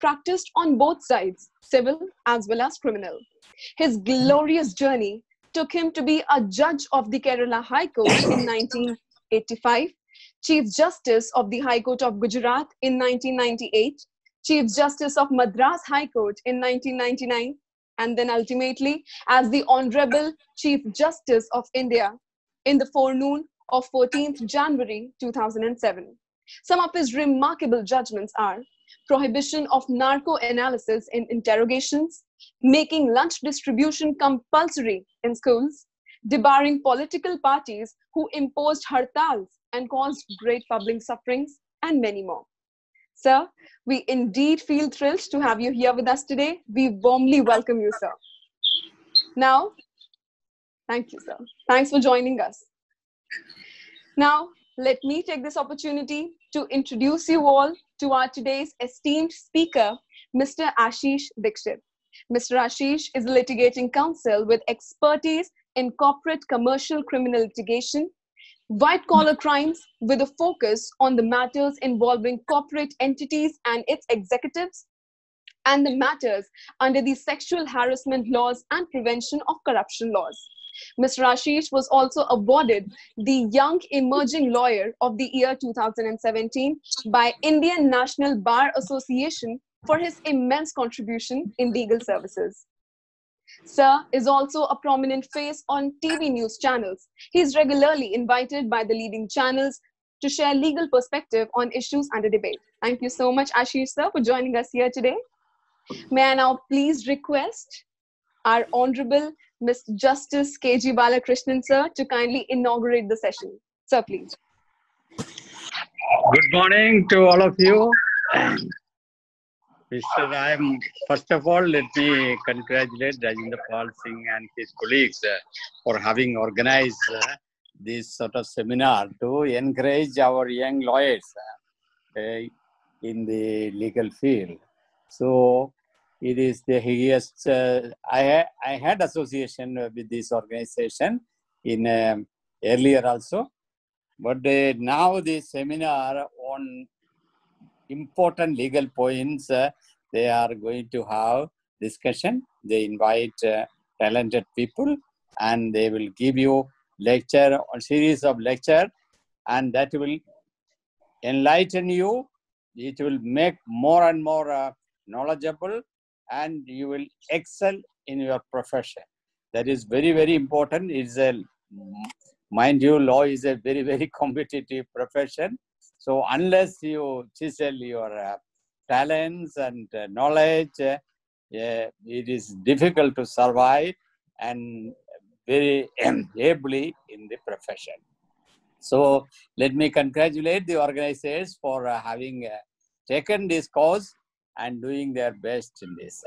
practiced on both sides, civil as well as criminal. His glorious journey took him to be a judge of the Kerala High Court in 1985, Chief Justice of the High Court of Gujarat in 1998, Chief Justice of Madras High Court in 1999, and then ultimately as the Honorable Chief Justice of India in the forenoon of 14th January 2007. Some of his remarkable judgments are prohibition of narco analysis in interrogations, making lunch distribution compulsory in schools, debarring political parties who imposed hartals and caused great public sufferings, and many more. Sir, we indeed feel thrilled to have you here with us today. We warmly welcome you, sir. Now, thank you, sir. Thanks for joining us. Now, let me take this opportunity to introduce you all to our today's esteemed speaker, Mr. Ashish Dixit. Mr. Ashish is a litigating counsel with expertise in corporate commercial criminal litigation, white collar crimes with a focus on the matters involving corporate entities and its executives, and the matters under the sexual harassment laws and prevention of corruption laws. Mr. Ashish was also awarded the Young Emerging Lawyer of the Year 2017 by Indian National Bar Association for his immense contribution in legal services. Sir is also a prominent face on TV news channels. He is regularly invited by the leading channels to share legal perspective on issues under debate. Thank you so much, Ashish sir, for joining us here today. May I now please request our Honorable Ms. Justice K.G. Balakrishnan, sir, to kindly inaugurate the session. Sir, please. Good morning to all of you. Mr. I'm first of all, let me congratulate Rajendra Pal Singh and his colleagues uh, for having organized uh, this sort of seminar to encourage our young lawyers uh, in the legal field. So it is the highest. Uh, I ha- I had association with this organization in um, earlier also, but uh, now the seminar on important legal points uh, they are going to have discussion. They invite uh, talented people and they will give you lecture or series of lecture and that will enlighten you. It will make more and more uh, knowledgeable and you will excel in your profession. That is very, very important. It's a, mind you, law is a very, very competitive profession. So unless you chisel your uh, talents and uh, knowledge, uh, it is difficult to survive and very ably in the profession. So let me congratulate the organizers for uh, having uh, taken this course and doing their best in this.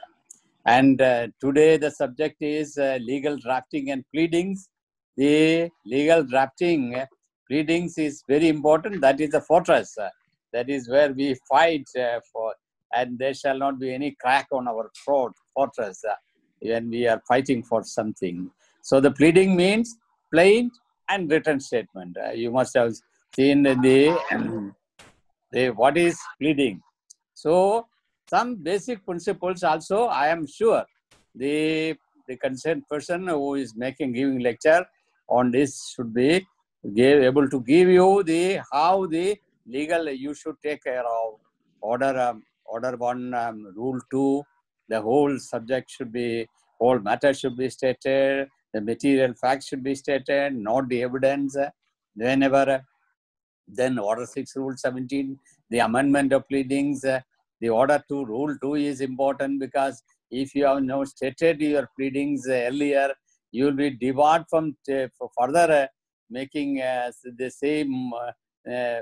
And uh, today the subject is uh, legal drafting and pleadings. The legal drafting uh, pleadings is very important. That is the fortress. that is where we fight for, and there shall not be any crack on our throat, fortress when we are fighting for something. So the pleading means plaint and written statement. you must have seen the, the what is pleading. So some basic principles also i am sure. The the concerned person who is making giving lecture on this should be able to give you the how the legal you should take care of. Order um, order one um, rule two the whole subject should be whole matter should be stated the material facts should be stated not the evidence. Whenever then order 6 rule 17 the amendment of pleadings the order 2 rule 2 is important because if you have now stated your pleadings earlier, you will be debarred from further uh, making uh, the same uh,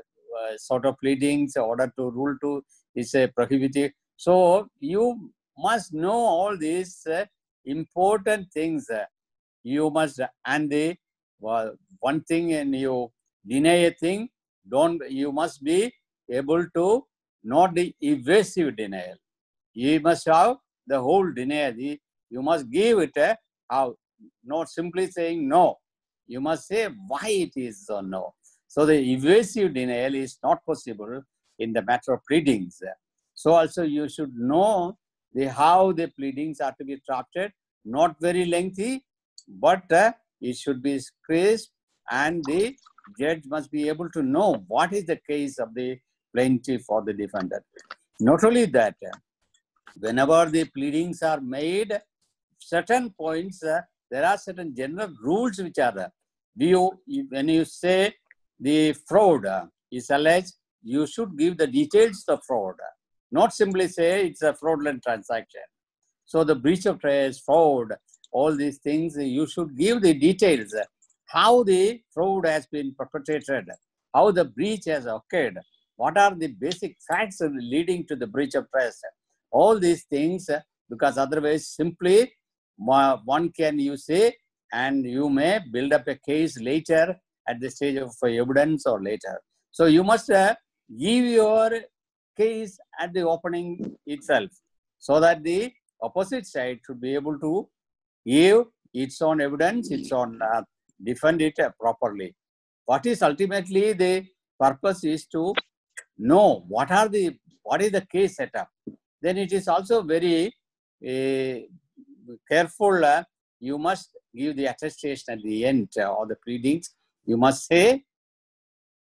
sort of pleadings. Order 2 rule 2 is a prohibitive. So you must know all these important things. You must, and the well, one thing, and you deny a thing, don't you must be able to not the evasive denial. You must have the whole denial. You must give it a how, not simply saying no. You must say why it is or no. So the evasive denial is not possible in the matter of pleadings. So also you should know the how the pleadings are to be drafted. Not very lengthy, but uh, it should be crisp, and the judge must be able to know what is the case of the plaintiff or the defendant. Not only that, uh, whenever the pleadings are made, certain points, uh, there are certain general rules which are there. You, when you say the fraud uh, is alleged, you should give the details of fraud, not simply say it's a fraudulent transaction. So the breach of trust, fraud, all these things, you should give the details, how the fraud has been perpetrated, how the breach has occurred, what are the basic facts leading to the breach of trust. All these things, because otherwise simply one can you say, and you may build up a case later at the stage of evidence or later. So you must uh, give your case at the opening itself so that the opposite side should be able to give its own evidence, its own uh, defend it uh, properly. What is ultimately the purpose is to know what are the what is the case setup. Then it is also very uh, careful. Uh, you must give the attestation at the end uh, or the pleadings. You must say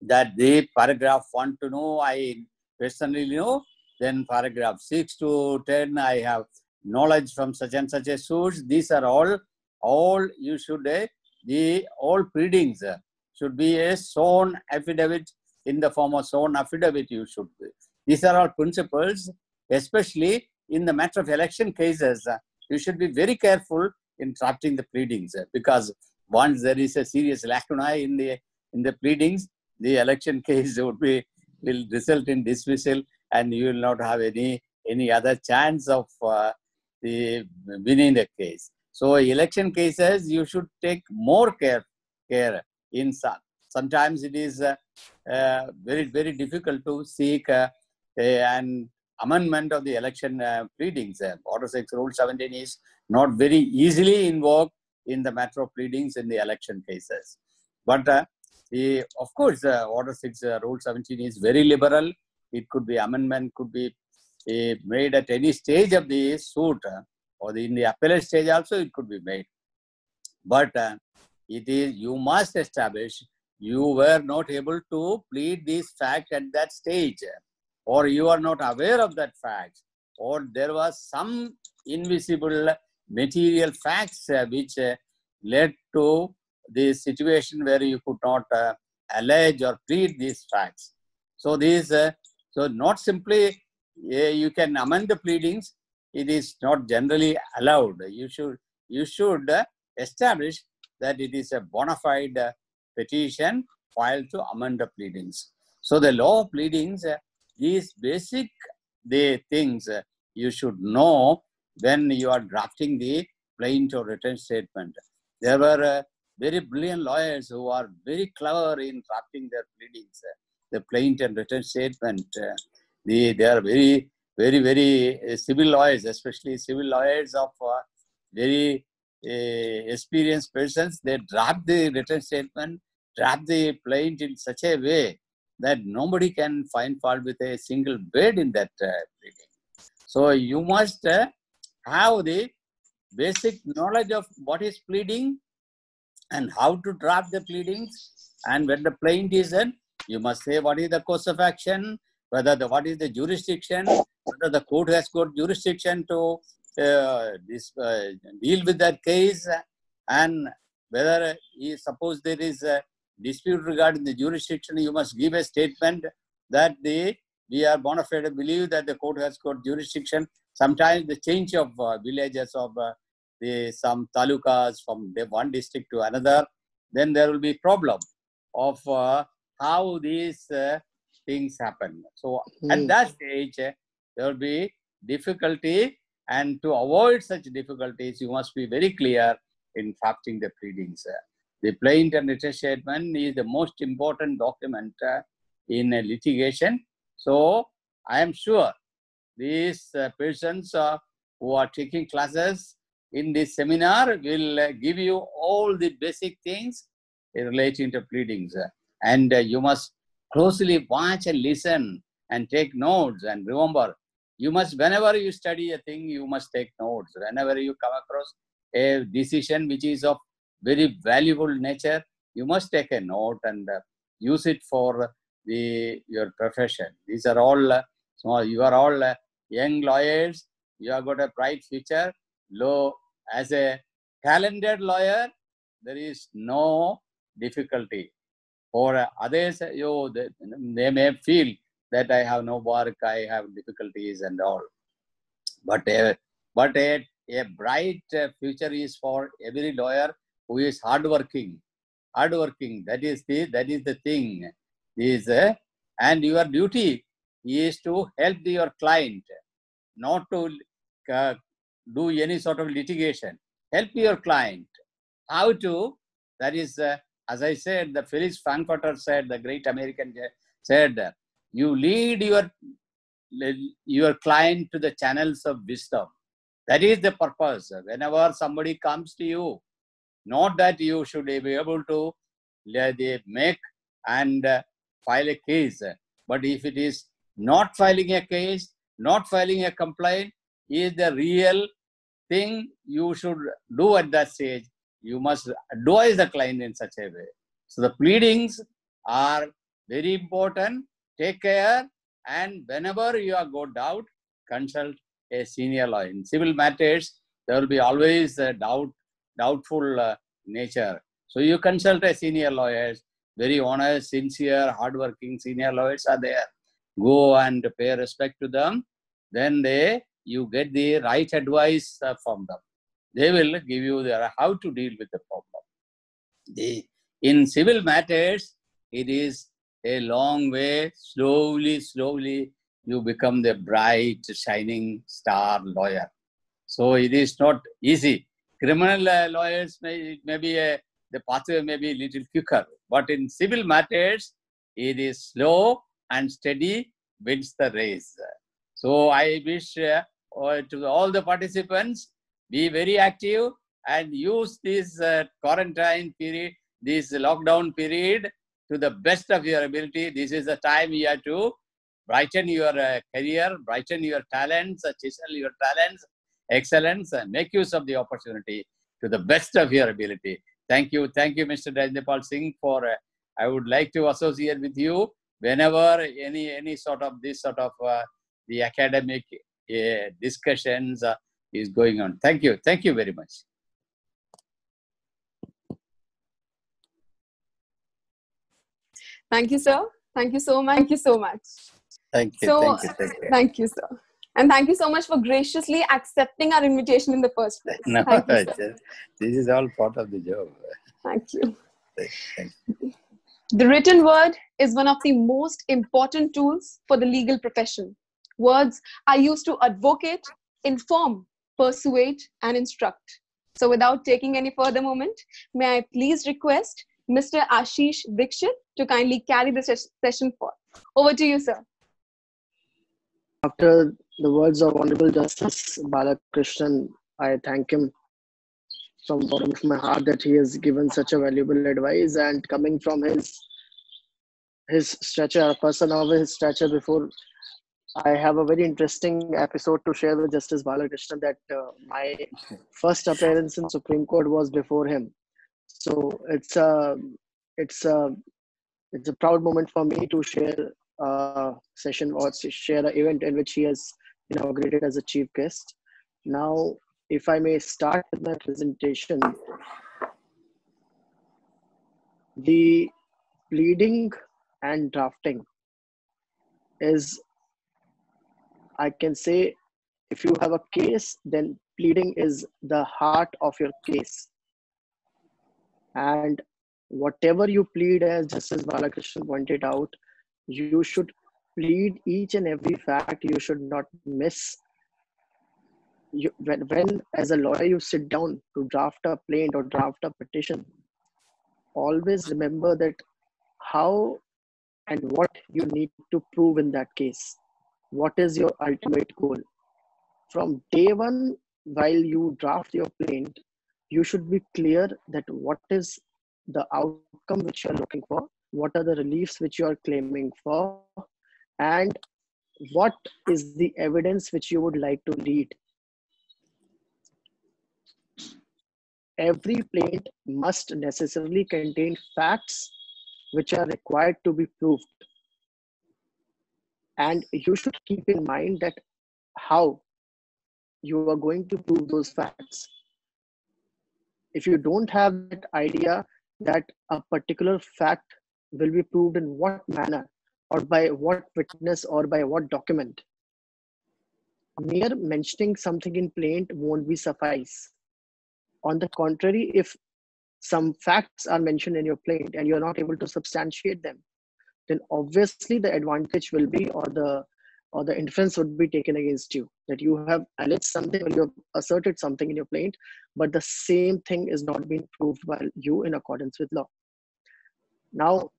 that the paragraph 1 to know I personally know, then paragraph 6 to 10 I have knowledge from such and such a source. These are all, all you should, uh, the all pleadings uh, should be a sworn affidavit in the form of sworn affidavit you should be. These are all principles, especially in the matter of election cases. Uh, you should be very careful in drafting the pleadings uh, because once there is a serious lacuna in the in the pleadings, the election case would be will result in dismissal, and you will not have any any other chance of uh, the winning the case. So election cases, you should take more care care in some. Sometimes it is uh, very very difficult to seek uh, an amendment of the election uh, pleadings. Uh, Order 6 Rule 17 is not very easily invoked in the matter of pleadings in the election cases. But uh, the, of course, uh, Order 6 uh, Rule 17 is very liberal. It could be amendment, could be uh, made at any stage of the suit uh, or the, in the appellate stage also it could be made. But uh, it is, you must establish you were not able to plead this fact at that stage or you are not aware of that fact or there was some invisible material facts uh, which uh, led to the situation where you could not uh, allege or plead these facts. So these, so not simply you can amend the pleadings. It is not generally allowed. You should you should establish that it is a bona fide petition filed to amend the pleadings. So the law of pleadings, these basic the things you should know when you are drafting the plaint or written statement. There were uh, very brilliant lawyers who are very clever in drafting their pleadings, uh, the plaint and written statement. Uh, the, they are very, very, very uh, civil lawyers, especially civil lawyers of uh, very uh, experienced persons. They draft the written statement, draft the plaint in such a way that nobody can find fault with a single word in that pleading. So you must have the basic knowledge of what is pleading and how to draft the pleadings. And when the plaint is in, you must say what is the cause of action, whether the what is the jurisdiction, whether the court has got jurisdiction to uh, uh, deal with that case, and whether uh, suppose there is a dispute regarding the jurisdiction, you must give a statement that the we are bona fide believe that the court has got jurisdiction sometimes the change of uh, villages of uh, the some talukas from the one district to another, then there will be problem of uh, how these uh, things happen. So mm. at hmm. that stage, uh, there will be difficulty, and to avoid such difficulties, you must be very clear in drafting the pleadings. The plaint and written statement is the most important document uh, in a litigation. So I am sure these uh, persons uh, who are taking classes in this seminar will give you all the basic things relating to pleadings. And you must closely watch and listen and take notes and remember you must whenever you study a thing you must take notes. Whenever you come across a decision which is of very valuable nature you must take a note and uh, use it for the your profession. These are all uh, small you are all uh, young lawyers. You have got a bright future. Low as a talented lawyer there is no difficulty. For others you they, they may feel that I have no work, I have difficulties and all. But a, but a, a bright uh, future is for every lawyer who is hardworking. Hardworking, that is the that is the thing. Is uh, and your duty is to help your client, not to uh, do any sort of litigation. Help your client. How to? That is, uh, as I said, the Felix Frankfurter said, the great American said, you lead your your client to the channels of wisdom. That is the purpose. Whenever somebody comes to you not that you should be able to make and uh, file a case. But if it is not filing a case not filing a complaint is the real thing you should do at that stage. You must advise the client in such a way. So the pleadings are very important take care and whenever you are got doubt consult a senior lawyer in civil matters there will be always a doubt doubtful uh, nature. So you consult a senior lawyers very honest sincere hardworking senior lawyers are there. Go and pay respect to them. Then they you get the right advice uh, from them. They will give you the how to deal with the problem. The in civil matters it is a long way, slowly, slowly, you become the bright, shining star lawyer. So it is not easy. Criminal uh, lawyers may, maybe a, the pathway may be a little quicker, but in civil matters, it is slow and steady wins the race. So I wish uh, to all the participants, be very active and use this uh, quarantine period, this lockdown period to the best of your ability. This is the time you have to brighten your uh, career, brighten your talents, uh, chisel your talents, excellence, and make use of the opportunity to the best of your ability. Thank you. Thank you, Mr. Rajendra Singh, for uh, I would like to associate with you whenever any any sort of this sort of uh, the academic uh, discussions uh, is going on. Thank you. Thank you very much. Thank you, sir. Thank you so much. Thank you so much. Thank you. So, thank you. Thank you. Thank you, sir. And thank you so much for graciously accepting our invitation in the first place. No, you, this is all part of the job. Thank you. Thank you. The written word is one of the most important tools for the legal profession. Words are used to advocate, inform, persuade, and instruct. So, without taking any further moment, may I please request Mr. Ashish Dixit to kindly carry this session forth. Over to you, sir. After the words of Honorable Justice Balakrishnan, I thank him from the bottom of my heart that he has given such a valuable advice and coming from his his stature, a person of his stature before I have a very interesting episode to share with Justice Balakrishnan that uh, my first appearance in Supreme Court was before him. So it's a it's a it's a proud moment for me to share a session or share an event in which he has inaugurated as a chief guest. Now, if I may start with my presentation, the pleading and drafting is, I can say, if you have a case, then pleading is the heart of your case. And whatever you plead, as Justice Balakrishnan pointed out, you should plead each and every fact. You should not miss. You, when, when, as a lawyer, you sit down to draft a plaint or draft a petition, always remember that how and what you need to prove in that case. What is your ultimate goal? From day one, while you draft your plaint, you should be clear that what is the outcome which you are looking for, what are the reliefs which you are claiming for, and what is the evidence which you would like to read every plaint must necessarily contain facts which are required to be proved. And you should keep in mind that how you are going to prove those facts. If you don't have that idea that a particular fact will be proved in what manner or by what witness or by what document, mere mentioning something in plaint won't be suffice. On the contrary, if some facts are mentioned in your plaint and you're not able to substantiate them, then obviously the advantage will be or the or the inference would be taken against you that you have alleged something or you have asserted something in your plaint, but the same thing is not being proved by you in accordance with law. Now,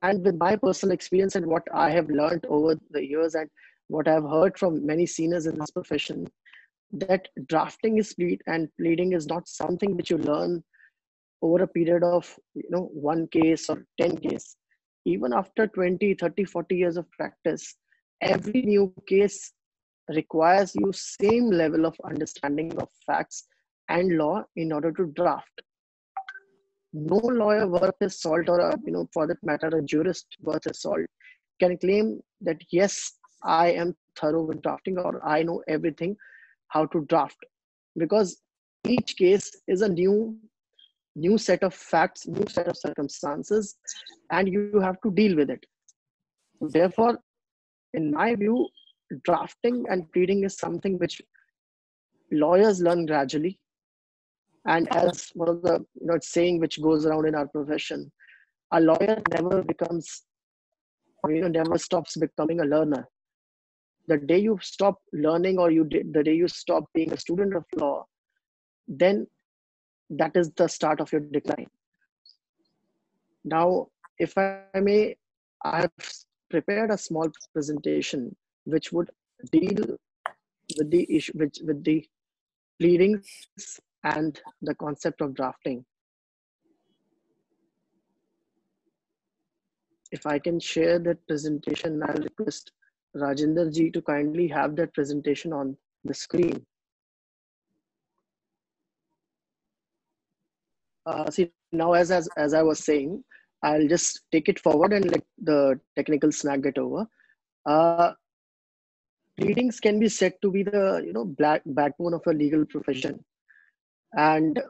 and with my personal experience and what I have learned over the years and what I've heard from many seniors in this profession, that drafting is plead and pleading is not something which you learn over a period of you know one case or 10 case even after 20 30 40 years of practice every new case requires you same level of understanding of facts and law in order to draft. No lawyer worth his salt or a, you know for that matter a jurist worth his salt can claim that yes i am thorough with drafting or i know everything how to draft. Because each case is a new new set of facts new set of circumstances and you have to deal with it. Therefore in my view drafting and pleading is something which lawyers learn gradually. And as one of the you know saying which goes around in our profession a lawyer never becomes you know never stops becoming a learner. The day you stop learning or you did the day you stop being a student of law then that is the start of your decline now if i may i have prepared a small presentation which would deal with the issue with, with the pleadings and the concept of drafting if i can share that presentation i'll request Rajinder ji to kindly have that presentation on the screen. Uh, see, now as, as, as I was saying, I'll just take it forward and let the technical snag get over. Uh, pleadings can be said to be the you know black backbone of a legal profession, and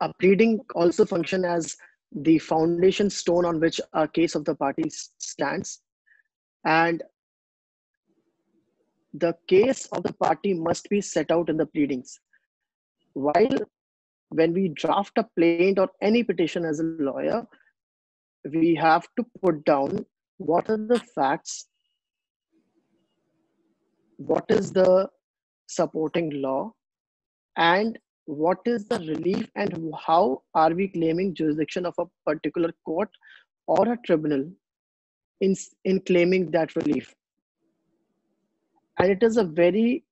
a pleading also function as the foundation stone on which a case of the party stands and the case of the party must be set out in the pleadings. While when we draft a plaint or any petition as a lawyer, we have to put down what are the facts, what is the supporting law, and what is the relief and how are we claiming jurisdiction of a particular court or a tribunal in, in claiming that relief. And it is a very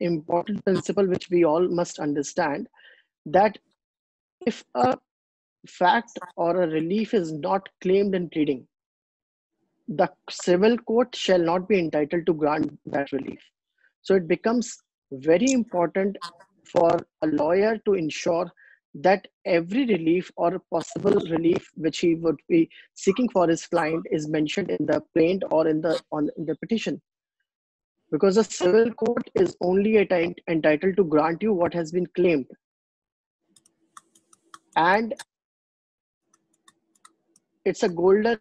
important principle which we all must understand that if a fact or a relief is not claimed in pleading, the civil court shall not be entitled to grant that relief. So it becomes very important for a lawyer to ensure that every relief or possible relief which he would be seeking for his client is mentioned in the plaint or in the on in the petition because the civil court is only entitled to grant you what has been claimed and it's a golden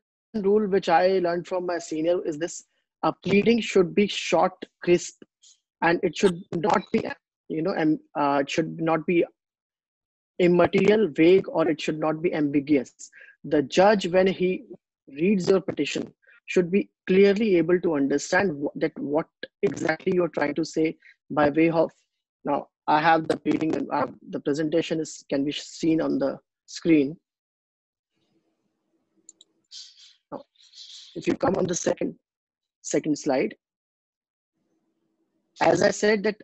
rule which i learned from my senior is this a pleading should be short crisp and it should not be you know and uh, it should not be immaterial, vague, or it should not be ambiguous. The judge, when he reads your petition, should be clearly able to understand that what exactly you're trying to say by way of. Now, I have the reading and uh, the presentation is can be seen on the screen. Now, if you come on the second second slide, as I said that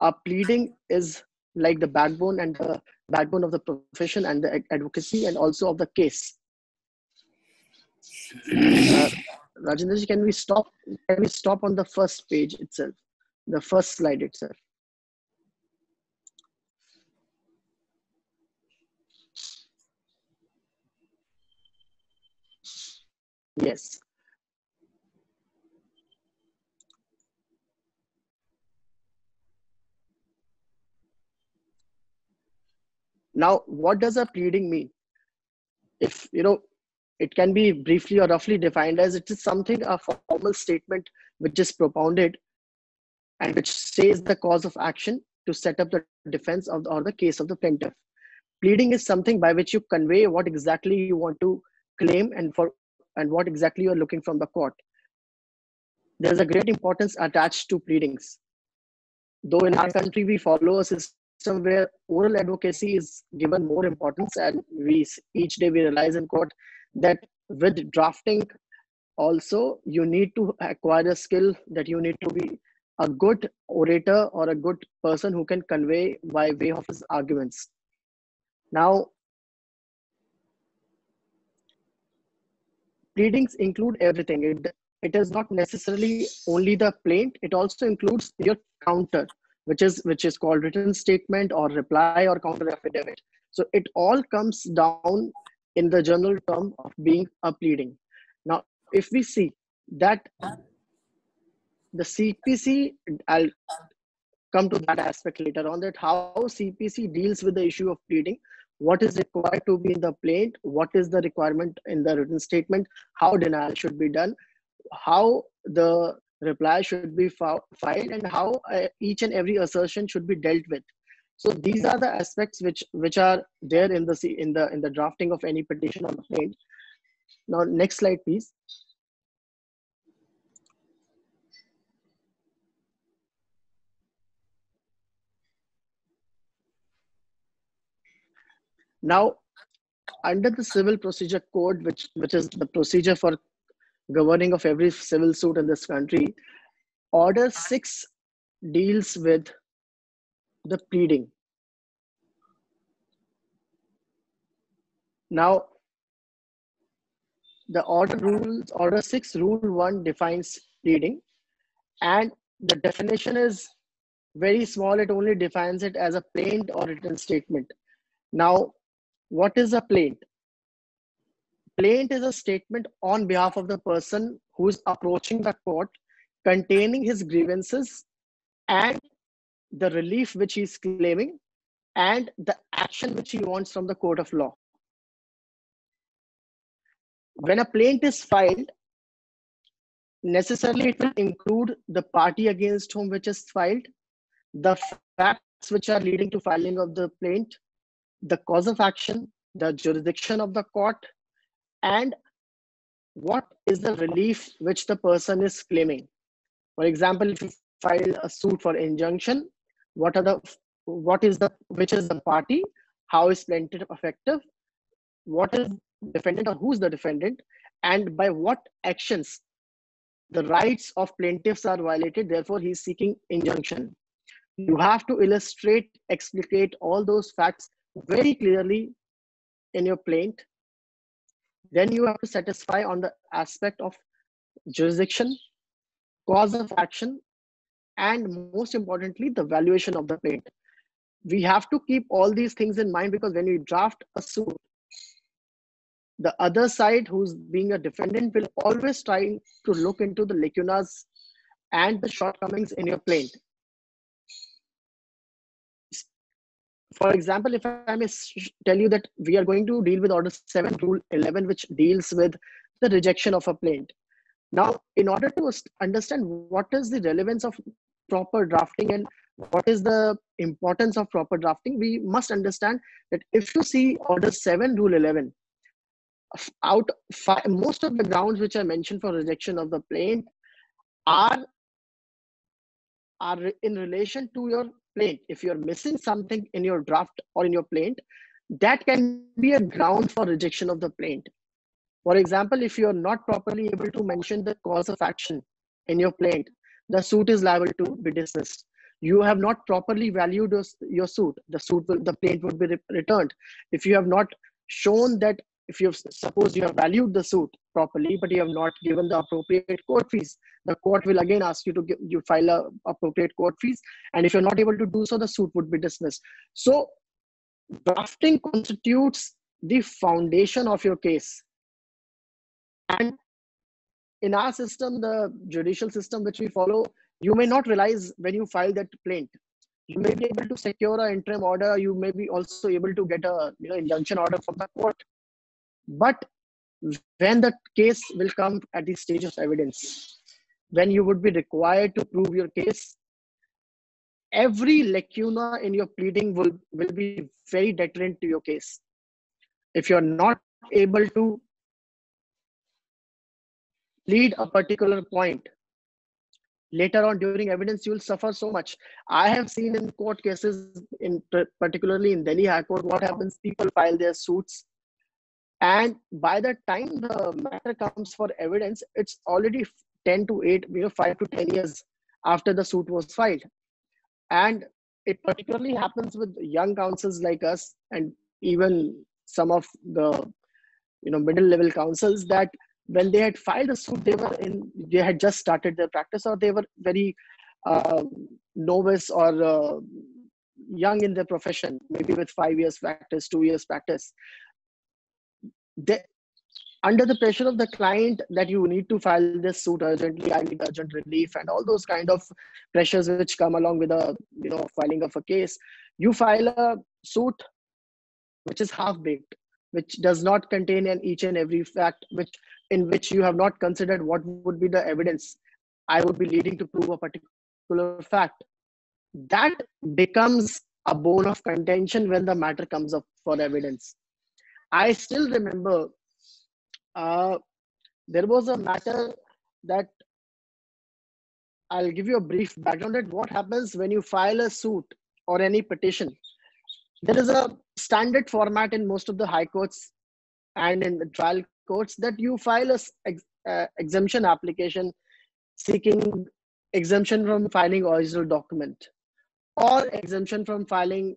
a pleading is like the backbone and the backbone of the profession and the advocacy and also of the case. Uh, Rajendra, can we stop? Can we stop on the first page itself, the first slide itself? Yes. Now, what does a pleading mean? If you know, it can be briefly or roughly defined as it is something a formal statement which is propounded and which says the cause of action to set up the defense of the, or the case of the plaintiff. Pleading is something by which you convey what exactly you want to claim and for and what exactly you're looking from the court. There's a great importance attached to pleadings. Though in our country we follow a system where oral advocacy is given more importance, and we each day we realize in court that with drafting also you need to acquire a skill that you need to be a good orator or a good person who can convey by way of his arguments. Now, pleadings include everything. It, it is not necessarily only the plaint, it also includes your counter, which is which is called written statement or reply or counter affidavit. So it all comes down in the general term of being a pleading. Now, if we see that the CPC, I'll come to that aspect later on that how CPC deals with the issue of pleading what is required to be in the plaint, what is the requirement in the written statement, how denial should be done, how the reply should be filed, and how uh, each and every assertion should be dealt with. So these are the aspects which which are there in the in the in the drafting of any petition or complaint. Now, next slide, please. Now, under the Civil Procedure Code, which, which is the procedure for governing of every civil suit in this country, Order 6 deals with the pleading. Now, the order rules, order 6, rule 1 defines pleading, and the definition is very small. It only defines it as a plaint or written statement. Now, what is a plaint? Plaint is a statement on behalf of the person who is approaching the court containing his grievances and the relief which he is claiming and the action which he wants from the court of law. When a plaint is filed, necessarily it will include the party against whom which is filed, the facts which are leading to filing of the plaint, the cause of action, the jurisdiction of the court, and what is the relief which the person is claiming. For example, if you file a suit for injunction, what are the what is the which is the party, how is plaintiff effective, what is defendant or who's the defendant, and by what actions the rights of plaintiffs are violated, therefore he is seeking injunction. You have to illustrate, explicate all those facts very clearly in your plaint. Then you have to satisfy on the aspect of jurisdiction, cause of action, and most importantly, the valuation of the plaint. We have to keep all these things in mind because when you draft a suit, the other side who's being a defendant will always try to look into the lacunas and the shortcomings in your plaint for example, if I may tell you that we are going to deal with Order 7, Rule 11, which deals with the rejection of a plaint. Now, in order to understand what is the relevance of proper drafting and what is the importance of proper drafting, we must understand that if you see Order 7, Rule 11, out five, most of the grounds which are mentioned for rejection of the plaint are are in relation to your plaint, if you're missing something in your draft or in your plaint, that can be a ground for rejection of the plaint. For example, if you're not properly able to mention the cause of action in your plaint, the suit is liable to be dismissed. You have not properly valued your, suit, the suit will, the plaint would be re returned. If you have not shown that if you have suppose you have valued the suit properly but you have not given the appropriate court fees the court will again ask you to give, you file a appropriate court fees and if you're not able to do so the suit would be dismissed. So drafting constitutes the foundation of your case. And in our system the judicial system which we follow you may not realize when you file that plaint. You may be able to secure an interim order you may be also able to get a you know injunction order from the court but when the case will come at the stage of evidence when you would be required to prove your case every lacuna in your pleading will, will be very deterrent to your case. If you're not able to plead a particular point later on during evidence you will suffer so much. I have seen in court cases in particularly in delhi high court what happens people file their suits and by the time the matter comes for evidence it's already 10 to 8 you know 5 to 10 years after the suit was filed. And it particularly happens with young counsels like us and even some of the you know middle level counsels that when they had filed a suit they were in they had just started their practice or they were very uh, novice or uh, young in their profession maybe with five years practice two years practice they, under the pressure of the client that you need to file this suit urgently, I need urgent relief, and all those kind of pressures which come along with a you know filing of a case, you file a suit which is half baked, which does not contain an each and every fact, which in which you have not considered what would be the evidence I would be leading to prove a particular fact. That becomes a bone of contention when the matter comes up for evidence I still remember uh, there was a matter that I'll give you a brief background that what happens when you file a suit or any petition. There is a standard format in most of the high courts and in the trial courts that you file a ex, uh, exemption application seeking exemption from filing original document or exemption from filing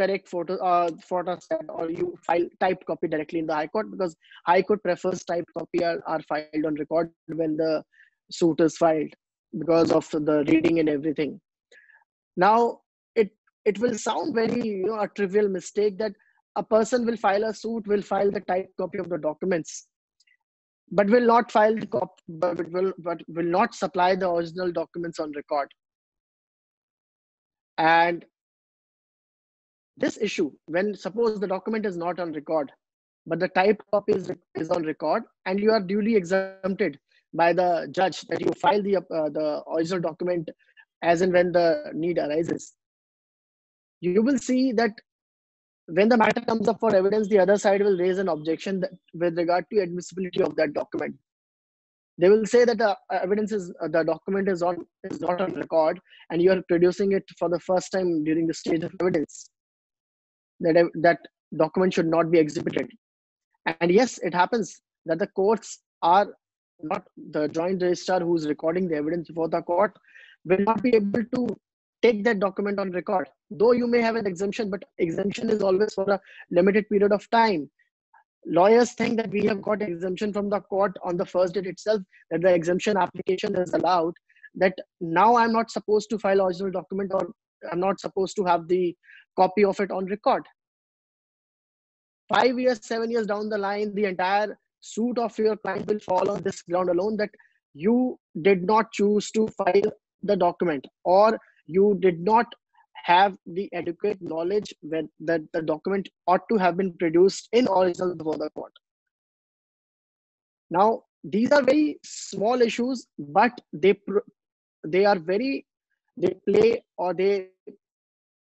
correct photo uh, photo set or you file typed copy directly in the high court because high court prefers typed copy are, are filed on record when the suit is filed because of the reading and everything. Now it it will sound very you know a trivial mistake that a person will file a suit will file the typed copy of the documents but will not file the cop but will but will not supply the original documents on record. And this issue when suppose the document is not on record but the typed copy is, is on record and you are duly exempted by the judge that you file the uh, the original document as and when the need arises you will see that when the matter comes up for evidence the other side will raise an objection that, with regard to admissibility of that document. They will say that the evidence is uh, the document is on is not on record and you are producing it for the first time during the stage of evidence that that document should not be exhibited. And yes it happens that the courts are not the joint registrar who's recording the evidence before the court will not be able to take that document on record. Though you may have an exemption but exemption is always for a limited period of time. Lawyers think that we have got exemption from the court on the first date itself that the exemption application is allowed that now i'm not supposed to file original document or i'm not supposed to have the copy of it on record. Five years, seven years down the line, the entire suit of your client will fall on this ground alone that you did not choose to file the document or you did not have the adequate knowledge when that the document ought to have been produced in original before the court. Now, these are very small issues, but they they are very they play or they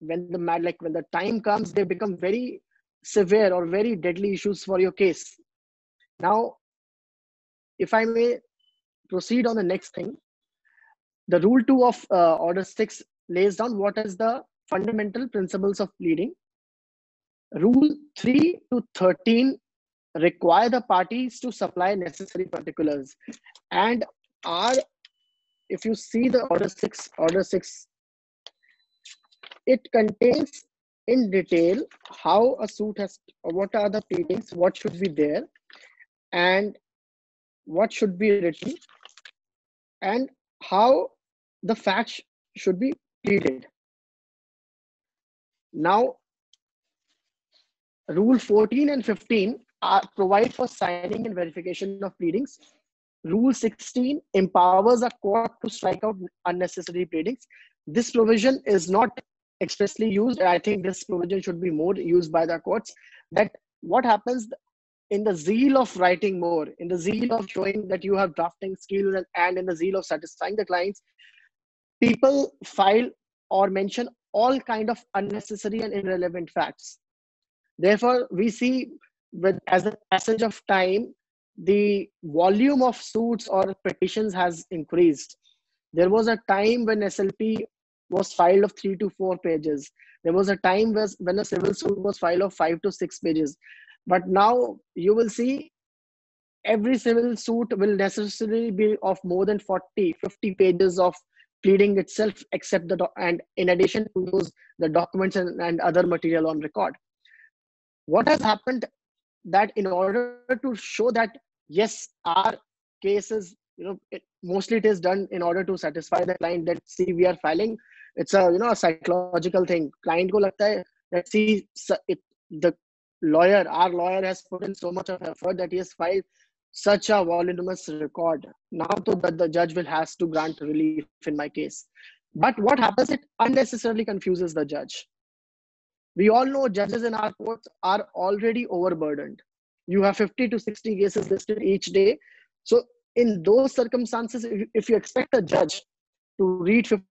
when the mad like when the time comes they become very severe or very deadly issues for your case. Now if i may proceed on the next thing the rule 2 of uh, order 6 lays down what is the fundamental principles of pleading. Rule 3 to 13 require the parties to supply necessary particulars and are if you see the order 6 order 6 it contains in detail how a suit has, what are the pleadings, what should be there, and what should be written, and how the facts should be pleaded. Now, Rule 14 and 15 are, provide for signing and verification of pleadings. Rule 16 empowers a court to strike out unnecessary pleadings. This provision is not expressly used. I think this provision should be more used by the courts. That what happens in the zeal of writing more, in the zeal of showing that you have drafting skills, and, in the zeal of satisfying the clients, people file or mention all kind of unnecessary and irrelevant facts Therefore, we see with as the passage of time, the volume of suits or petitions has increased. There was a time when SLP was filed of three to four pages. There was a time when a civil suit was filed of five to six pages. But now you will see every civil suit will necessarily be of more than 40, 50 pages of pleading itself, except the, and in addition to those, the documents and, and other material on record what has happened that in order to show that yes our cases you know it, mostly it is done in order to satisfy the client that see we are filing. It's a you know a psychological thing. Client ko lagta hai that see it, the lawyer our lawyer has put in so much of effort that he has filed such a voluminous record. Now to that the judge will has to grant relief in my case. But what happens it unnecessarily confuses the judge. We all know judges in our courts are already overburdened you have 50 to 60 cases listed each day. So in those circumstances if, if you expect a judge to read 50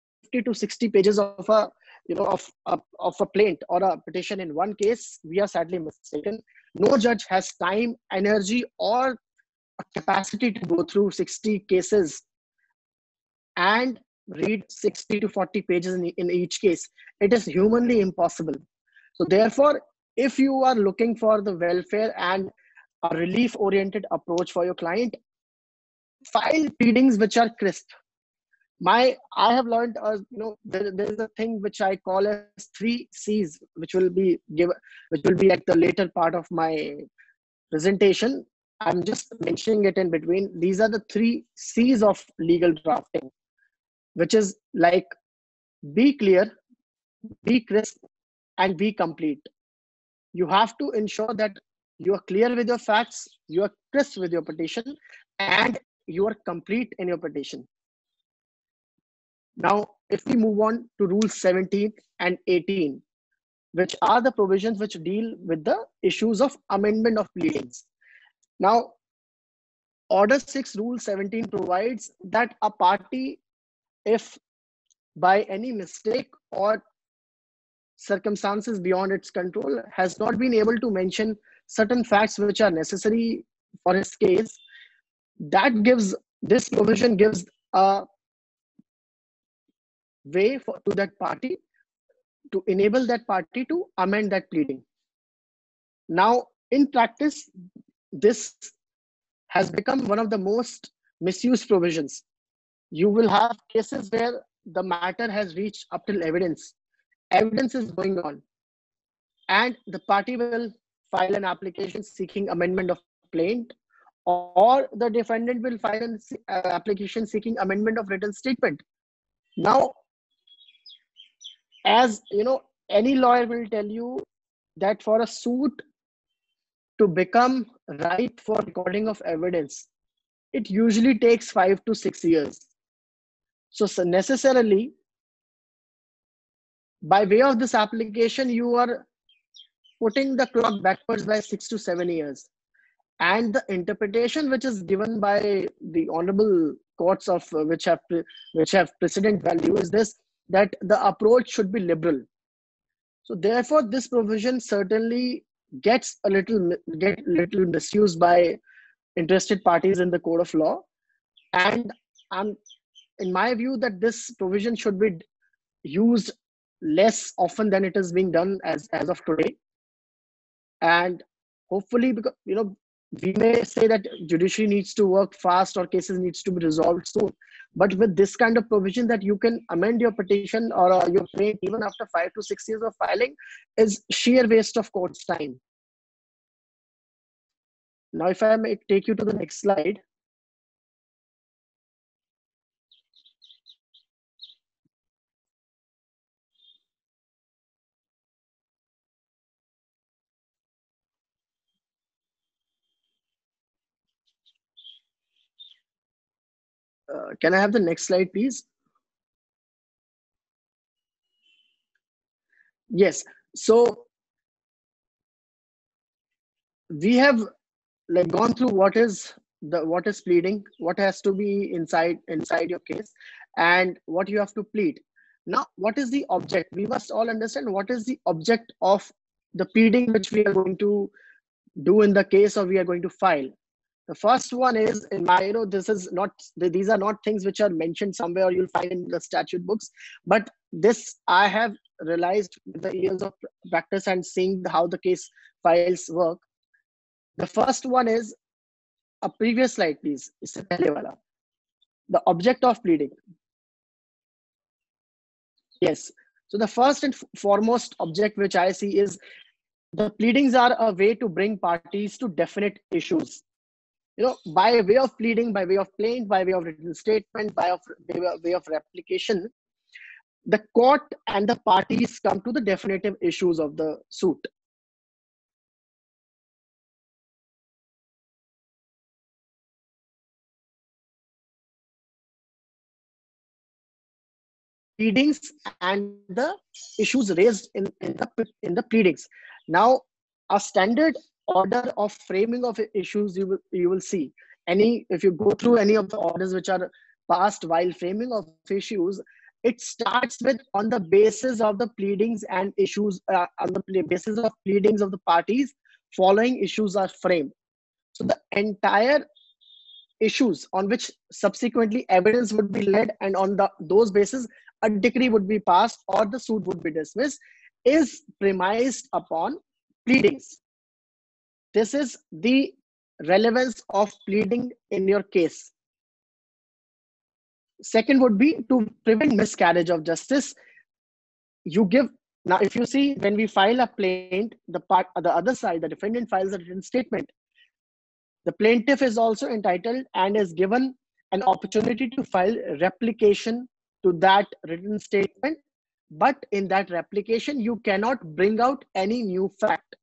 to 60 pages of a you know of, of, of a plaint or a petition in one case we are sadly mistaken. No judge has time energy or capacity to go through 60 cases and read 60 to 40 pages in, in each case. It is humanly impossible. So therefore, if you are looking for the welfare and a relief oriented approach for your client, file pleadings which are crisp. My I have learned uh, you know there, there is a thing which I call as three C's, which will be given which will be at the later part of my presentation. I'm just mentioning it in between. These are the three C's of legal drafting, which is like be clear, be crisp, and be complete. You have to ensure that you are clear with your facts, you are crisp with your petition, and you are complete in your petition. Now, if we move on to rules 17 and 18, which are the provisions which deal with the issues of amendment of pleadings. Now, Order 6, Rule 17 provides that a party, if by any mistake or circumstances beyond its control has not been able to mention certain facts which are necessary for his case that gives this provision gives a way for, to that party to enable that party to amend that pleading. Now in practice this has become one of the most misused provisions. You will have cases where the matter has reached up till evidence. Evidence is going on. And the party will file an application seeking amendment of plaint or the defendant will file an uh, application seeking amendment of written statement. Now as you know any lawyer will tell you that for a suit to become ripe for recording of evidence it usually takes 5 to 6 years. So, so necessarily by way of this application, you are putting the clock backwards by six to seven years. And the interpretation which is given by the honorable courts of uh, which have which have precedent value is this that the approach should be liberal. So therefore, this provision certainly gets a little get little misused by interested parties in the code of law, and I'm in my view that this provision should be used less often than it is being done as as of today and hopefully because you know we may say that judiciary needs to work fast or cases needs to be resolved soon. But with this kind of provision that you can amend your petition or uh, your claim even after five to six years of filing is sheer waste of court's time. Now if i may take you to the next slide Uh, can I have the next slide, please? Yes. So we have like gone through what is the what is pleading, what has to be inside inside your case, and what you have to plead. Now, what is the object? We must all understand what is the object of the pleading which we are going to do in the case or we are going to file the first one is in my, you know, this is not, these are not things which are mentioned somewhere or you'll find in the statute books, but this I have realized with the years of practice and seeing how the case files work. The first one is a previous slide, please. The object of pleading. Yes. So the first and foremost object which I see is the pleadings are a way to bring parties to definite issues you know, by way of pleading, by way of plaint, by way of written statement, by of, way of replication, the court and the parties come to the definitive issues of the suit. pleadings and the issues raised in, in the in the pleadings. Now, a standard order of framing of issues you will you will see. Any if you go through any of the orders which are passed while framing of issues it starts with on the basis of the pleadings and issues uh, on the basis of pleadings of the parties following issues are framed. So the entire issues on which subsequently evidence would be led and on the those basis a decree would be passed or the suit would be dismissed is premised upon pleadings this is the relevance of pleading in your case. Second would be to prevent miscarriage of justice. You give now, if you see when we file a plaint, the part the other side, the defendant files a written statement. The plaintiff is also entitled and is given an opportunity to file replication to that written statement. But in that replication, you cannot bring out any new fact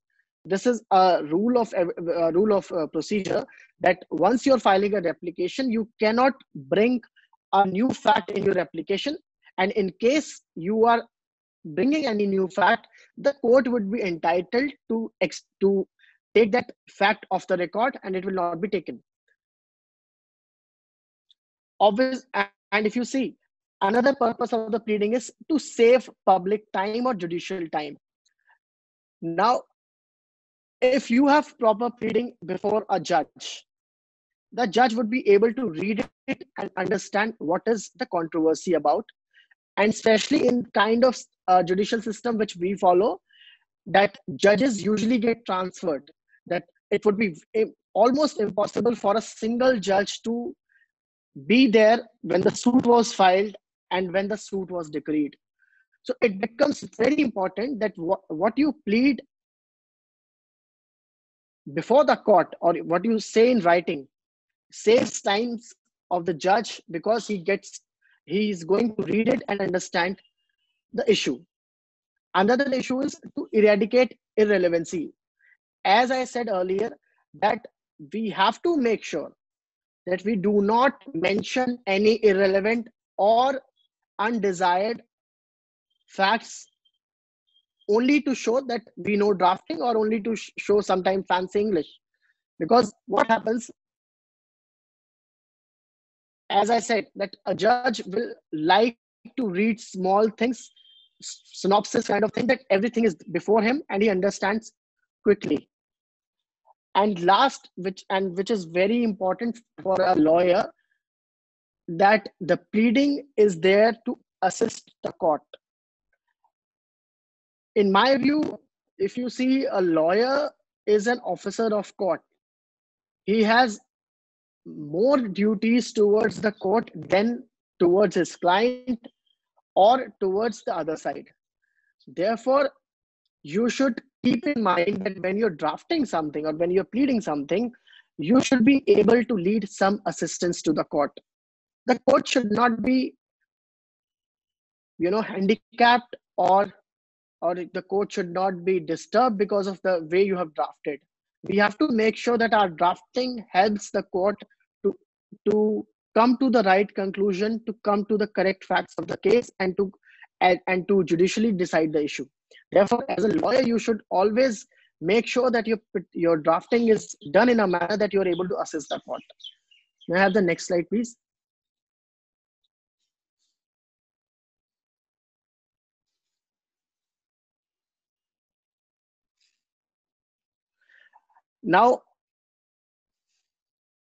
this is a rule of a rule of uh, procedure that once you're filing a replication you cannot bring a new fact in your application and in case you are bringing any new fact the court would be entitled to ex- to take that fact off the record and it will not be taken. Obvious and if you see another purpose of the pleading is to save public time or judicial time. Now if you have proper pleading before a judge, the judge would be able to read it and understand what is the controversy about. And especially in kind of uh, judicial system which we follow, that judges usually get transferred. That it would be almost impossible for a single judge to be there when the suit was filed and when the suit was decreed. So it becomes very important that what you plead before the court or what you say in writing saves times of the judge because he gets he is going to read it and understand the issue. Another issue is to eradicate irrelevancy. As i said earlier that we have to make sure that we do not mention any irrelevant or undesired facts only to show that we know drafting or only to sh- show sometimes fancy english? Because what happens as i said that a judge will like to read small things synopsis kind of thing that everything is before him and he understands quickly. And last which and which is very important for a lawyer that the pleading is there to assist the court in my view, if you see a lawyer is an officer of court, he has more duties towards the court than towards his client or towards the other side. Therefore, you should keep in mind that when you're drafting something or when you're pleading something, you should be able to lead some assistance to the court. The court should not be, you know, handicapped or or the court should not be disturbed because of the way you have drafted. We have to make sure that our drafting helps the court to to come to the right conclusion, to come to the correct facts of the case, and to and, and to judicially decide the issue. Therefore, as a lawyer, you should always make sure that your your drafting is done in a manner that you are able to assist the court. May I have the next slide, please? Now,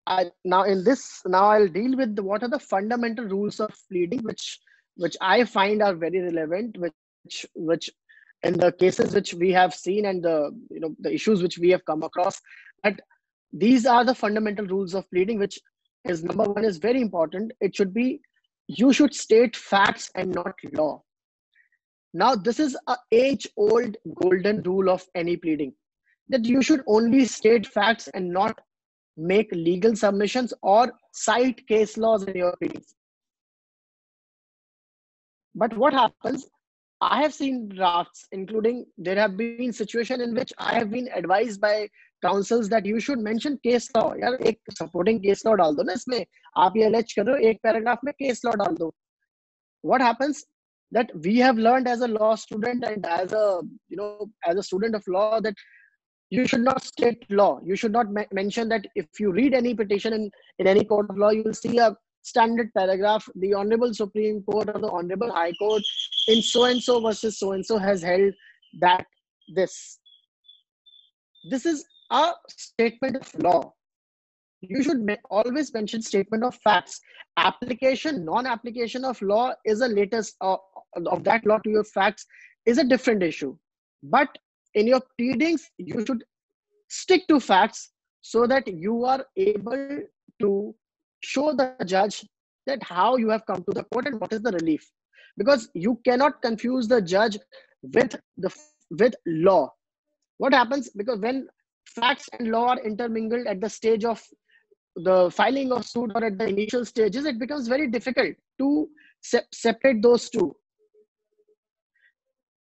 I now in this now I'll deal with the, what are the fundamental rules of pleading, which which I find are very relevant, which which in the cases which we have seen and the you know the issues which we have come across, that these are the fundamental rules of pleading, which is number one is very important. It should be you should state facts and not law. Now, this is a age-old golden rule of any pleading that you should only state facts and not make legal submissions or cite case laws in your opinions. But what happens? I have seen drafts, including there have been situations in which I have been advised by counsels that you should mention case law. यार एक supporting case law dal do ना इसमें आप ये allege करो एक paragraph में case law dal do. What happens? That we have learned as a law student and as a you know as a student of law that you should not state law. You should not mention that if you read any petition in, in any court of law, you will see a standard paragraph. The Honorable Supreme Court or the Honorable High Court in so and so versus so and so has held that this. This is a statement of law. You should always mention statement of facts. Application, non-application of law is a latest uh, of that law to your facts is a different issue. But in your pleadings you should stick to facts so that you are able to show the judge that how you have come to the court and what is the relief. Because you cannot confuse the judge with the with law. What happens? Because when facts and law are intermingled at the stage of the filing of suit or at the initial stages it becomes very difficult to se- separate those two.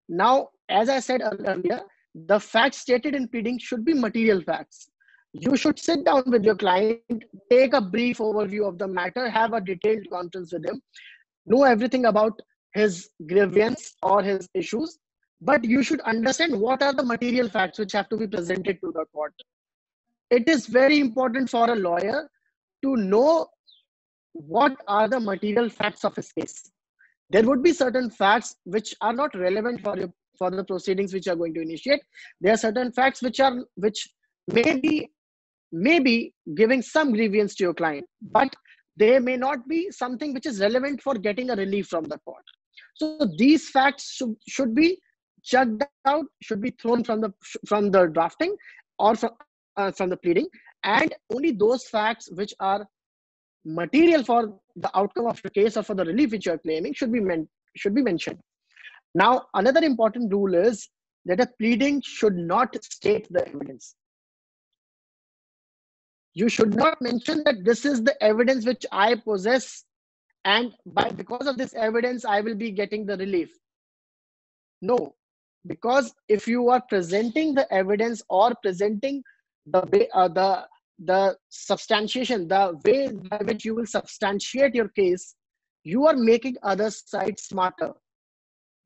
Now as i said earlier the facts stated in pleading should be material facts. You should sit down with your client, take a brief overview of the matter, have a detailed conference with him, know everything about his grievance or his issues, but you should understand what are the material facts which have to be presented to the court. It is very important for a lawyer to know what are the material facts of his case. There would be certain facts which are not relevant for your for the proceedings which are going to initiate. There are certain facts which are which may be may be giving some grievance to your client but they may not be something which is relevant for getting a relief from the court. So these facts should, should be chucked out should be thrown from the from the drafting or from uh, from the pleading and only those facts which are material for the outcome of the case or for the relief which you are claiming should be meant should be mentioned now, another important rule is that a pleading should not state the evidence. You should not mention that this is the evidence which I possess, and by because of this evidence, I will be getting the relief. No, because if you are presenting the evidence or presenting the way, uh, the the substantiation, the way by which you will substantiate your case, you are making other side smarter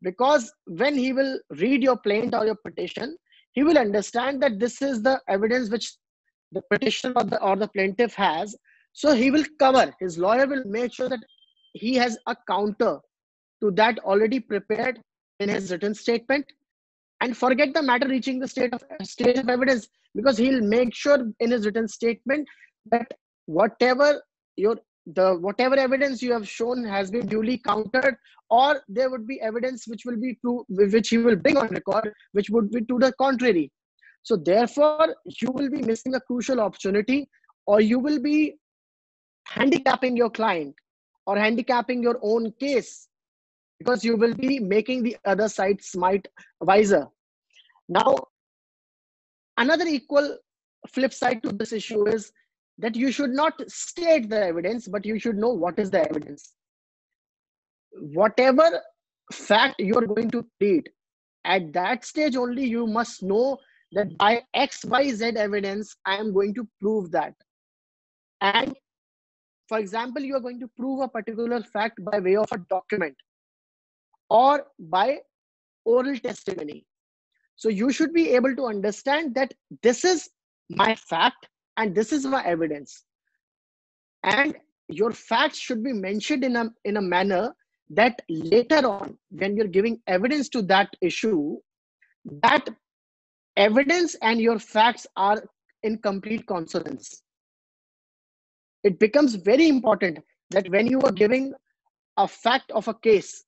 because when he will read your plaint or your petition he will understand that this is the evidence which the petitioner or the, or the plaintiff has. So he will cover. His lawyer will make sure that he has a counter to that already prepared in his written statement. And forget the matter reaching the state of stage of evidence because he'll make sure in his written statement that whatever your the whatever evidence you have shown has been duly countered or there would be evidence which will be true which he will bring on record which would be to the contrary. So therefore you will be missing a crucial opportunity or you will be handicapping your client or handicapping your own case because you will be making the other side smart wiser. Now another equal flip side to this issue is that you should not state the evidence but you should know what is the evidence. Whatever fact you are going to plead at that stage only you must know that by x y z evidence i am going to prove that. And for example you are going to prove a particular fact by way of a document or by oral testimony. So you should be able to understand that this is my fact and this is my evidence. And your facts should be mentioned in a in a manner that later on when you're giving evidence to that issue that evidence and your facts are in complete consonance. It becomes very important that when you are giving a fact of a case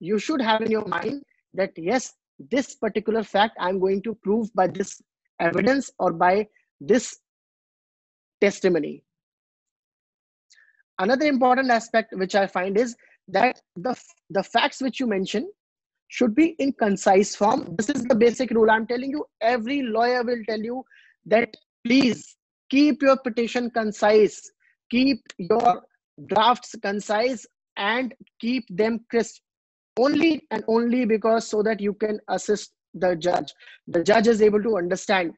you should have in your mind that yes this particular fact i'm going to prove by this evidence or by this testimony. Another important aspect which i find is that the the facts which you mention should be in concise form. This is the basic rule. I'm telling you every lawyer will tell you that please keep your petition concise keep your drafts concise and keep them crisp. Only and only because so that you can assist the judge. The judge is able to understand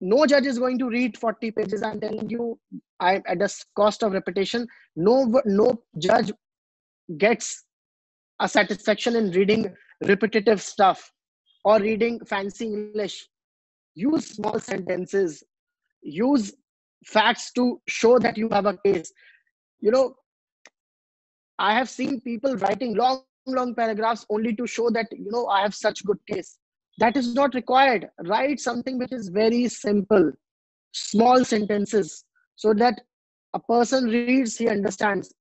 no judge is going to read 40 pages i'm telling you i at the cost of repetition. No no judge gets a satisfaction in reading repetitive stuff or reading fancy english. Use small sentences. Use facts to show that you have a case. You know i have seen people writing long long paragraphs only to show that you know i have such good case that is not required. Write something which is very simple small sentences so that a person reads he understands.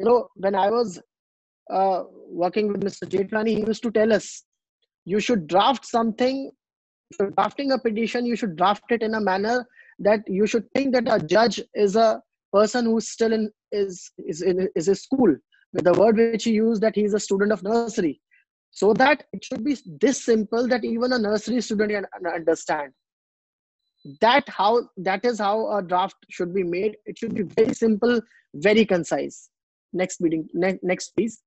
You know when i was uh, working with mr jetwani he used to tell us you should draft something. Drafting a petition you should draft it in a manner that you should think that a judge is a person who's still in is is in is a school. With the word which he used that he's a student of nursery so that it should be this simple that even a nursery student can understand. That how that is how a draft should be made. It should be very simple very concise. Next meeting ne- next please.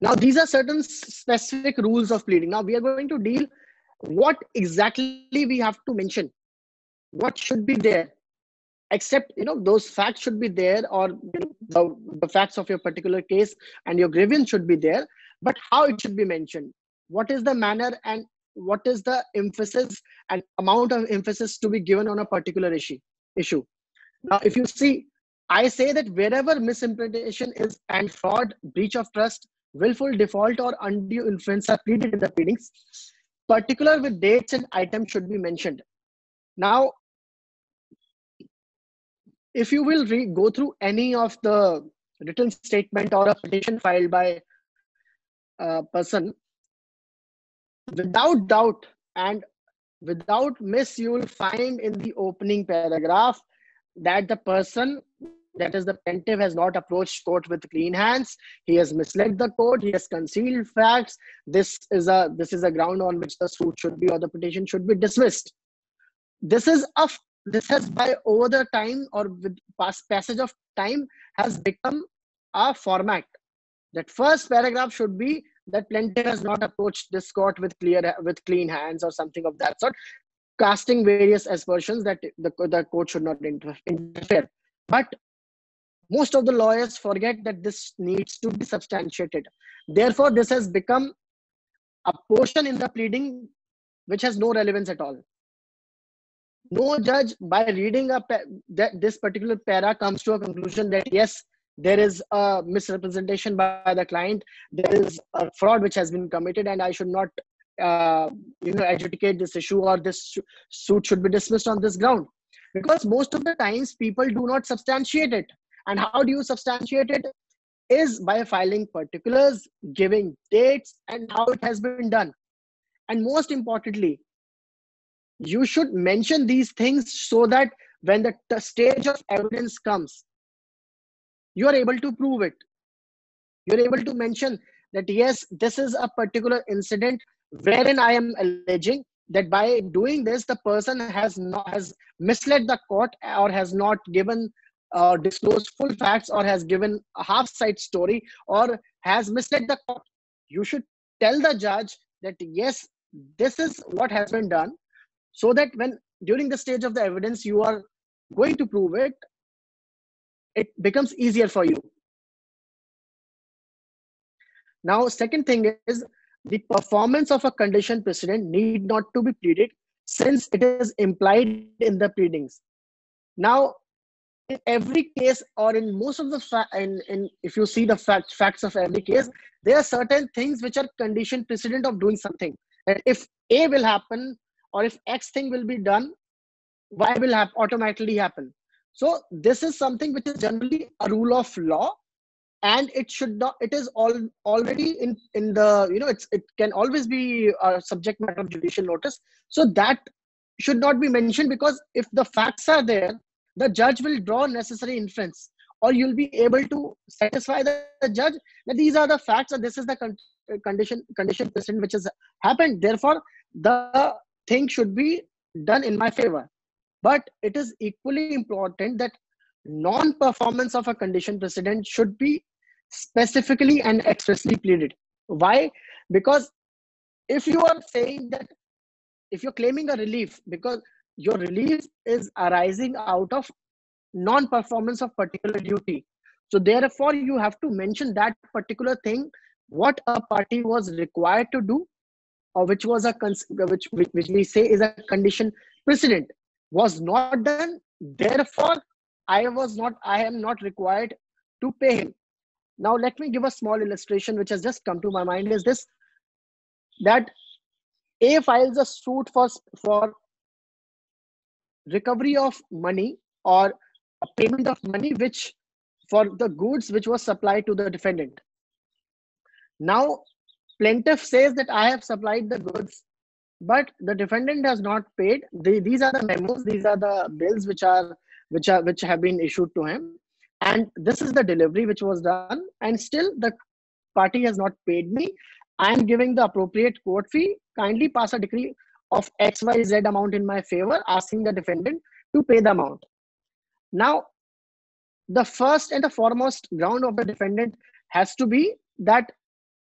Now these are certain specific rules of pleading. Now we are going to deal what exactly we have to mention. What should be there except you know those facts should be there or the, the facts of your particular case and your grievance should be there. But how it should be mentioned? What is the manner and what is the emphasis and amount of emphasis to be given on a particular issue issue? Now if you see i say that wherever misimpresentation is and fraud breach of trust willful default or undue influence are pleaded in the pleadings particular with dates and items should be mentioned. Now if you will re- go through any of the written statement or a petition filed by a person without doubt and without miss you will find in the opening paragraph that the person that is the plaintiff has not approached court with clean hands. He has misled the court. He has concealed facts. This is a this is a ground on which the suit should be or the petition should be dismissed. This is a this has by over the time or with past passage of time has become a format. That first paragraph should be that plaintiff has not approached this court with clear with clean hands or something of that sort casting various aspersions that the, the court should not interfere. But most of the lawyers forget that this needs to be substantiated. Therefore this has become a portion in the pleading which has no relevance at all no judge by reading a that this particular para comes to a conclusion that yes there is a misrepresentation by the client there is a fraud which has been committed and i should not uh, you know adjudicate this issue or this suit should be dismissed on this ground because most of the times people do not substantiate it and how do you substantiate it? Is by filing particulars, giving dates, and how it has been done. And most importantly, you should mention these things so that when the stage of evidence comes you are able to prove it. You're able to mention that yes this is a particular incident wherein i am alleging that by doing this the person has not has misled the court or has not given uh, disclosed full facts or has given a half side story or has misled the court. You should tell the judge that yes this is what has been done so that when during the stage of the evidence you are going to prove it it becomes easier for you. Now second thing is the performance of a condition precedent need not to be pleaded since it is implied in the pleadings. Now in every case or in most of the fa- in, in if you see the fact, facts of every case there are certain things which are condition precedent of doing something. And if a will happen or if x thing will be done y will have automatically happen. So this is something which is generally a rule of law and it should not it is all already in in the you know it's it can always be a subject matter of judicial notice. So that should not be mentioned because if the facts are there the judge will draw necessary inference or you'll be able to satisfy the, the judge that these are the facts and this is the con- condition condition precedent which has happened. Therefore the thing should be done in my favor. But it is equally important that non-performance of a condition precedent should be specifically and expressly pleaded. Why? Because if you are saying that if you're claiming a relief because your relief is arising out of non-performance of particular duty. So therefore you have to mention that particular thing what a party was required to do or which was a which, which we say is a condition precedent was not done. Therefore i was not i am not required to pay him. Now let me give a small illustration which has just come to my mind. Is this that a files a suit for for recovery of money or payment of money which for the goods which was supplied to the defendant. Now plaintiff says that i have supplied the goods but the defendant has not paid. The, these are the memos these are the bills which are which are which have been issued to him. And this is the delivery which was done and still the party has not paid me. I am giving the appropriate court fee. Kindly pass a decree of xyz amount in my favor asking the defendant to pay the amount. Now the first and the foremost ground of the defendant has to be that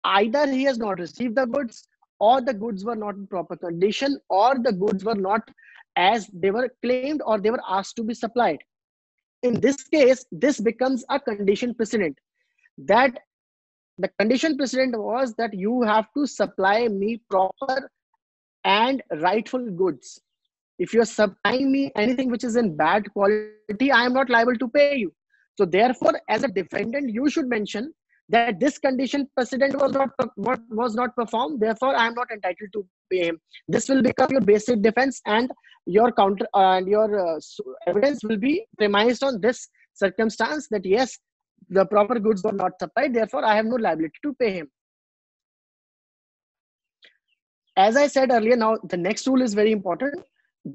either he has not received the goods or the goods were not in proper condition or the goods were not as they were claimed or they were asked to be supplied. In this case this becomes a condition precedent. That the condition precedent was that you have to supply me proper and rightful goods. If you're supplying me anything which is in bad quality i am not liable to pay you. So therefore as a defendant you should mention that this condition precedent was not what was not performed therefore i am not entitled to pay him. This will become your basic defense and your counter and your uh, evidence will be premised on this circumstance that yes the proper goods were not supplied therefore i have no liability to pay him. As i said earlier now the next rule is very important.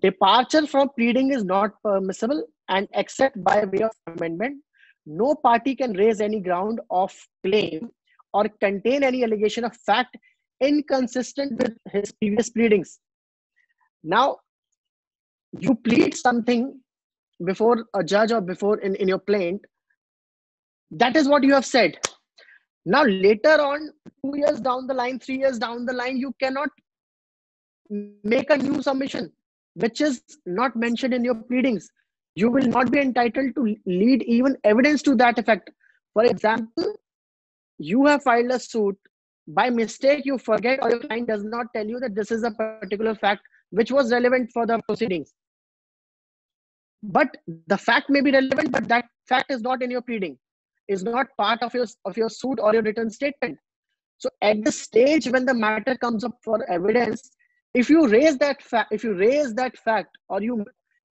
Departure from pleading is not permissible and except by way of amendment no party can raise any ground of claim or contain any allegation of fact inconsistent with his previous pleadings. Now you plead something before a judge or before in, in your plaint. That is what you have said. Now later on two years down the line three years down the line you cannot make a new submission which is not mentioned in your pleadings you will not be entitled to lead even evidence to that effect. For example you have filed a suit. By mistake you forget or your client does not tell you that this is a particular fact which was relevant for the proceedings. But the fact may be relevant but that fact is not in your pleading. Is not part of your of your suit or your written statement. So at the stage when the matter comes up for evidence if you raise that fact if you raise that fact or you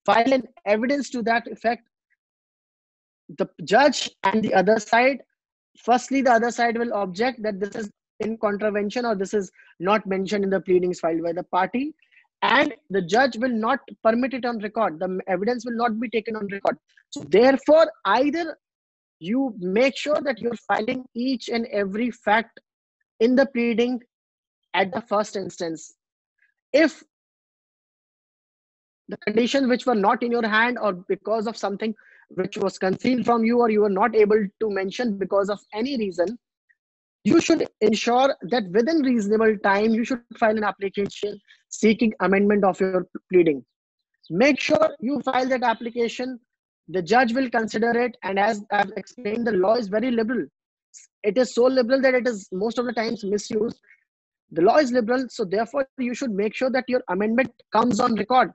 file an evidence to that effect the judge and the other side firstly the other side will object that this is in contravention or this is not mentioned in the pleadings filed by the party and the judge will not permit it on record. The evidence will not be taken on record. So therefore either you make sure that you're filing each and every fact in the pleading at the first instance. If the conditions which were not in your hand or because of something which was concealed from you or you were not able to mention because of any reason you should ensure that within reasonable time you should file an application seeking amendment of your pleading. Make sure you file that application. The judge will consider it. And as i've explained the law is very liberal. It is so liberal that it is most of the times misused. The law is liberal so therefore you should make sure that your amendment comes on record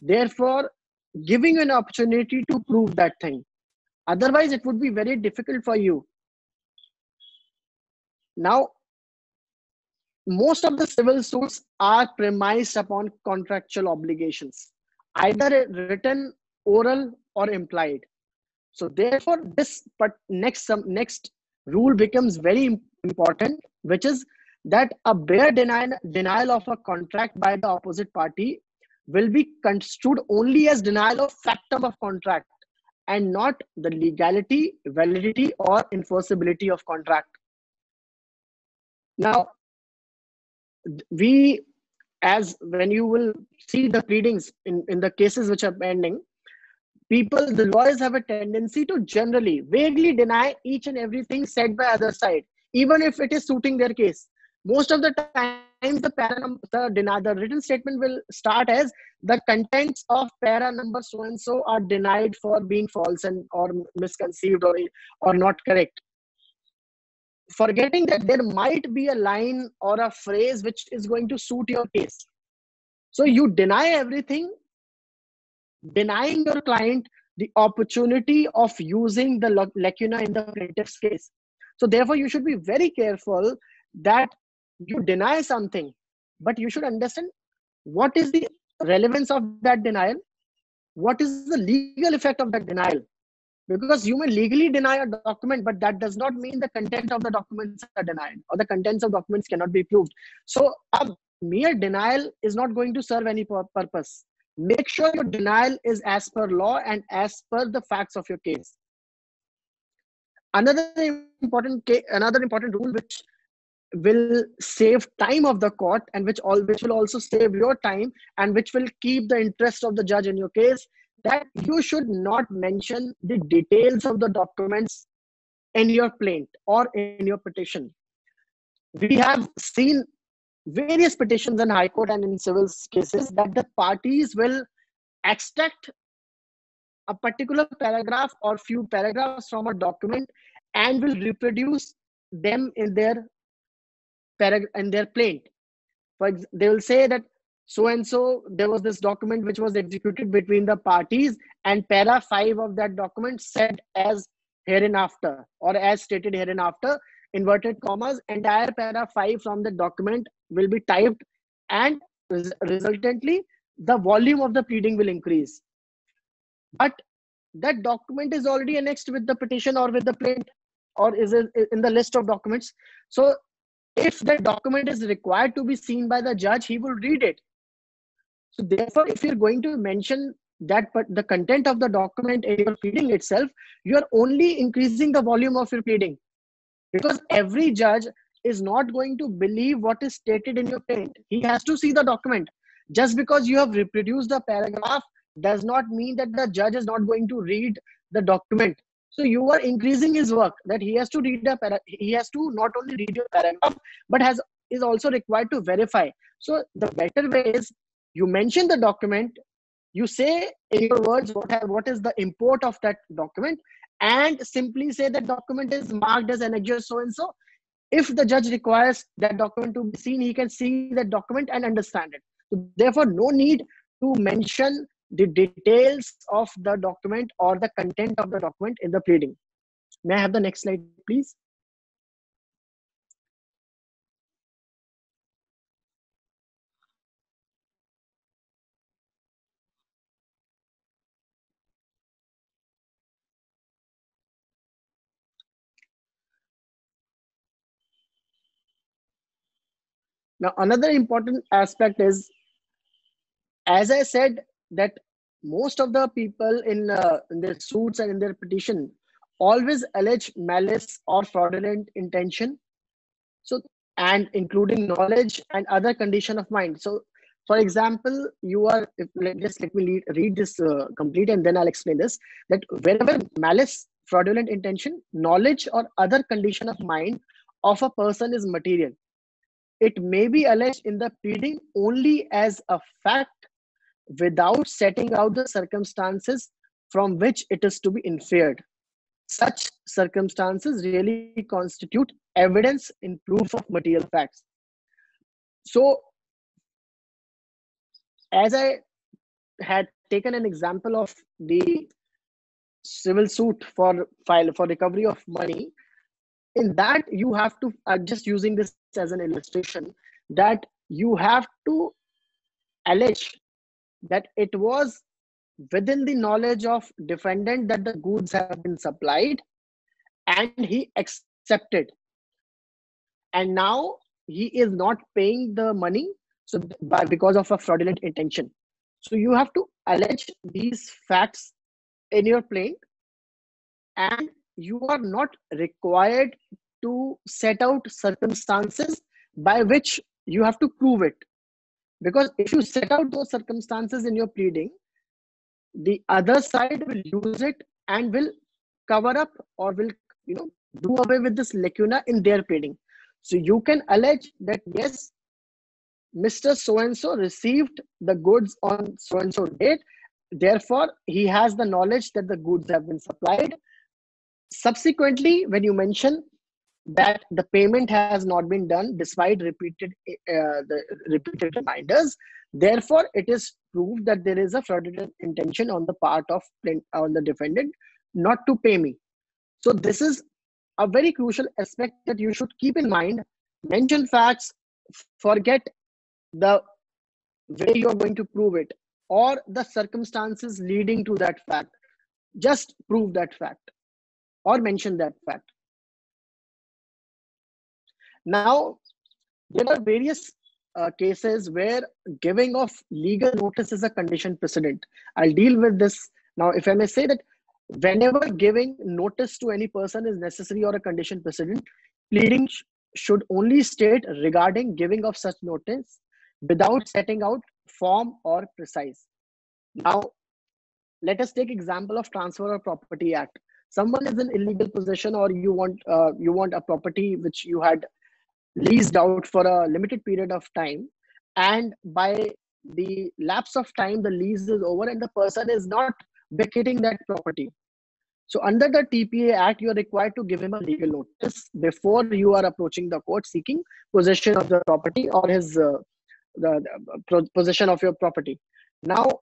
therefore giving an opportunity to prove that thing. Otherwise it would be very difficult for you. Now most of the civil suits are premised upon contractual obligations either written oral or implied. So therefore this but next some next rule becomes very important which is that a bare denial, denial of a contract by the opposite party will be construed only as denial of factum of contract and not the legality, validity, or enforceability of contract. Now, we, as when you will see the pleadings in, in the cases which are pending, people, the lawyers have a tendency to generally, vaguely deny each and everything said by other side, even if it is suiting their case most of the times the para the, deny, the written statement will start as the contents of para number so and so are denied for being false and or misconceived or or not correct. Forgetting that there might be a line or a phrase which is going to suit your case. So you deny everything denying your client the opportunity of using the lacuna in the plaintiff's case. So therefore you should be very careful that you deny something but you should understand what is the relevance of that denial? What is the legal effect of that denial? Because you may legally deny a document but that does not mean the content of the documents are denied or the contents of documents cannot be proved. So a mere denial is not going to serve any purpose. Make sure your denial is as per law and as per the facts of your case. Another important another important rule which will save time of the court and which all which will also save your time and which will keep the interest of the judge in your case that you should not mention the details of the documents in your plaint or in your petition. We have seen various petitions in high court and in civil cases that the parties will extract a particular paragraph or few paragraphs from a document and will reproduce them in their in their plaint. For they will say that so and so there was this document which was executed between the parties, and para five of that document said as hereinafter or as stated hereinafter inverted commas entire para 5 from the document will be typed and res resultantly the volume of the pleading will increase but that document is already annexed with the petition or with the plaint or is in the list of documents so if the document is required to be seen by the judge he will read it. So therefore if you're going to mention that but the content of the document in your pleading itself you are only increasing the volume of your pleading. Because every judge is not going to believe what is stated in your plaint he has to see the document. Just because you have reproduced the paragraph does not mean that the judge is not going to read the document so you are increasing his work that he has to read the para- he has to not only read your paragraph but has is also required to verify. So the better way is you mention the document, you say in your words what have, what is the import of that document, and simply say that document is marked as an annexure so and so. If the judge requires that document to be seen, he can see that document and understand it. So therefore, no need to mention the details of the document or the content of the document in the pleading. May I have the next slide, please? Now, another important aspect is as I said, that most of the people in, uh, in their suits and in their petition always allege malice or fraudulent intention. So, and including knowledge and other condition of mind. So, for example, you are, let, just let me read, read this uh, complete and then I'll explain this, that wherever malice, fraudulent intention, knowledge or other condition of mind of a person is material, it may be alleged in the pleading only as a fact without setting out the circumstances from which it is to be inferred. Such circumstances really constitute evidence in proof of material facts. So, as I had taken an example of the civil suit for file for recovery of money, in that you have to, uh, just using this as an illustration, that you have to allege that it was within the knowledge of defendant that the goods have been supplied and he accepted. And now he is not paying the money so by, because of a fraudulent intention. So you have to allege these facts in your plaint and you are not required to set out circumstances by which you have to prove it because if you set out those circumstances in your pleading the other side will use it and will cover up or will you know do away with this lacuna in their pleading. So you can allege that yes mr so and so received the goods on so and so date. Therefore he has the knowledge that the goods have been supplied. Subsequently when you mention that the payment has not been done despite repeated uh, the repeated reminders. Therefore it is proved that there is a fraudulent intention on the part of on the defendant not to pay me. So this is a very crucial aspect that you should keep in mind. Mention facts forget the way you are going to prove it or the circumstances leading to that fact. Just prove that fact or mention that fact now, there are various uh, cases where giving of legal notice is a condition precedent. I'll deal with this now. If I may say that whenever giving notice to any person is necessary or a condition precedent, pleading sh should only state regarding giving of such notice without setting out form or precise. Now, let us take example of Transfer of Property Act. Someone is in illegal possession, or you want uh, you want a property which you had leased out for a limited period of time. And by the lapse of time the lease is over and the person is not vacating that property. So under the tpa act you are required to give him a legal notice before you are approaching the court seeking possession of the property or his uh, the, the possession of your property. Now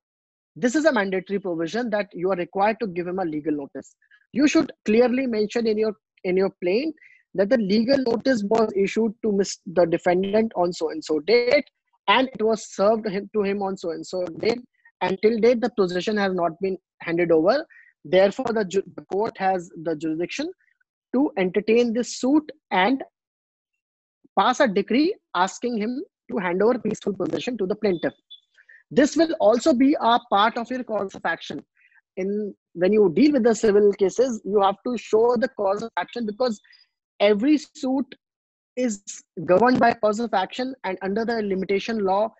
this is a mandatory provision that you are required to give him a legal notice. You should clearly mention in your in your plaint that the legal notice was issued to the defendant on so and so date and it was served to him on so and so date. Until date the possession has not been handed over. Therefore the, the court has the jurisdiction to entertain this suit and pass a decree asking him to hand over peaceful possession to the plaintiff. This will also be a part of your cause of action. In when you deal with the civil cases you have to show the cause of action because every suit is governed by cause of action and under the limitation law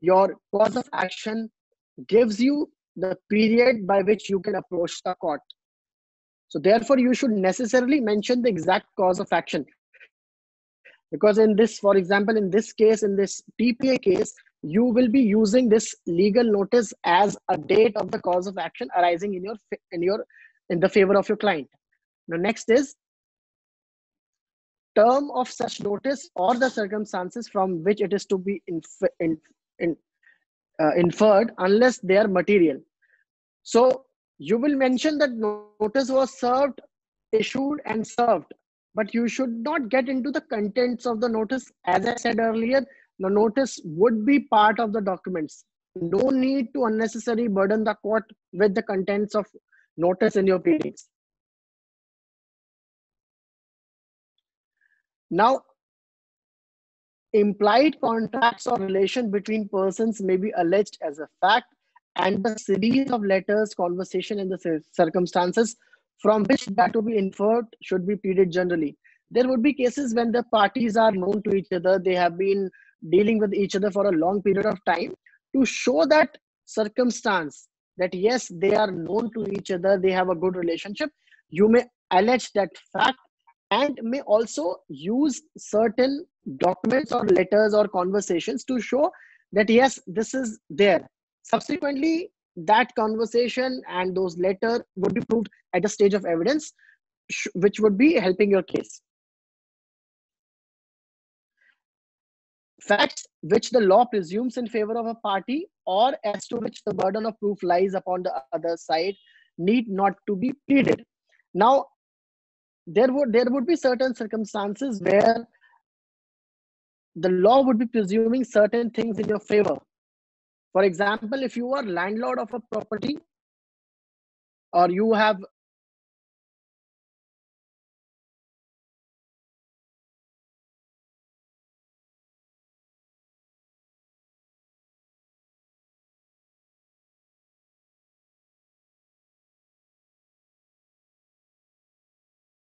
your cause of action gives you the period by which you can approach the court. So therefore you should necessarily mention the exact cause of action. Because in this for example in this case in this tpa case you will be using this legal notice as a date of the cause of action arising in your in your in the favor of your client. Now next is term of such notice or the circumstances from which it is to be inf- in, in, uh, inferred unless they are material. So you will mention that notice was served, issued, and served, but you should not get into the contents of the notice. As I said earlier, the notice would be part of the documents. No need to unnecessarily burden the court with the contents of notice in your pleadings. Now, implied contracts or relation between persons may be alleged as a fact and the series of letters conversation and the circumstances from which that to be inferred should be pleaded generally. There would be cases when the parties are known to each other they have been dealing with each other for a long period of time to show that circumstance that yes they are known to each other they have a good relationship. You may allege that fact and may also use certain documents or letters or conversations to show that yes this is there. Subsequently that conversation and those letter would be proved at the stage of evidence which would be helping your case. Facts which the law presumes in favor of a party or as to which the burden of proof lies upon the other side need not to be pleaded. Now there would there would be certain circumstances where the law would be presuming certain things in your favor. For example if you are landlord of a property or you have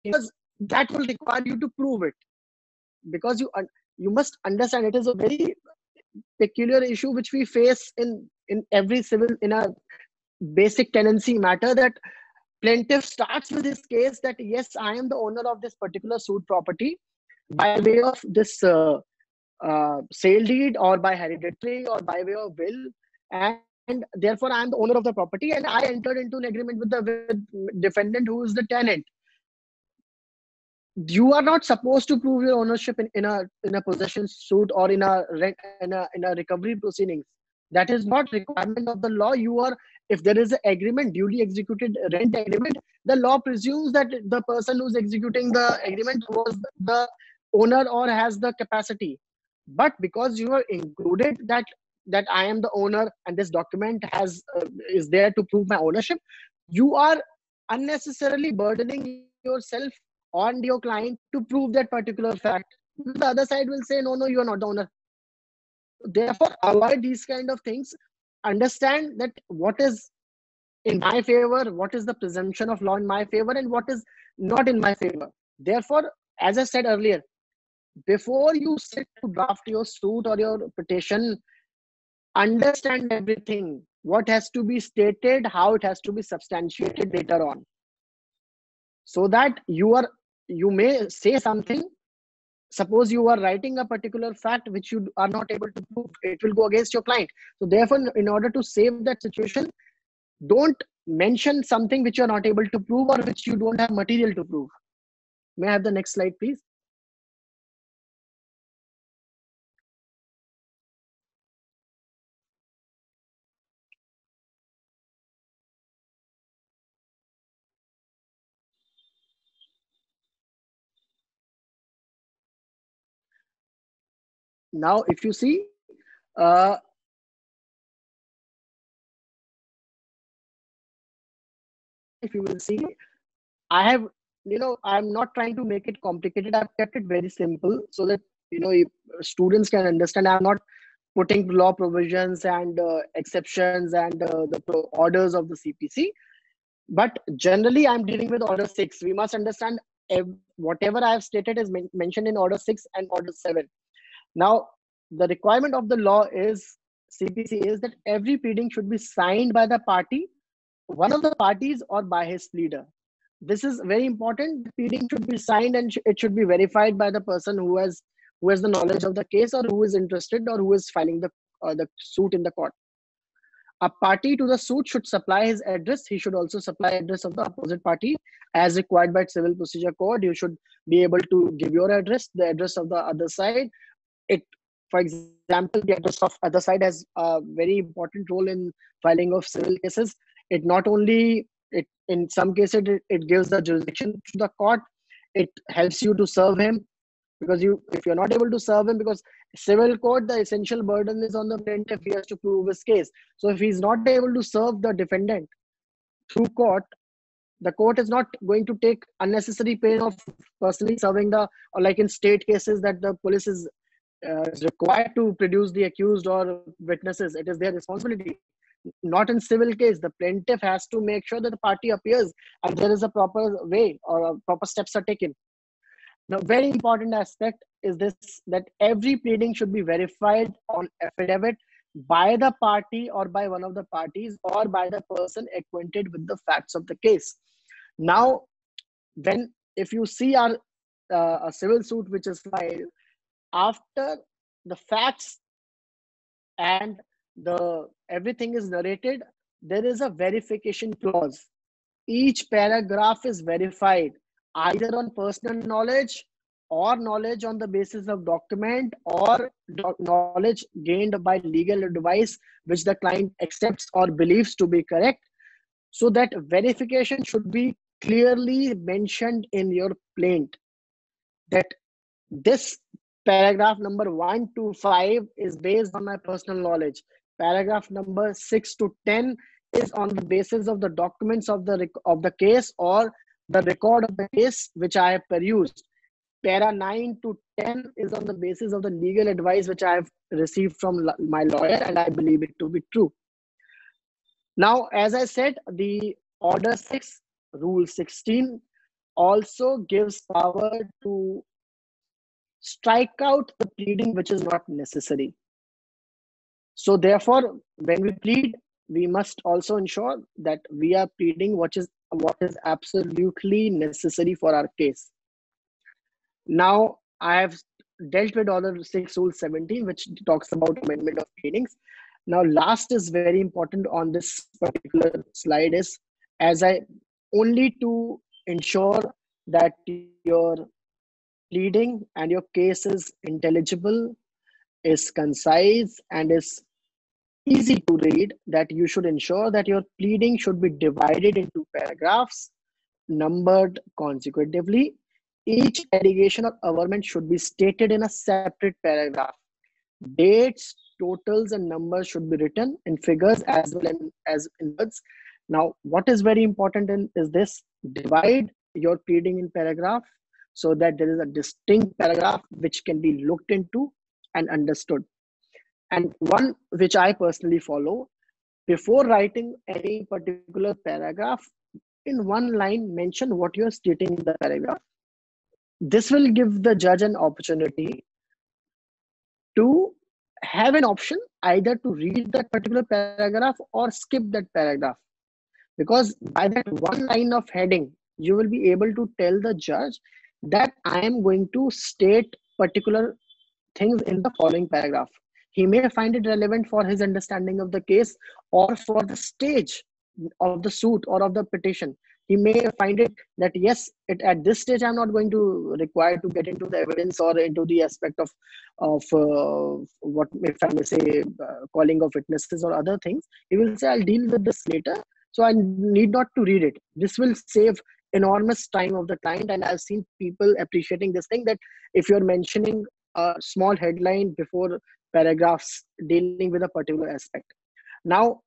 because that will require you to prove it. Because you you must understand it is a very peculiar issue which we face in in every civil in a basic tenancy matter that plaintiff starts with his case that yes i am the owner of this particular suit property by way of this uh, uh, sale deed or by hereditary or by way of will and, and therefore i am the owner of the property and i entered into an agreement with the defendant who is the tenant you are not supposed to prove your ownership in, in a in a possession suit or in a in a in a recovery proceedings. That is not requirement of the law. You are if there is an agreement duly executed rent agreement the law presumes that the person who's executing the agreement was the owner or has the capacity. But because you are included that that i am the owner and this document has uh, is there to prove my ownership you are unnecessarily burdening yourself on your client to prove that particular fact. The other side will say, no, no, you are not the owner. Therefore, avoid these kind of things. Understand that what is in my favor, what is the presumption of law in my favor, and what is not in my favor. Therefore, as I said earlier, before you sit to draft your suit or your petition, understand everything what has to be stated, how it has to be substantiated later on so that you are you may say something. Suppose you are writing a particular fact which you are not able to prove it will go against your client. So therefore in order to save that situation don't mention something which you are not able to prove or which you don't have material to prove. May i have the next slide please now if you see uh, if you will see i have you know i'm not trying to make it complicated. I've kept it very simple so that you know students can understand i'm not putting law provisions and uh, exceptions and uh, the orders of the cpc but generally i'm dealing with order 6 we must understand whatever i have stated is men mentioned in order 6 and order 7 now, the requirement of the law is CPC is that every pleading should be signed by the party, one of the parties, or by his pleader. This is very important. The pleading should be signed and it should be verified by the person who has who has the knowledge of the case or who is interested or who is filing the uh, the suit in the court. A party to the suit should supply his address. He should also supply address of the opposite party as required by Civil Procedure Code. You should be able to give your address, the address of the other side, it for example the address of other side has a very important role in filing of civil cases. It not only it in some cases it, it gives the jurisdiction to the court. It helps you to serve him because you if you're not able to serve him because civil court the essential burden is on the plaintiff he has to prove his case. So if he's not able to serve the defendant through court the court is not going to take unnecessary pain of personally serving the or like in state cases that the police is is required to produce the accused or witnesses. It is their responsibility. Not in civil case, the plaintiff has to make sure that the party appears and there is a proper way or proper steps are taken. Now, very important aspect is this that every pleading should be verified on affidavit by the party or by one of the parties or by the person acquainted with the facts of the case. Now, when if you see our uh, a civil suit which is filed after the facts and the everything is narrated there is a verification clause. Each paragraph is verified either on personal knowledge or knowledge on the basis of document or knowledge gained by legal advice which the client accepts or believes to be correct. So that verification should be clearly mentioned in your plaint. That this paragraph number 1 to 5 is based on my personal knowledge. Paragraph number 6 to 10 is on the basis of the documents of the of the case or the record of the case which i have perused. Para 9 to 10 is on the basis of the legal advice which i have received from my lawyer and i believe it to be true. Now as i said the order 6 rule 16 also gives power to strike out the pleading which is not necessary. So, therefore, when we plead, we must also ensure that we are pleading what is what is absolutely necessary for our case. Now, I have dealt with Order 6 Rule 17, which talks about amendment of pleadings. Now, last is very important on this particular slide is as I only to ensure that your pleading and your case is intelligible, is concise, and is easy to read, that you should ensure that your pleading should be divided into paragraphs, numbered consecutively. Each allegation or averment should be stated in a separate paragraph. Dates, totals, and numbers should be written in figures as well as in words. Now, what is very important in, is this divide your pleading in paragraph so that there is a distinct paragraph which can be looked into and understood. And one which I personally follow before writing any particular paragraph, in one line, mention what you're stating in the paragraph. This will give the judge an opportunity to have an option either to read that particular paragraph or skip that paragraph because by that one line of heading you will be able to tell the judge that I am going to state particular things in the following paragraph. He may find it relevant for his understanding of the case or for the stage of the suit or of the petition. He may find it that yes, it, at this stage I'm not going to require to get into the evidence or into the aspect of of uh, what if I may say uh, calling of witnesses or other things. He will say I'll deal with this later, so I need not to read it. This will save enormous time of the client and i've seen people appreciating this thing that if you're mentioning a small headline before paragraphs dealing with a particular aspect. Now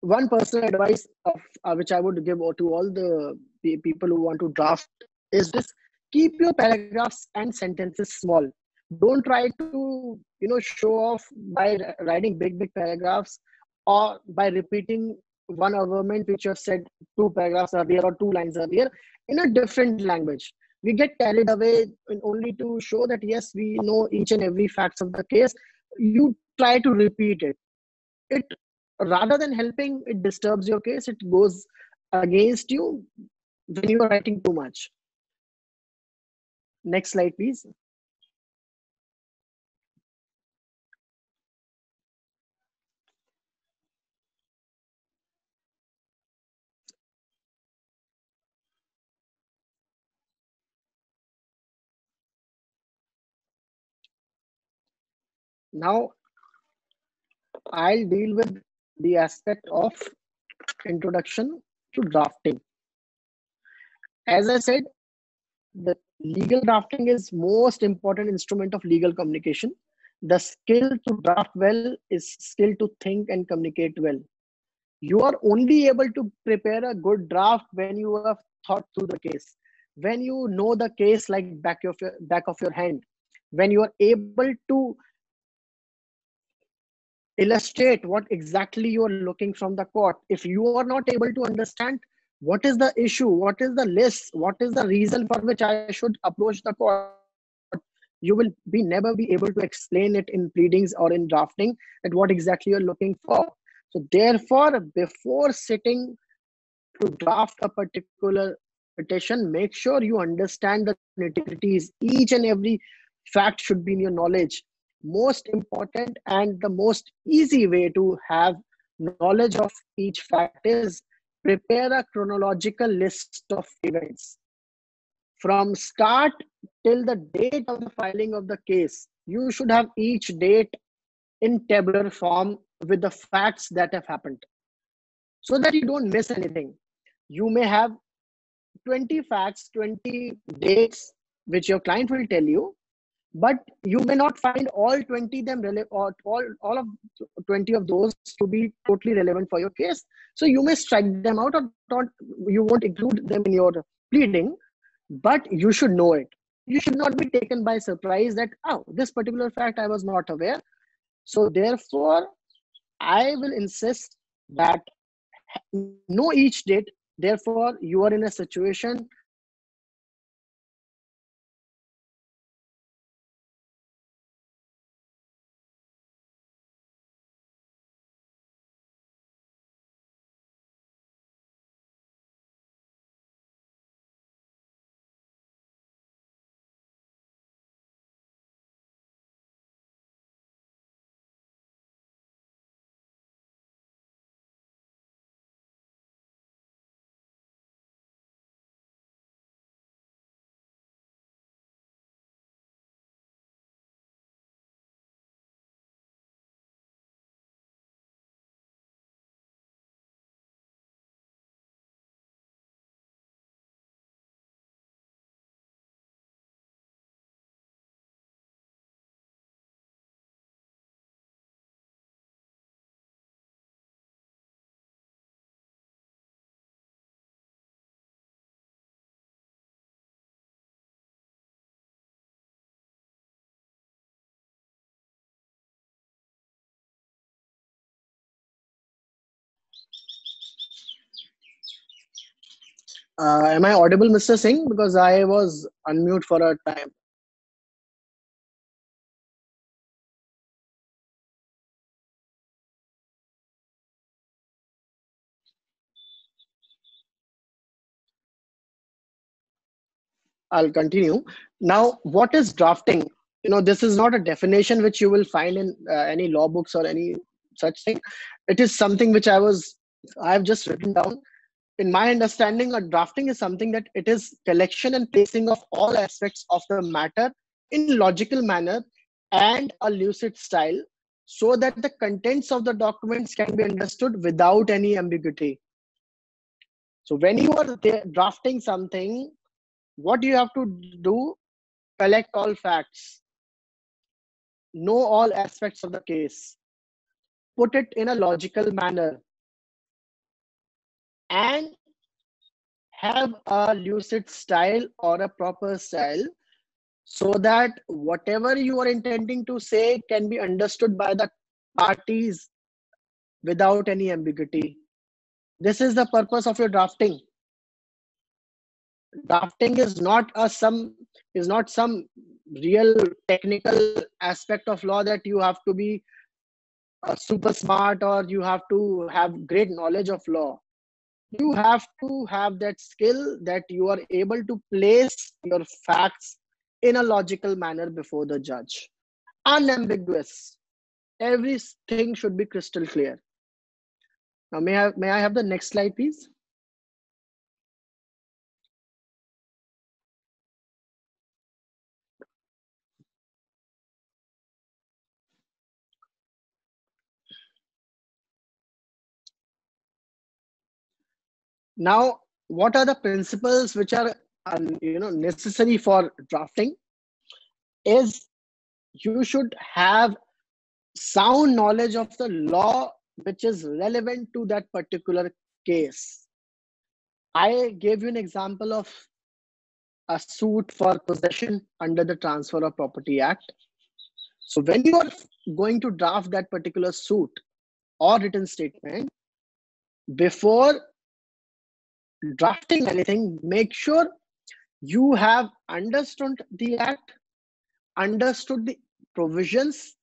one personal advice of uh, which i would give to all the people who want to draft is this. Keep your paragraphs and sentences small. Don't try to you know show off by writing big big paragraphs or by repeating one averment which you have said two paragraphs earlier or two lines earlier in a different language. We get carried away only to show that yes, we know each and every facts of the case. You try to repeat it. It rather than helping, it disturbs your case. It goes against you when you are writing too much. Next slide, please. Now, I'll deal with the aspect of introduction to drafting. As I said, the legal drafting is most important instrument of legal communication. The skill to draft well is skill to think and communicate well. You are only able to prepare a good draft when you have thought through the case. When you know the case like back of your back of your hand, when you are able to illustrate what exactly you are looking from the court. If you are not able to understand what is the issue what is the list what is the reason for which i should approach the court you will be never be able to explain it in pleadings or in drafting at what exactly you're looking for. So therefore before sitting to draft a particular petition make sure you understand the nitty-gritties. Each and every fact should be in your knowledge most important and the most easy way to have knowledge of each fact is prepare a chronological list of events. From start till the date of the filing of the case you should have each date in tabular form with the facts that have happened so that you don't miss anything. You may have 20 facts 20 dates which your client will tell you but you may not find all 20 them rele- or all, all of 20 of those to be totally relevant for your case. So you may strike them out or not you won't include them in your pleading but you should know it. You should not be taken by surprise that oh this particular fact i was not aware. So therefore i will insist that know each date. Therefore you are in a situation uh, am i audible mr singh because i was unmute for a time I'll continue. Now, what is drafting? You know, this is not a definition which you will find in uh, any law books or any such thing. It is something which I was, I have just written down. In my understanding, a drafting is something that it is collection and placing of all aspects of the matter in logical manner and a lucid style so that the contents of the documents can be understood without any ambiguity. So when you are drafting something, what you have to do? Collect all facts. Know all aspects of the case. Put it in a logical manner and have a lucid style or a proper style so that whatever you are intending to say can be understood by the parties without any ambiguity. This is the purpose of your drafting. Drafting is not a some is not some real technical aspect of law that you have to be uh, super smart or you have to have great knowledge of law you have to have that skill that you are able to place your facts in a logical manner before the judge. Unambiguous. Everything should be crystal clear. Now may i may i have the next slide please now what are the principles which are um, you know necessary for drafting is you should have sound knowledge of the law which is relevant to that particular case i gave you an example of a suit for possession under the Transfer of Property Act. So when you are going to draft that particular suit or written statement, before drafting anything, make sure you have understood the act, understood the provisions,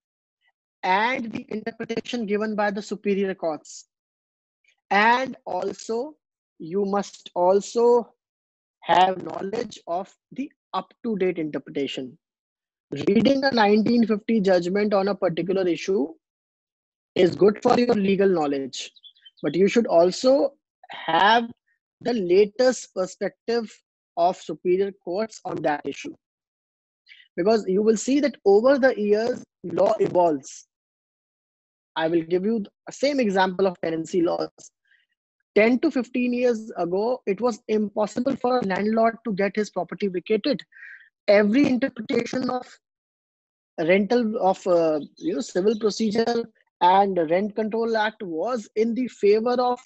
and the interpretation given by the superior courts. And also, you must also have knowledge of the up-to-date interpretation. Reading a 1950 judgment on a particular issue is good for your legal knowledge, but you should also have the latest perspective of superior courts on that issue. Because you will see that over the years, law evolves. I will give you the same example of tenancy laws. 10 to 15 years ago, it was impossible for a landlord to get his property vacated. Every interpretation of rental of uh, you know civil procedure and rent control act was in the favor of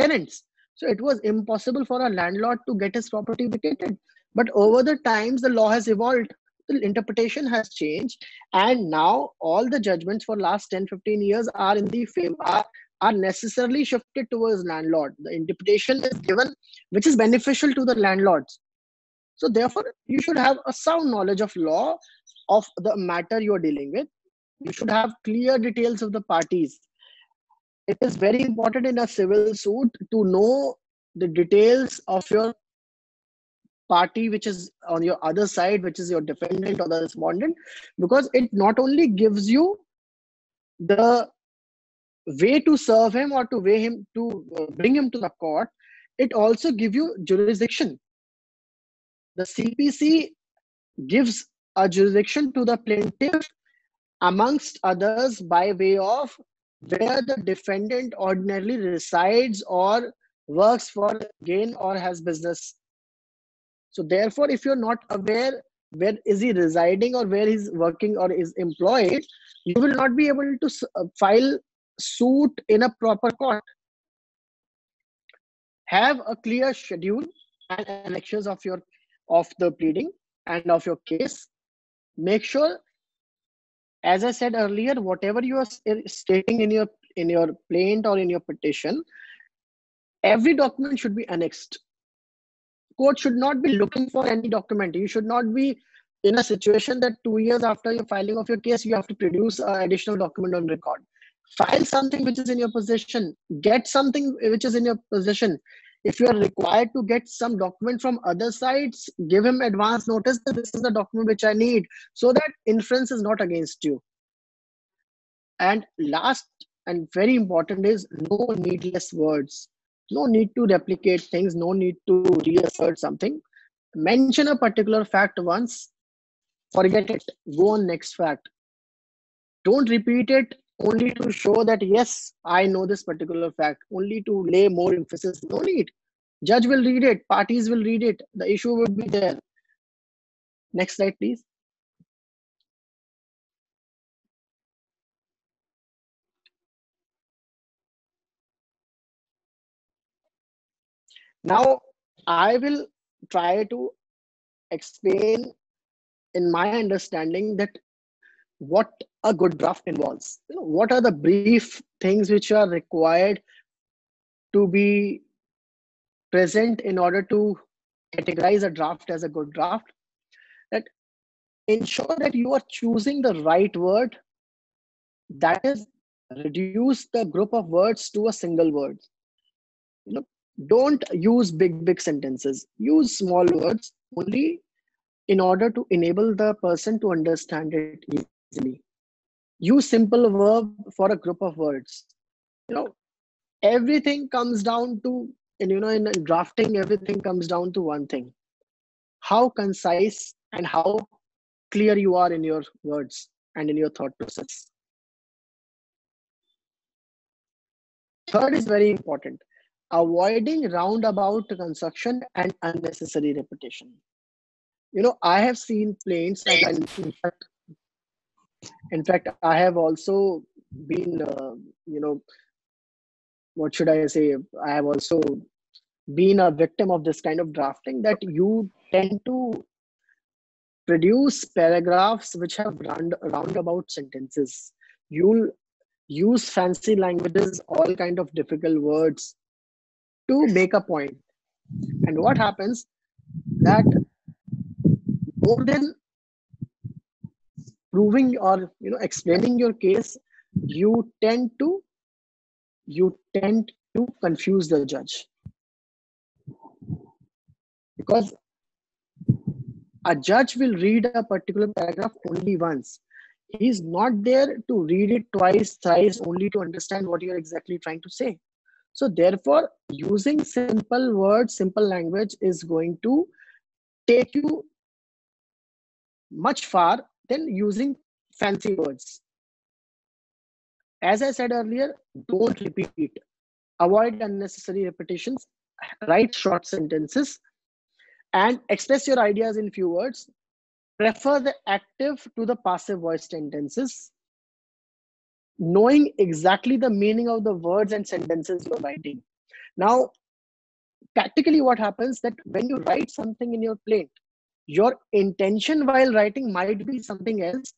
tenants so it was impossible for a landlord to get his property vacated. But over the times the law has evolved. The interpretation has changed. And now all the judgments for last 10 15 years are in the favor are, are necessarily shifted towards landlord. The interpretation is given which is beneficial to the landlords. So therefore you should have a sound knowledge of law of the matter you are dealing with. You should have clear details of the parties it is very important in a civil suit to know the details of your party which is on your other side which is your defendant or the respondent because it not only gives you the way to serve him or to weigh him to uh, bring him to the court it also gives you jurisdiction. The cpc gives a jurisdiction to the plaintiff amongst others by way of where the defendant ordinarily resides or works for gain or has business. So therefore if you're not aware where is he residing or where he's working or is employed you will not be able to uh, file suit in a proper court. Have a clear schedule and annexures of your of the pleading and of your case. Make sure as i said earlier whatever you are stating in your in your plaint or in your petition every document should be annexed. Court should not be looking for any document. You should not be in a situation that two years after your filing of your case you have to produce an additional document on record. File something which is in your possession. Get something which is in your possession if you are required to get some document from other sites give him advance notice that this is the document which i need so that inference is not against you. And last and very important is no needless words. No need to replicate things no need to reassert something. Mention a particular fact once forget it go on next fact. Don't repeat it only to show that yes i know this particular fact. Only to lay more emphasis no need. Judge will read it parties will read it the issue would be there. Next slide please. Now i will try to explain in my understanding that what a good draft involves. You know, what are the brief things which are required to be present in order to categorize a draft as a good draft? That ensure that you are choosing the right word that is reduce the group of words to a single word. You know don't use big big sentences. Use small words only in order to enable the person to understand it easily. Use simple verb for a group of words. You know everything comes down to and you know in drafting everything comes down to one thing. How concise and how clear you are in your words and in your thought process. Third is very important. Avoiding roundabout construction and unnecessary repetition. You know i have seen plaints and in fact i have also been uh, you know what should i say i have also been a victim of this kind of drafting that you tend to produce paragraphs which have round, roundabout sentences. You'll use fancy languages, all kind of difficult words to make a point. And what happens that more than proving or you know explaining your case, you tend to you tend to confuse the judge. Because a judge will read a particular paragraph only once. He's not there to read it twice thrice only to understand what you're exactly trying to say. So therefore using simple words simple language is going to take you much far than using fancy words. As i said earlier don't repeat. Avoid unnecessary repetitions. Write short sentences and express your ideas in few words. Prefer the active to the passive voice sentences. knowing exactly the meaning of the words and sentences you're writing. Now practically what happens that when you write something in your plaint your intention while writing might be something else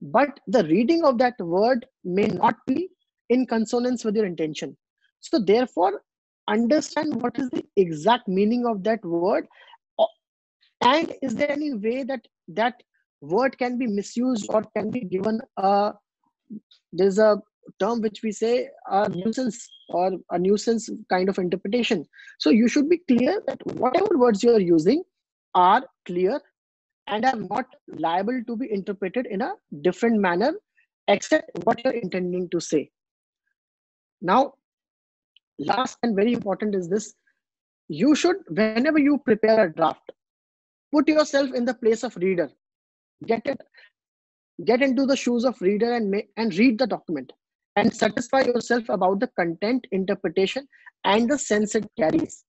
but the reading of that word may not be in consonance with your intention. So therefore understand what is the exact meaning of that word and is there any way that that word can be misused or can be given a there's a term which we say a nuisance or a nuisance kind of interpretation. So you should be clear that whatever words you are using are clear and are not liable to be interpreted in a different manner except what you're intending to say. Now last and very important is this. You should whenever you prepare a draft put yourself in the place of reader. Get it get into the shoes of reader and make, and read the document. And satisfy yourself about the content interpretation and the sense it carries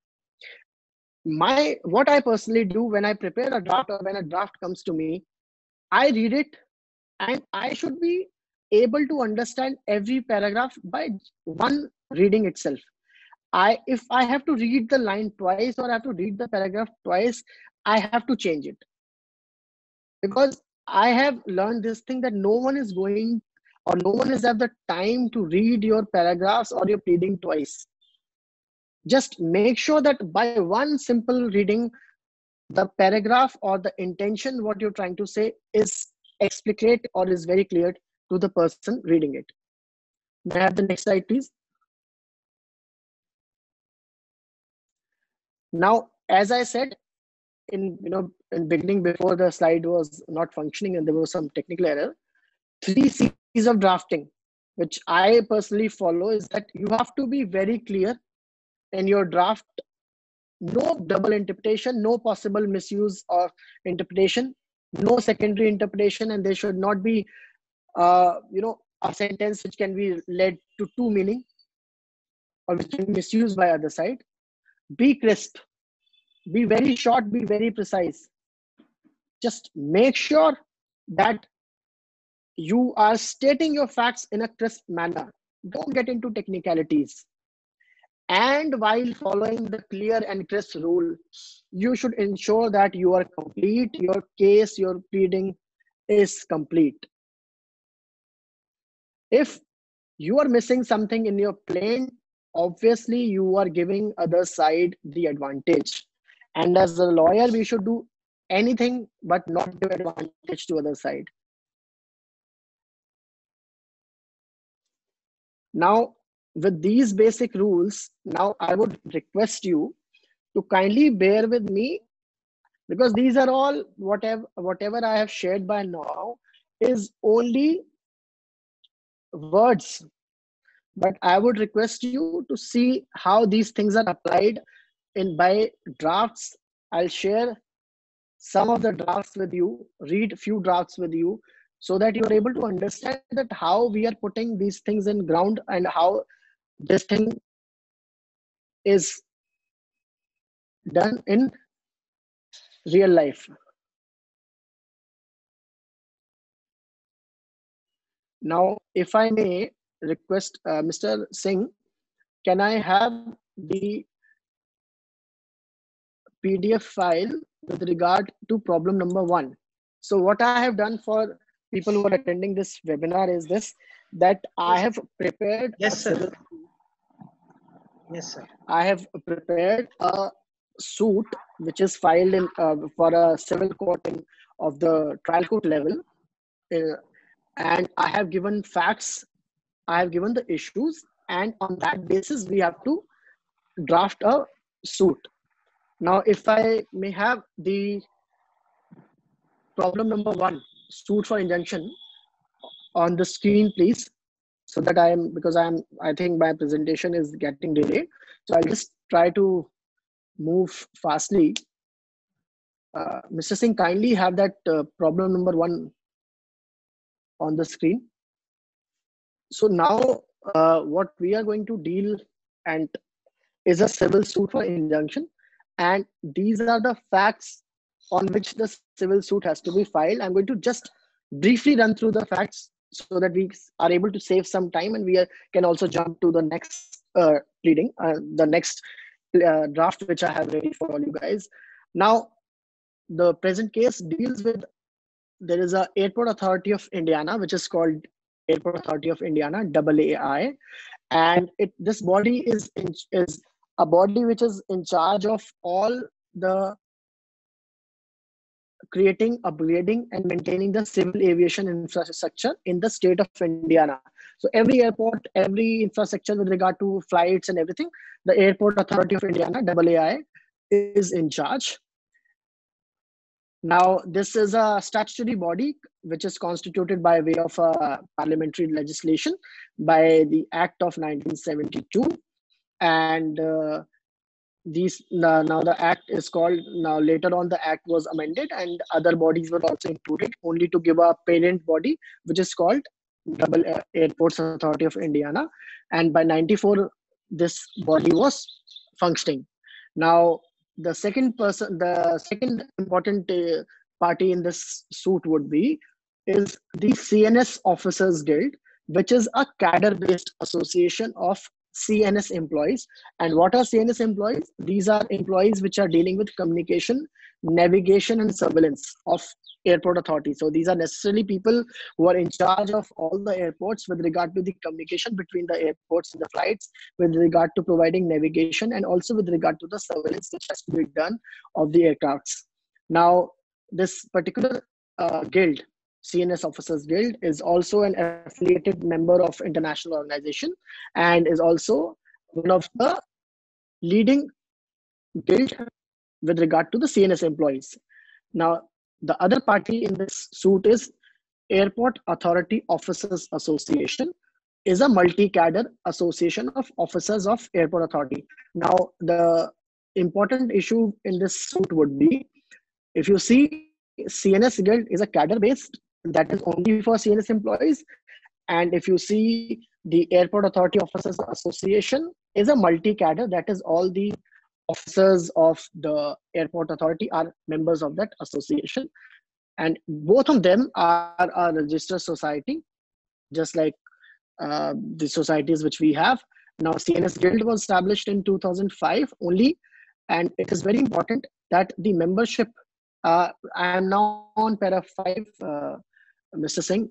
my what i personally do when i prepare a draft or when a draft comes to me i read it and i should be able to understand every paragraph by one reading itself i if i have to read the line twice or i have to read the paragraph twice I have to change it because I have learned this thing that no one is going or no one is have the time to read your paragraphs or your pleading twice. Just make sure that by one simple reading, the paragraph or the intention, what you're trying to say, is explicate or is very clear to the person reading it. May I have the next slide, please? Now, as I said, in you know in beginning before the slide was not functioning and there was some technical error three c's of drafting which i personally follow is that you have to be very clear in your draft no double interpretation no possible misuse of interpretation no secondary interpretation and there should not be uh, you know a sentence which can be led to two meaning or which can be misused by other side. Be crisp. Be very short. Be very precise. Just make sure that you are stating your facts in a crisp manner. Don't get into technicalities and while following the clear and crisp rule you should ensure that you are complete your case your pleading is complete. If you are missing something in your plaint obviously you are giving other side the advantage. And as a lawyer we should do anything but not give advantage to other side. Now with these basic rules now i would request you to kindly bear with me because these are all whatever whatever i have shared by now is only words. But i would request you to see how these things are applied in by drafts. I'll share some of the drafts with you read few drafts with you so that you're able to understand that how we are putting these things in ground and how this thing is done in real life now if i may request uh, mr singh can i have the PDF file with regard to problem number one. So what I have done for people who are attending this webinar is this, that I have prepared. Yes, sir. Yes, sir. I have prepared a suit which is filed in uh, for a civil court in, of the trial court level, uh, and I have given facts. I have given the issues, and on that basis, we have to draft a suit. Now, if I may have the problem number one, suit for injunction, on the screen, please, so that I am because I am I think my presentation is getting delayed. So I'll just try to move fastly. Uh, Mr. Singh, kindly have that uh, problem number one on the screen. So now uh, what we are going to deal and is a civil suit for injunction. And these are the facts on which the civil suit has to be filed. I'm going to just briefly run through the facts so that we are able to save some time and we are, can also jump to the next uh, pleading, uh, the next uh, draft which I have ready for all you guys. Now, the present case deals with there is a Airport Authority of Indiana which is called Airport Authority of Indiana AAI, and it this body is in, is a body which is in charge of all the creating, upgrading, and maintaining the civil aviation infrastructure in the state of Indiana. So every airport, every infrastructure with regard to flights and everything, the Airport Authority of Indiana, AAI, is in charge. Now, this is a statutory body which is constituted by way of a parliamentary legislation by the Act of 1972. And uh, these uh, now the act is called now later on the act was amended and other bodies were also included only to give a parent body which is called double airports authority of indiana. And by 94 this body was functioning. Now the second person the second important uh, party in this suit would be is the cns officers guild which is a cadre based association of CNS employees. And what are CNS employees? These are employees which are dealing with communication, navigation, and surveillance of airport authority. So these are necessarily people who are in charge of all the airports with regard to the communication between the airports and the flights, with regard to providing navigation, and also with regard to the surveillance which has to be done of the aircrafts. Now, this particular uh, guild CNS Officers Guild is also an affiliated member of international organization and is also one of the leading guild with regard to the CNS employees. Now, the other party in this suit is Airport Authority Officers Association is a multi-cadre association of officers of airport authority. Now, the important issue in this suit would be, if you see CNS Guild is a cadre based that is only for CNS employees. And if you see the Airport Authority Officers Association is a multi-cadre, that is all the officers of the airport authority are members of that association. And both of them are a registered society, just like uh, the societies which we have. Now, CNS Guild was established in 2005 only, and it is very important that the membership. Uh, I am now on para 5. Uh, Mr. Singh?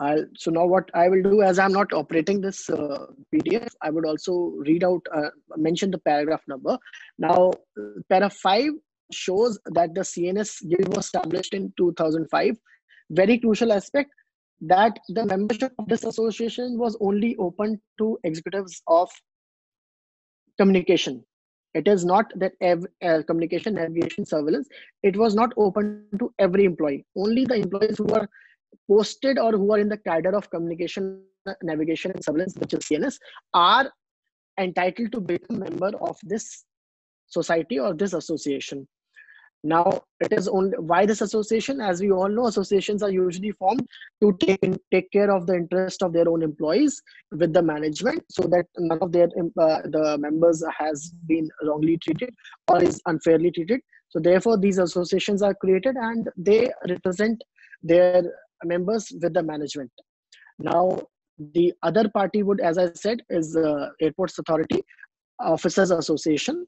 I'll, so now what I will do as I'm not operating this uh, PDF, I would also read out, uh, mention the paragraph number. Now, paragraph 5 shows that the CNS guild was established in 2005. Very crucial aspect that the membership of this association was only open to executives of communication it is not that ev- uh, communication navigation surveillance it was not open to every employee. Only the employees who are posted or who are in the cadre of communication navigation and surveillance which is cns are entitled to become member of this society or this association now it is only why this association? As we all know associations are usually formed to take take care of the interest of their own employees with the management so that none of their uh, the members has been wrongly treated or is unfairly treated. So therefore these associations are created and they represent their members with the management. Now the other party would, as I said, is uh, Airports Authority Officers Association.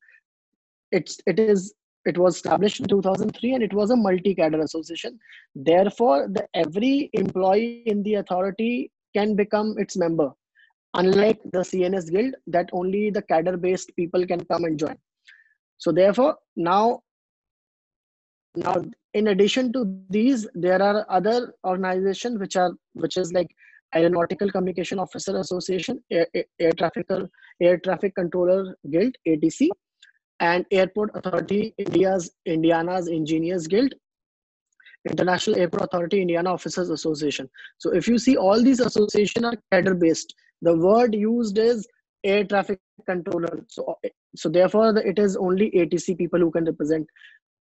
It's it is it was established in 2003 and it was a multi-cadre association. Therefore, the, every employee in the authority can become its member. Unlike the CNS Guild, that only the cadre-based people can come and join. So therefore, now now in addition to these there are other organizations which are which is like aeronautical communication officer association air, air traffic air traffic controller guild atc and airport authority india's indiana's engineers guild international airport authority indiana officers association so if you see all these associations are cadre based the word used is air traffic controller so so therefore it is only atc people who can represent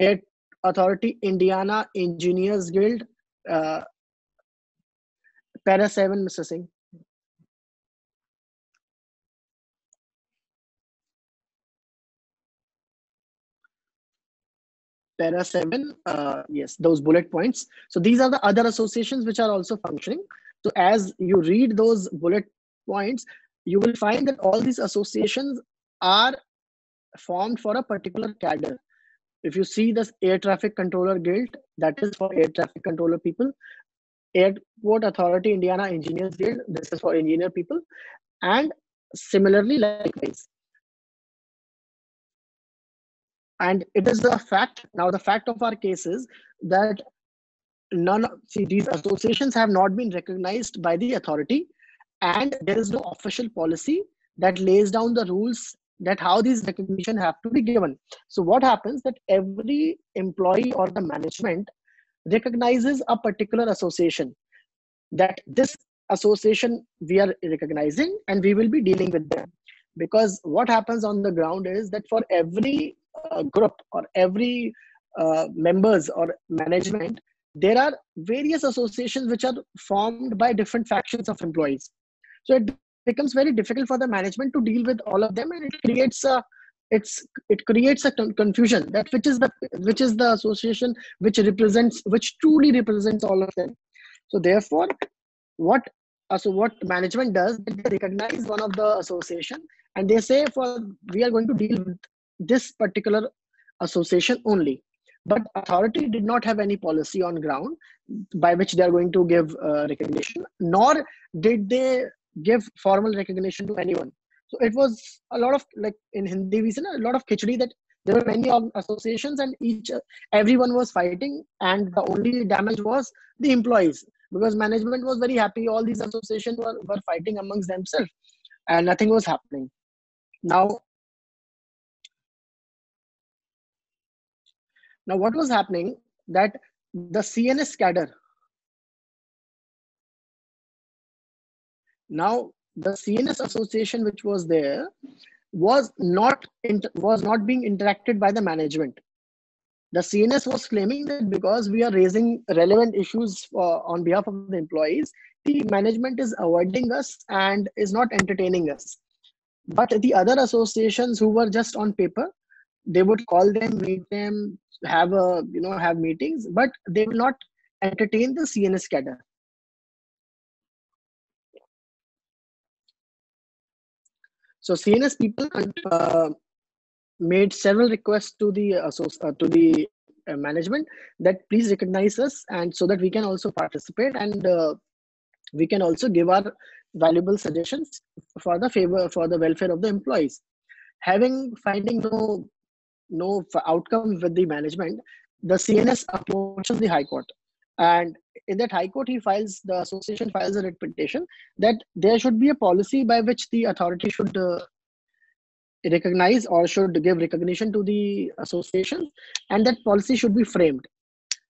air Authority, Indiana Engineers Guild, uh, Para 7, Mr. Singh. Para 7, uh, yes, those bullet points. So these are the other associations which are also functioning. So as you read those bullet points, you will find that all these associations are formed for a particular cadre if you see this air traffic controller guild that is for air traffic controller people airport authority indiana engineers guild this is for engineer people and similarly likewise and it is a fact now the fact of our case is that none see these associations have not been recognized by the authority. And there is no official policy that lays down the rules that how these recognition have to be given. So what happens that every employee or the management recognizes a particular association that this association we are recognizing and we will be dealing with them. Because what happens on the ground is that for every uh, group or every uh, members or management there are various associations which are formed by different factions of employees. So it becomes very difficult for the management to deal with all of them and it creates a it's it creates a confusion that which is the which is the association which represents which truly represents all of them. So therefore what uh, so what management does they recognize one of the association and they say for we are going to deal with this particular association only. But authority did not have any policy on ground by which they are going to give uh, recognition nor did they give formal recognition to anyone. So it was a lot of like in Hindi we say a lot of khichdi that there were many associations and each everyone was fighting and the only damage was the employees. Because management was very happy all these associations were, were fighting amongst themselves and nothing was happening. Now now what was happening that the cns cadre Now, the CNS association which was there was not was not being interacted by the management. The CNS was claiming that because we are raising relevant issues for, on behalf of the employees, the management is avoiding us and is not entertaining us. But the other associations who were just on paper, they would call them, meet them, have a you know have meetings, but they will not entertain the CNS cadre. So CNS people uh, made several requests to the uh, uh, to the uh, management that please recognize us and so that we can also participate and uh, we can also give our valuable suggestions for the favor for the welfare of the employees. Having finding no no outcome with the management, the CNS approaches the High Court. And in that high court he files the association files a writ petition that there should be a policy by which the authority should uh, recognize or should give recognition to the association and that policy should be framed.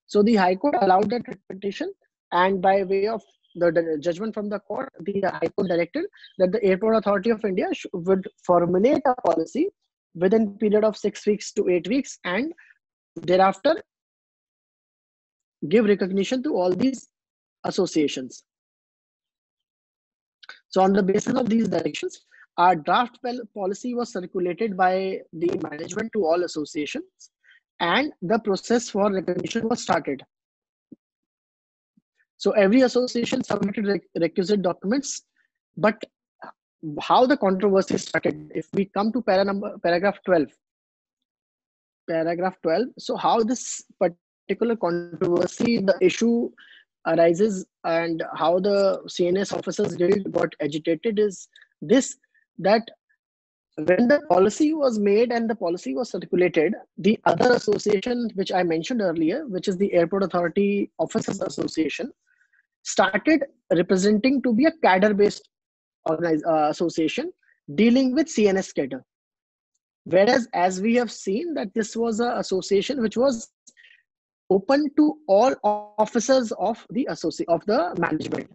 So the high court allowed that petition and by way of the, the judgment from the court the high court directed that the airport authority of india would formulate a policy within period of 6 weeks to 8 weeks and thereafter give recognition to all these associations. So on the basis of these directions, our draft policy was circulated by the management to all associations and the process for recognition was started. So every association submitted requisite documents but how the controversy started if we come to para number paragraph 12 paragraph 12 so how this particular controversy the issue arises and how the cns officers really got agitated is this that when the policy was made and the policy was circulated the other association which i mentioned earlier which is the airport authority officers association started representing to be a cadre based organize, uh, association dealing with cns cadre whereas as we have seen that this was an association which was open to all officers of the associate of the management.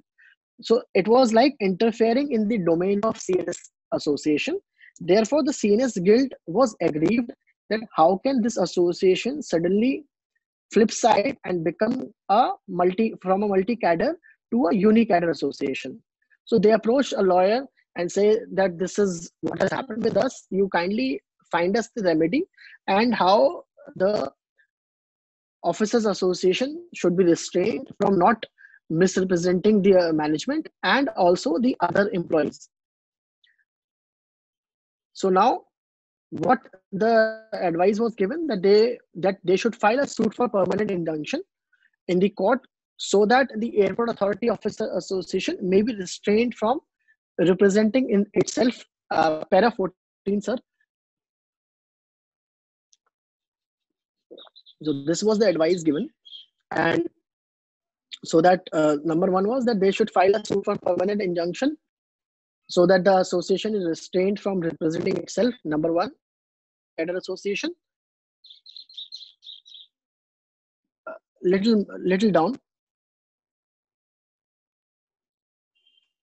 So it was like interfering in the domain of cns association. Therefore the cns guild was aggrieved that how can this association suddenly flip side and become a multi from a multi cadre to a uni association so they approach a lawyer and say that this is what has happened with us. You kindly find us the remedy and how the officers association should be restrained from not misrepresenting the uh, management and also the other employees. So now what the advice was given that they that they should file a suit for permanent injunction in the court so that the airport authority officer association may be restrained from representing in itself uh, para 14 sir. So this was the advice given. And so that uh, number one was that they should file a suit for permanent injunction so that the association is restrained from representing itself number one. Cadre association. Uh, little little down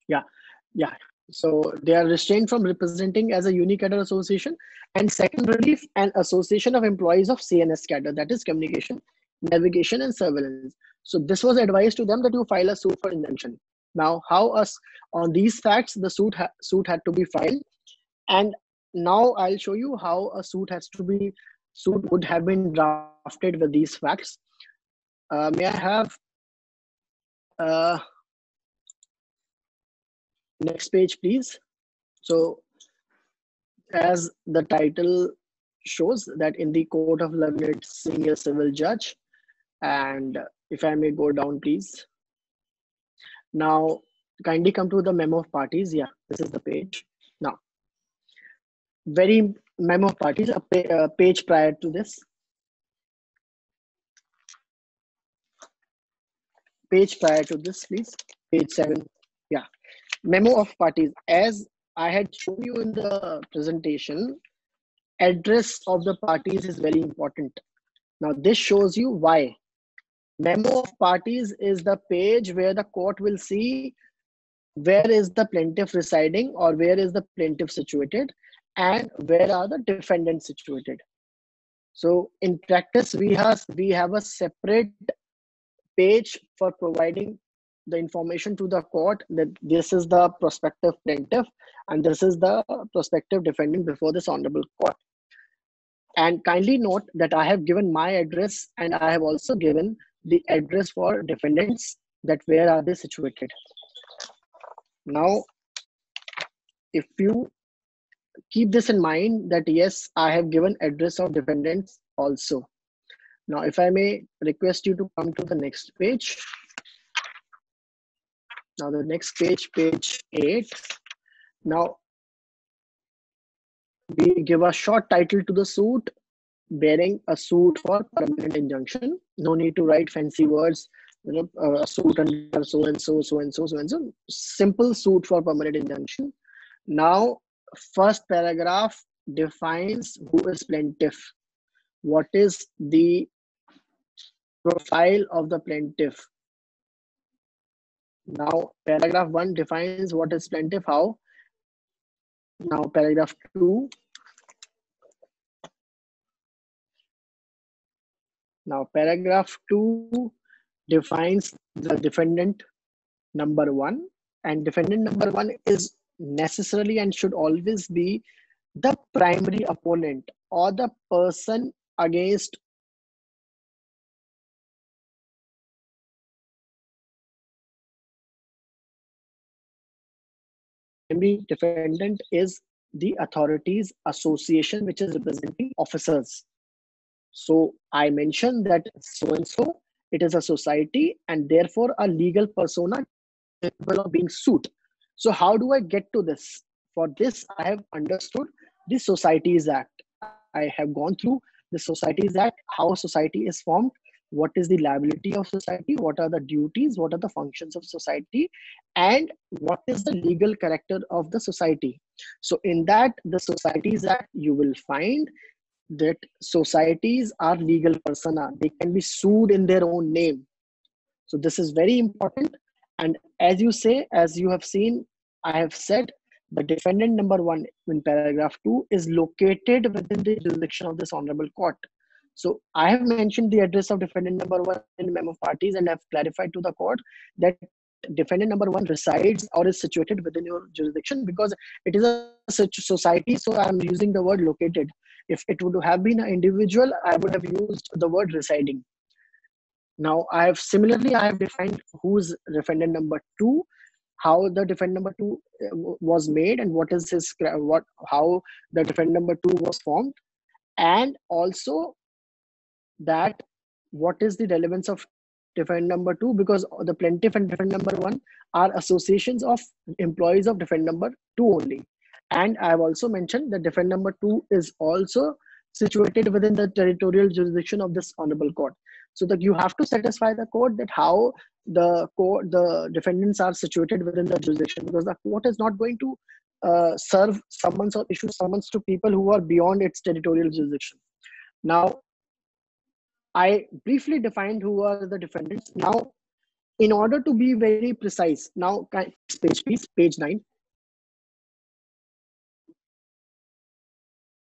yeah yeah. So they are restrained from representing as a unique cadre association and second relief an association of employees of cns cadre that is communication navigation and surveillance. So this was advised to them that you file a suit for injunction now how us on these facts the suit ha- suit had to be filed. And now i'll show you how a suit has to be suit would have been drafted with these facts. Uh, may i have uh, next page please. So as the title shows that in the court of learned senior civil judge and if i may go down please. Now kindly come to the memo of parties. Yeah this is the page. Now very memo of parties a, page prior to this. Page prior to this please. Page 7 yeah memo of parties as i had shown you in the presentation address of the parties is very important. Now this shows you why. Memo of parties is the page where the court will see where is the plaintiff residing or where is the plaintiff situated and where are the defendants situated. So in practice we have we have a separate page for providing the information to the court that this is the prospective plaintiff and this is the prospective defendant before this honorable court. And kindly note that I have given my address and I have also given the address for defendants that where are they situated. Now, if you keep this in mind that yes, I have given address of defendants also. Now, if I may request you to come to the next page. Now the next page, page eight. Now we give a short title to the suit bearing a suit for permanent injunction. No need to write fancy words, you know, uh, suit under so and so, so and so, so and so. Simple suit for permanent injunction. Now, first paragraph defines who is plaintiff. What is the profile of the plaintiff? Now, paragraph 1 defines what is plaintiff, how. Now, paragraph 2. Now, paragraph 2 defines the defendant number 1. And defendant number 1 is necessarily and should always be the primary opponent or the person against primary defendant is the authorities association which is representing officers. So i mentioned that so and so it is a society and therefore a legal persona capable of being sued. So how do i get to this? For this i have understood the societies act. I have gone through the societies act how society is formed what is the liability of society what are the duties what are the functions of society and what is the legal character of the society. So in that the societies act you will find that societies are legal persona they can be sued in their own name. So this is very important. And as you say as you have seen i have said the defendant number one in paragraph 2 is located within the jurisdiction of this honorable court so I have mentioned the address of defendant number one in memo parties and have clarified to the court that defendant number one resides or is situated within your jurisdiction because it is a such society. So I'm using the word located. If it would have been an individual, I would have used the word residing. Now I have similarly I have defined who's defendant number two, how the defendant number two uh, was made, and what is his what how the defendant number two was formed, and also that what is the relevance of defendant number two? Because the plaintiff and defendant number one are associations of employees of defendant number two only. And i have also mentioned that defendant number two is also situated within the territorial jurisdiction of this honorable court. So that you have to satisfy the court that how the court the defendants are situated within the jurisdiction because the court is not going to uh, serve summons or issue summons to people who are beyond its territorial jurisdiction. Now I briefly defined who are the defendants. Now, in order to be very precise, now page please, page nine.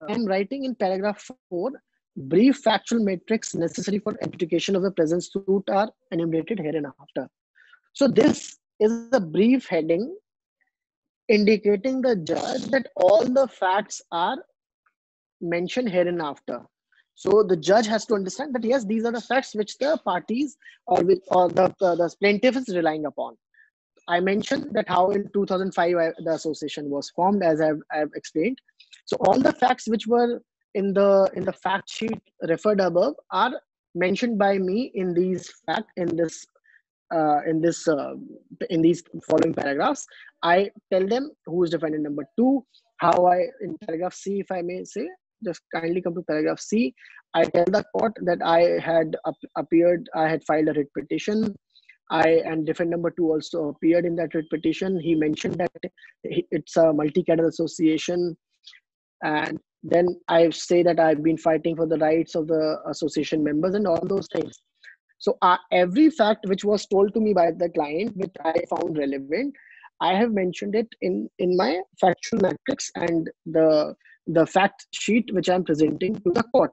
Uh. I'm writing in paragraph four, brief factual matrix necessary for adjudication of the present suit are enumerated here and after. So this is a brief heading indicating the judge that all the facts are mentioned here and after. So the judge has to understand that yes, these are the facts which the parties or which or the uh, the plaintiff is relying upon. I mentioned that how in 2005 I, the association was formed, as I've, I've explained. So all the facts which were in the in the fact sheet referred above are mentioned by me in these fact in this uh, in this uh, in these following paragraphs. I tell them who is defendant number two, how I in paragraph C, if I may say, just kindly come to paragraph C. I tell the court that I had appeared, I had filed a writ petition. I and defendant number two also appeared in that writ petition. He mentioned that it's a multi-cadre association, and then I say that I've been fighting for the rights of the association members and all those things. So uh, every fact which was told to me by the client, which I found relevant, I have mentioned it in in my factual matrix and the the fact sheet which I'm presenting to the court.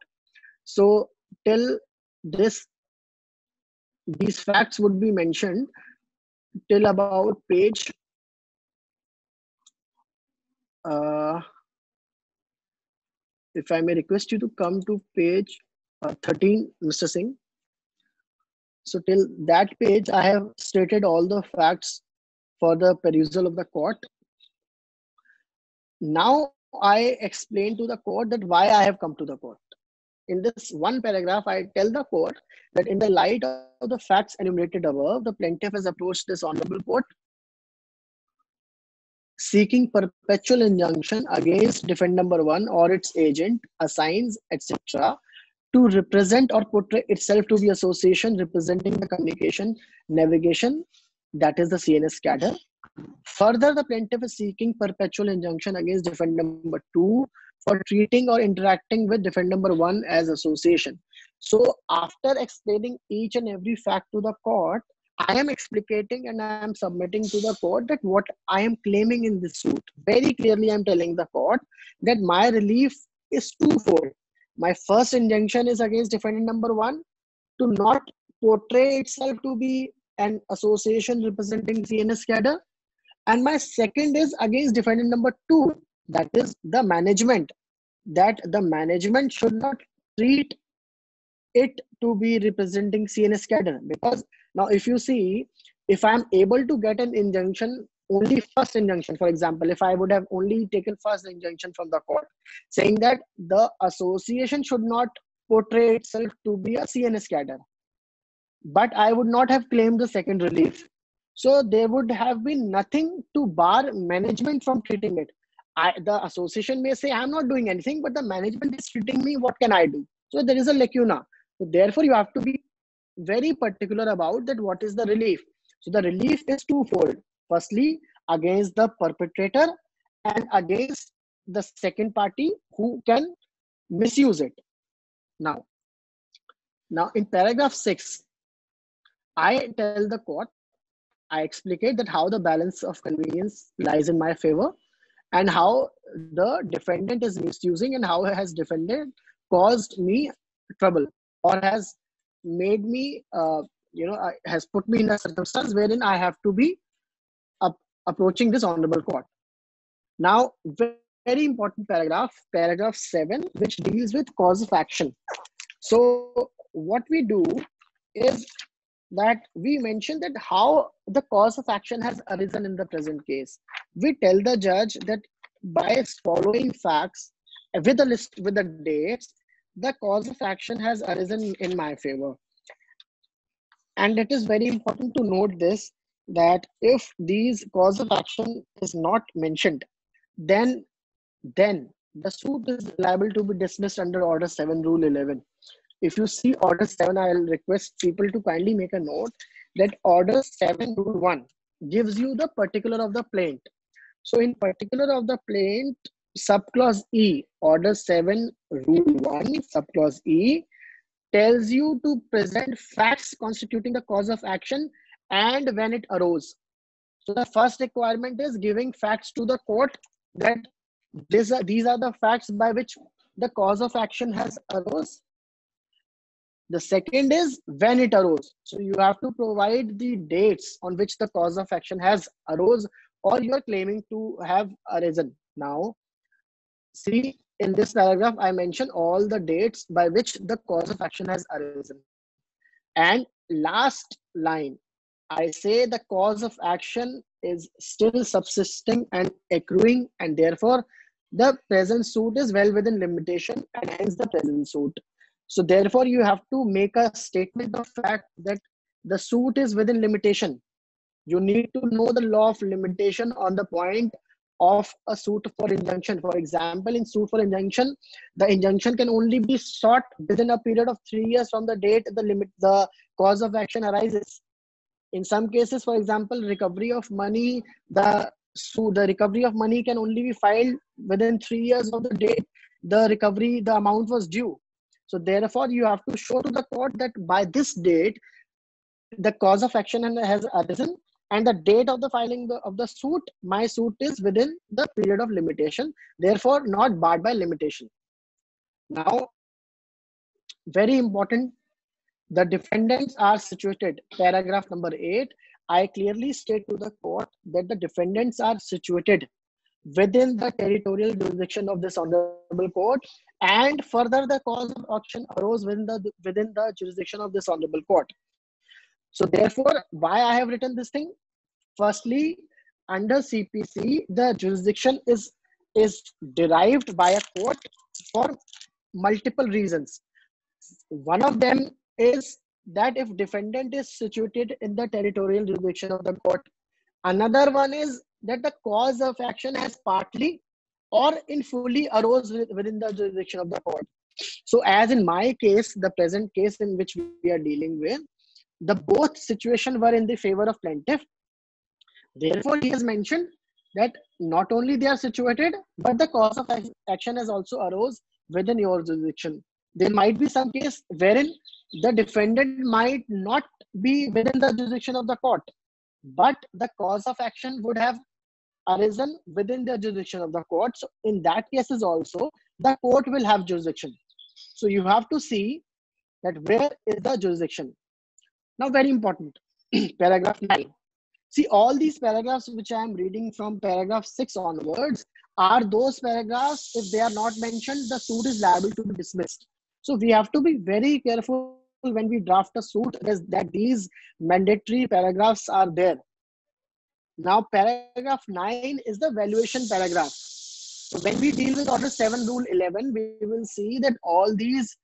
So till this, these facts would be mentioned till about page uh, if I may request you to come to page uh, 13, Mr. Singh. So till that page, I have stated all the facts for the perusal of the court. Now I explain to the court that why I have come to the court. In this one paragraph, I tell the court that in the light of the facts enumerated above, the plaintiff has approached this honorable court seeking perpetual injunction against defendant number one or its agent, assigns, etc., to represent or portray itself to be association representing the communication navigation, that is the CNS cadre, Further, the plaintiff is seeking perpetual injunction against defendant number two for treating or interacting with defendant number one as association. So, after explaining each and every fact to the court, I am explicating and I am submitting to the court that what I am claiming in this suit. Very clearly, I am telling the court that my relief is twofold. My first injunction is against defendant number one to not portray itself to be an association representing CNS cadre and my second is against defendant number two that is the management that the management should not treat it to be representing cns cadre because now if you see if i'm able to get an injunction only first injunction, for example, if I would have only taken first injunction from the court, saying that the association should not portray itself to be a CNS cadre, but I would not have claimed the second relief. So there would have been nothing to bar management from treating it. I, the association may say, I'm not doing anything, but the management is treating me. What can I do? So there is a lacuna. So therefore, you have to be very particular about that. What is the relief? So the relief is twofold. Firstly, against the perpetrator and against the second party who can misuse it. Now, now in paragraph six, I tell the court, I explicate that how the balance of convenience lies in my favor and how the defendant is misusing and how has defendant caused me trouble or has made me uh, you know has put me in a circumstance wherein i have to be up, approaching this honorable court. Now very important paragraph paragraph 7 which deals with cause of action. So what we do is that we mention that how the cause of action has arisen in the present case. We tell the judge that by following facts with the list with the dates, the cause of action has arisen in my favor. And it is very important to note this that if these cause of action is not mentioned, then then the suit is liable to be dismissed under Order 7, Rule 11 if you see order 7 i'll request people to kindly make a note that order 7 rule 1 gives you the particular of the plaint. So in particular of the plaint subclause e order 7 rule 1 subclause e tells you to present facts constituting the cause of action and when it arose. So the first requirement is giving facts to the court that these are, these are the facts by which the cause of action has arose the second is when it arose. So you have to provide the dates on which the cause of action has arose or you are claiming to have arisen. Now, see in this paragraph, I mention all the dates by which the cause of action has arisen. And last line, I say the cause of action is still subsisting and accruing and therefore the present suit is well within limitation and hence the present suit. So therefore, you have to make a statement of fact that the suit is within limitation. You need to know the law of limitation on the point of a suit for injunction. For example, in suit for injunction, the injunction can only be sought within a period of three years from the date the limit the cause of action arises. In some cases, for example, recovery of money, the so the recovery of money can only be filed within three years of the date the recovery the amount was due so therefore, you have to show to the court that by this date, the cause of action has arisen and the date of the filing of the suit, my suit is within the period of limitation, therefore not barred by limitation. Now, very important, the defendants are situated, paragraph number eight, I clearly state to the court that the defendants are situated within the territorial jurisdiction of this honorable court and further the cause of action arose within the within the jurisdiction of this honorable court. So therefore why i have written this thing? Firstly under cpc the jurisdiction is is derived by a court for multiple reasons. One of them is that if defendant is situated in the territorial jurisdiction of the court another one is that the cause of action has partly or in fully arose within the jurisdiction of the court. So, as in my case, the present case in which we are dealing with, the both situation were in the favor of plaintiff. Therefore, he has mentioned that not only they are situated, but the cause of action has also arose within your jurisdiction. There might be some case wherein the defendant might not be within the jurisdiction of the court, but the cause of action would have arisen within the jurisdiction of the court. So in that cases also, the court will have jurisdiction. So you have to see that where is the jurisdiction. Now very important, paragraph 9. See all these paragraphs which I am reading from paragraph 6 onwards are those paragraphs, if they are not mentioned, the suit is liable to be dismissed. So we have to be very careful when we draft a suit that these mandatory paragraphs are there Now, paragraph 9 is the valuation paragraph. So when we deal with order 7 rule 11, we will see that all these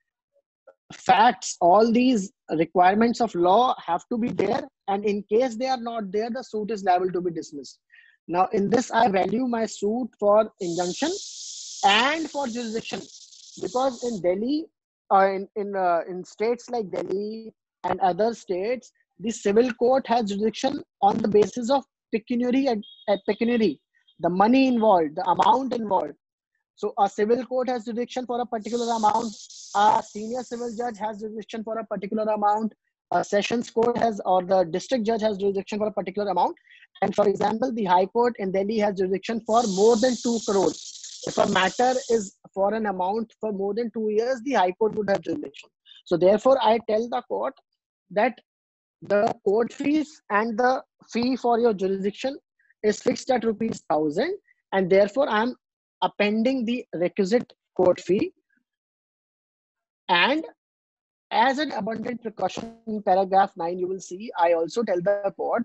facts, all these requirements of law have to be there. And in case they are not there, the suit is liable to be dismissed. Now, in this, I value my suit for injunction and for jurisdiction because in Delhi, uh, in in, uh, in states like Delhi and other states, the civil court has jurisdiction on the basis of pecuniary and pecuniary, the money involved, the amount involved. So a civil court has jurisdiction for a particular amount. A senior civil judge has jurisdiction for a particular amount. A sessions court has, or the district judge has jurisdiction for a particular amount. And for example, the High Court in Delhi has jurisdiction for more than two crores. If a matter is for an amount for more than two years, the High Court would have jurisdiction. So therefore, I tell the court that the court fees and the fee for your jurisdiction is fixed at rupees thousand, and therefore I am appending the requisite court fee. And as an abundant precaution in paragraph 9, you will see I also tell the court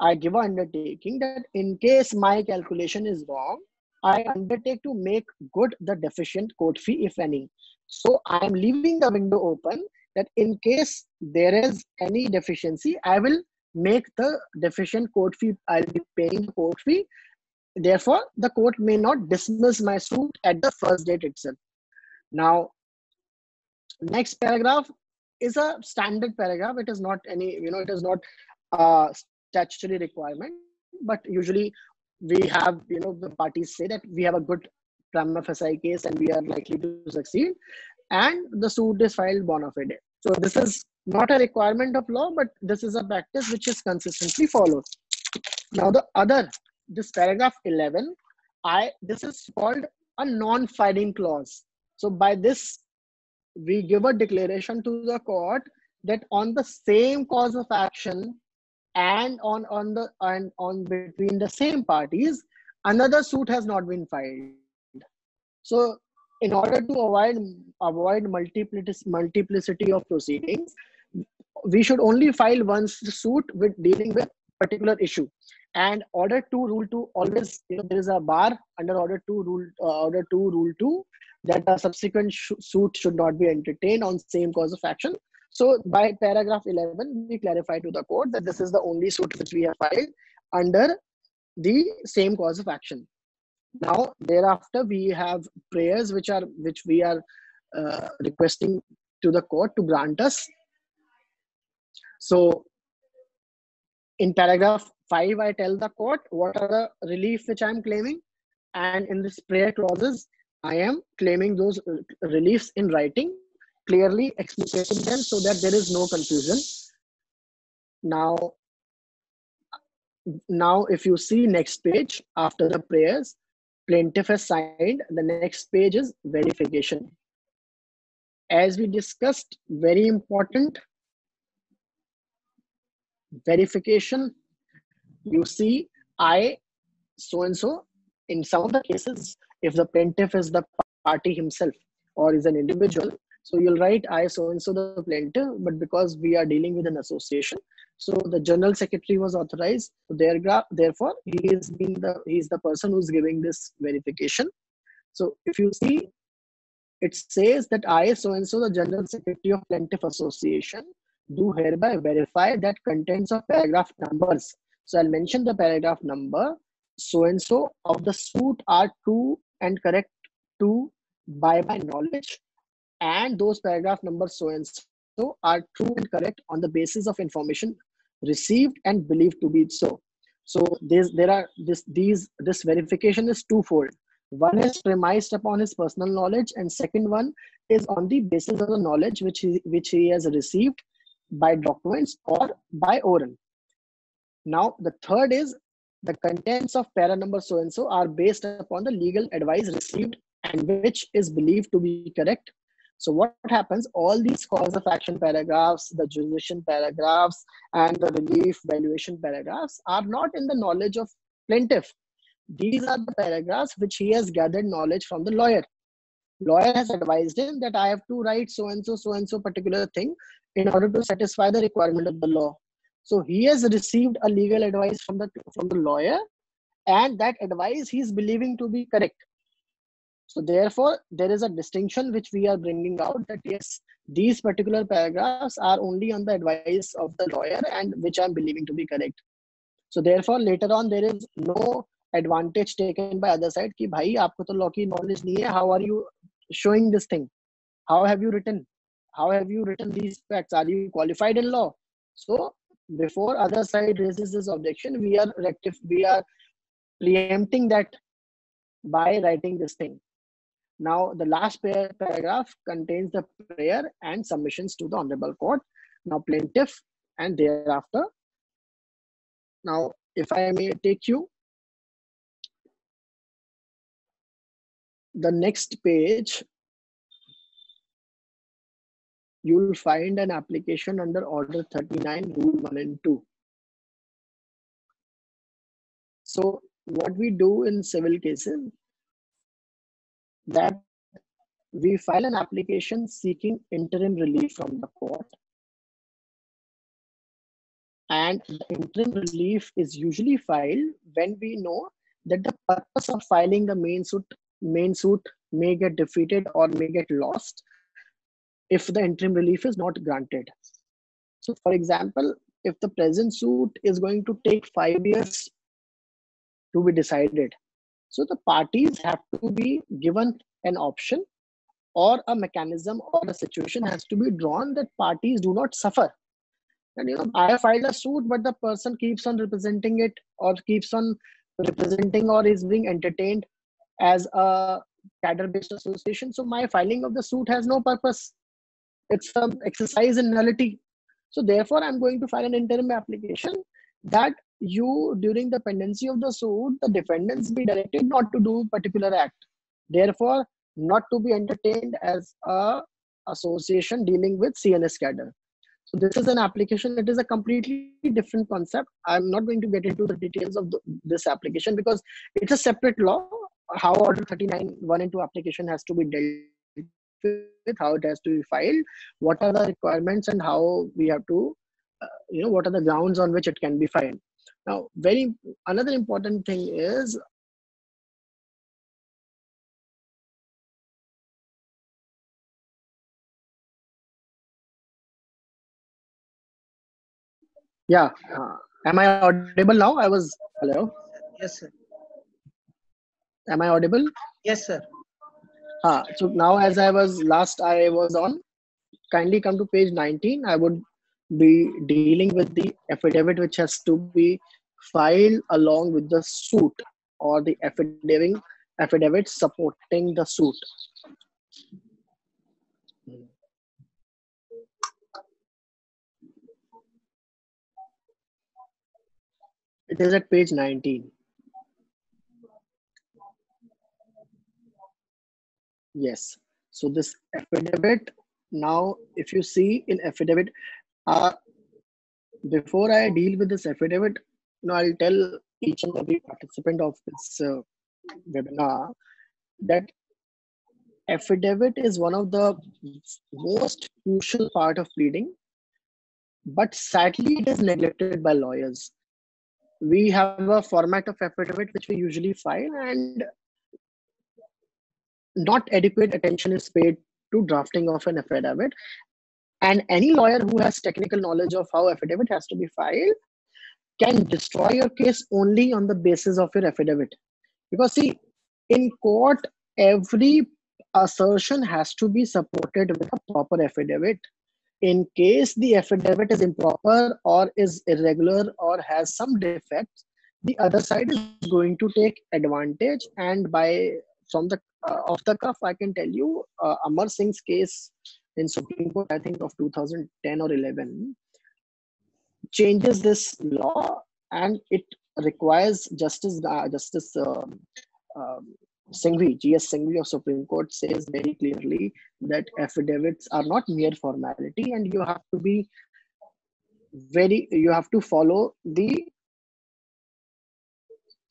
I give an undertaking that in case my calculation is wrong, I undertake to make good the deficient court fee, if any. So I am leaving the window open that in case there is any deficiency, I will make the deficient court fee, I'll be paying the court fee. Therefore, the court may not dismiss my suit at the first date itself. Now, next paragraph is a standard paragraph. It is not any, you know, it is not a statutory requirement, but usually we have, you know, the parties say that we have a good prima facie case and we are likely to succeed, and the suit is filed bona fide. So this is not a requirement of law, but this is a practice which is consistently followed. Now the other, this paragraph 11, I this is called a non-filing clause. So by this, we give a declaration to the court that on the same cause of action and on on the and on between the same parties, another suit has not been filed. So in order to avoid avoid multiplicity multiplicity of proceedings, we should only file one suit with dealing with particular issue. And order 2 rule 2 always you know there is a bar under order 2 rule uh, order 2 rule 2 that a subsequent sh- suit should not be entertained on same cause of action. So by paragraph 11 we clarify to the court that this is the only suit which we have filed under the same cause of action now thereafter we have prayers which are which we are uh, requesting to the court to grant us so in paragraph 5, I tell the court what are the relief which I'm claiming. And in this prayer clauses, I am claiming those reliefs in writing, clearly explicating them so that there is no confusion. Now, now if you see next page after the prayers, plaintiff has signed, the next page is verification. As we discussed, very important. Verification. You see i so and so in some of the cases if the plaintiff is the party himself or is an individual so you'll write i so and so the plaintiff but because we are dealing with an association so the general secretary was authorized there therefore he is being the he is the person who's giving this verification so if you see it says that i so and so the general secretary of plaintiff association do hereby verify that contents of paragraph numbers. So I'll mention the paragraph number. So and so of the suit are true and correct to by my knowledge, and those paragraph numbers so and so are true and correct on the basis of information received and believed to be so. So there's there are this these this verification is twofold. One is premised upon his personal knowledge, and second one is on the basis of the knowledge which he which he has received by documents or by oral. Now, the third is the contents of para number so and so are based upon the legal advice received and which is believed to be correct. So, what happens? All these cause of action paragraphs, the jurisdiction paragraphs, and the relief valuation paragraphs are not in the knowledge of plaintiff. These are the paragraphs which he has gathered knowledge from the lawyer lawyer has advised him that i have to write so and so so and so particular thing in order to satisfy the requirement of the law. So he has received a legal advice from the from the lawyer, and that advice he is believing to be correct. So therefore, there is a distinction which we are bringing out that yes, these particular paragraphs are only on the advice of the lawyer and which I'm believing to be correct. So therefore, later on, there is no advantage taken by other side ki bhai aapko to law ki knowledge nahi hai, how are you showing this thing? How have you written? How have you written these facts? Are you qualified in law? So before other side raises this objection, we are rectif we are preempting that by writing this thing. Now, the last par- paragraph contains the prayer and submissions to the Honorable Court. Now, plaintiff and thereafter. Now, if I may take you, the next page, you will find an application under Order 39, Rule 1 and 2. So, what we do in civil cases, that we file an application seeking interim relief from the court. And the interim relief is usually filed when we know that the purpose of filing the main suit main suit may get defeated or may get lost if the interim relief is not granted. So, for example, if the present suit is going to take five years to be decided, so the parties have to be given an option or a mechanism or a situation has to be drawn that parties do not suffer. And you know, I filed a suit, but the person keeps on representing it or keeps on representing or is being entertained as a cadre based association. So my filing of the suit has no purpose. It's an exercise in nullity. So therefore, I'm going to file an interim application that you during the pendency of the suit the defendants be directed not to do particular act. Therefore not to be entertained as a association dealing with cns cadre. So this is an application it is a completely different concept. I'm not going to get into the details of the, this application because it's a separate law how order 39 1 and 2 application has to be dealt with how it has to be filed what are the requirements and how we have to uh, you know what are the grounds on which it can be filed now, very another important thing is yeah. Uh, am I audible now? I was hello. Yes, sir. Am I audible? Yes, sir. Uh, so now, as I was last, I was on. Kindly come to page 19. I would be dealing with the affidavit which has to be filed along with the suit or the affidavit affidavit supporting the suit. It is at page 19 yes. So this affidavit now if you see in affidavit uh, before i deal with this affidavit i'll tell each and every participant of this uh, webinar that affidavit is one of the most crucial part of pleading but sadly it is neglected by lawyers. We have a format of affidavit which we usually file and not adequate attention is paid to drafting of an affidavit. And any lawyer who has technical knowledge of how affidavit has to be filed can destroy your case only on the basis of your affidavit. Because see in court every assertion has to be supported with a proper affidavit. In case the affidavit is improper or is irregular or has some defects the other side is going to take advantage. And by from the uh, off the cuff i can tell you uh, amar singh's case in supreme court i think of 2010 or 11 changes this law and it requires justice uh, justice um, um, Singhvi, G.S. Singhvi of Supreme Court says very clearly that affidavits are not mere formality and you have to be very, you have to follow the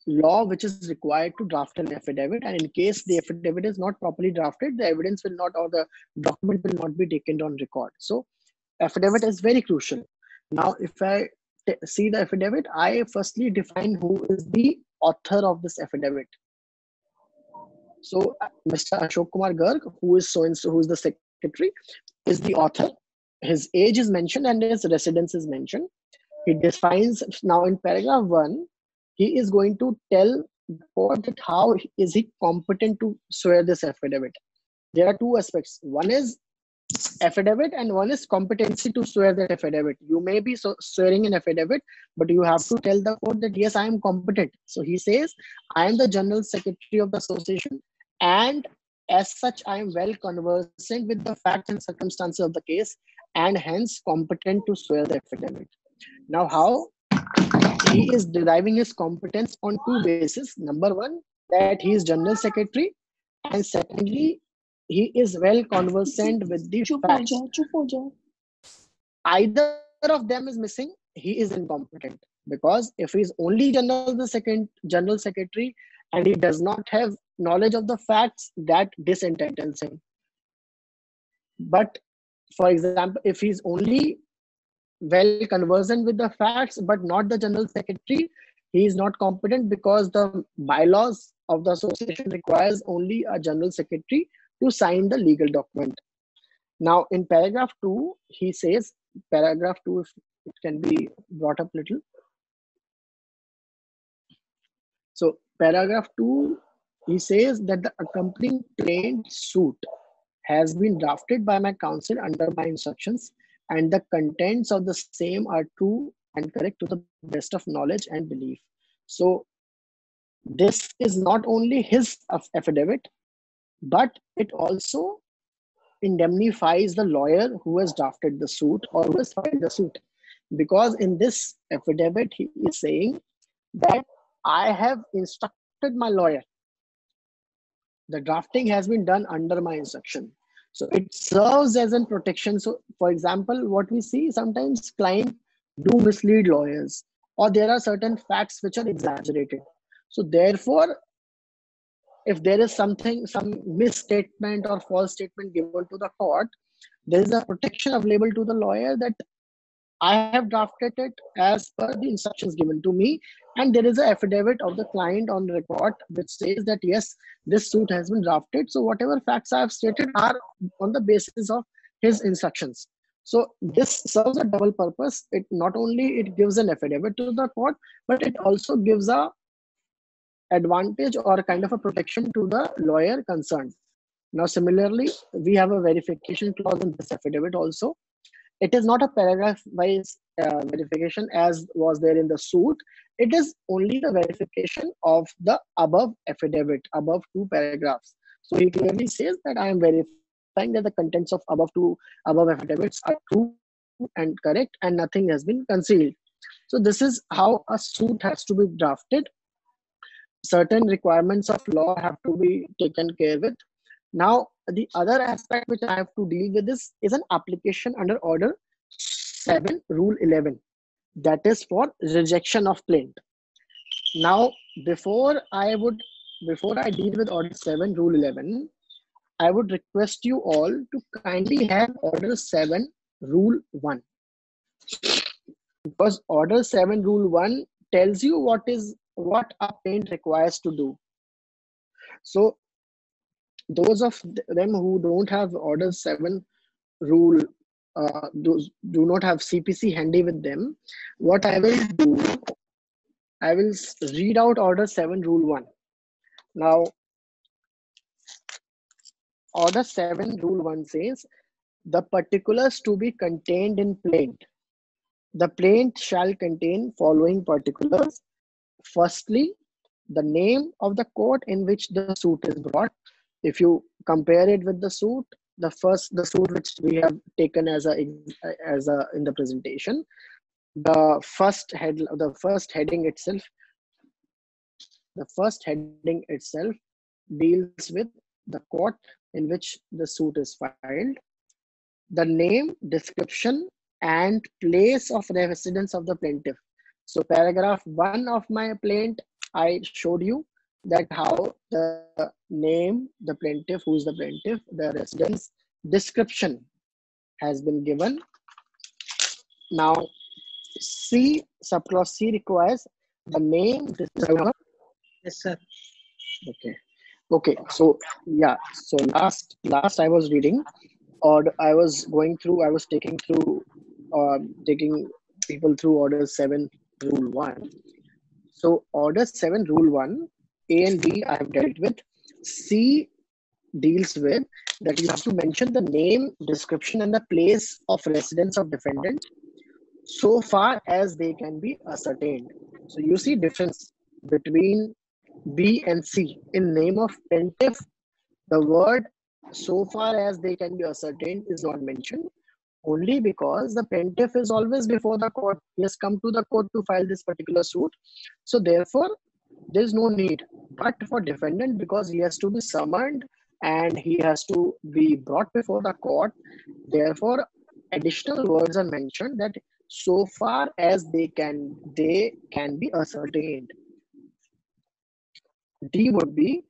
law which is required to draft an affidavit and in case the affidavit is not properly drafted the evidence will not or the document will not be taken on record so affidavit is very crucial now if I see the affidavit, I firstly define who is the author of this affidavit. So, uh, Mr. Ashok Kumar Garg, who is so and so, who is the secretary, is the author. His age is mentioned and his residence is mentioned. He defines now in paragraph one, he is going to tell that how is he competent to swear this affidavit. There are two aspects. One is affidavit and one is competency to swear that affidavit. You may be so swearing an affidavit but you have to tell the court that yes i am competent. So he says i am the general secretary of the association and as such i am well conversant with the facts and circumstances of the case and hence competent to swear the affidavit. Now how he is deriving his competence on two bases number one that he is general secretary and secondly he is well conversant with the facts. Either of them is missing, he is incompetent because if he's only general the second general secretary and he does not have knowledge of the facts, that disentitles him. But for example, if he's only well conversant with the facts but not the general secretary, he is not competent because the bylaws of the association requires only a general secretary to sign the legal document. Now, in paragraph 2, he says, paragraph 2, if it can be brought up little. So, paragraph 2, he says that the accompanying plaint suit has been drafted by my counsel under my instructions, and the contents of the same are true and correct to the best of knowledge and belief. So, this is not only his affidavit, but it also indemnifies the lawyer who has drafted the suit or who has filed the suit. Because in this affidavit, he is saying that I have instructed my lawyer. The drafting has been done under my instruction. So it serves as a protection. So, for example, what we see sometimes client do mislead lawyers, or there are certain facts which are exaggerated. So, therefore, if there is something some misstatement or false statement given to the court there is a protection available to the lawyer that i have drafted it as per the instructions given to me. And there is an affidavit of the client on record which says that yes this suit has been drafted. So whatever facts i have stated are on the basis of his instructions. So this serves a double purpose. It not only it gives an affidavit to the court but it also gives a advantage or kind of a protection to the lawyer concerned. Now, similarly, we have a verification clause in this affidavit also. It is not a paragraph wise uh, verification as was there in the suit. It is only the verification of the above affidavit, above two paragraphs. So he clearly says that I am verifying that the contents of above two above affidavits are true and correct and nothing has been concealed. So this is how a suit has to be drafted certain requirements of law have to be taken care with. Now the other aspect which i have to deal with this is an application under order 7 rule 11 that is for rejection of plaint. Now before i would before i deal with order 7 rule 11 i would request you all to kindly have order 7 rule 1 because order 7 rule 1 tells you what is what a plaint requires to do. So those of them who don't have order 7 rule uh, those do not have cpc handy with them what i will do i will read out order 7 rule 1 now order 7 rule 1 says the particulars to be contained in plaint. The plaint shall contain following particulars firstly the name of the court in which the suit is brought. If you compare it with the suit the first the suit which we have taken as a as a in the presentation the first head the first heading itself the first heading itself deals with the court in which the suit is filed. The name description and place of residence of the plaintiff so paragraph 1 of my plaint i showed you that how the name the plaintiff who is the plaintiff the residence description has been given now C, subclause C requires the name. Yes, sir. okay. Okay. So yeah. So last last I was reading, or I was going through. I was taking through, um, taking people through order seven, rule one. So order seven, rule one, A and B I have dealt with. C deals with that you have to mention the name, description, and the place of residence of defendant so far as they can be ascertained. So you see difference between B and C. In name of plaintiff, the word so far as they can be ascertained is not mentioned only because the plaintiff is always before the court. He has come to the court to file this particular suit. So therefore, there is no need. But for defendant, because he has to be summoned and he has to be brought before the court, therefore, additional words are mentioned that so far as they can they can be ascertained. D would be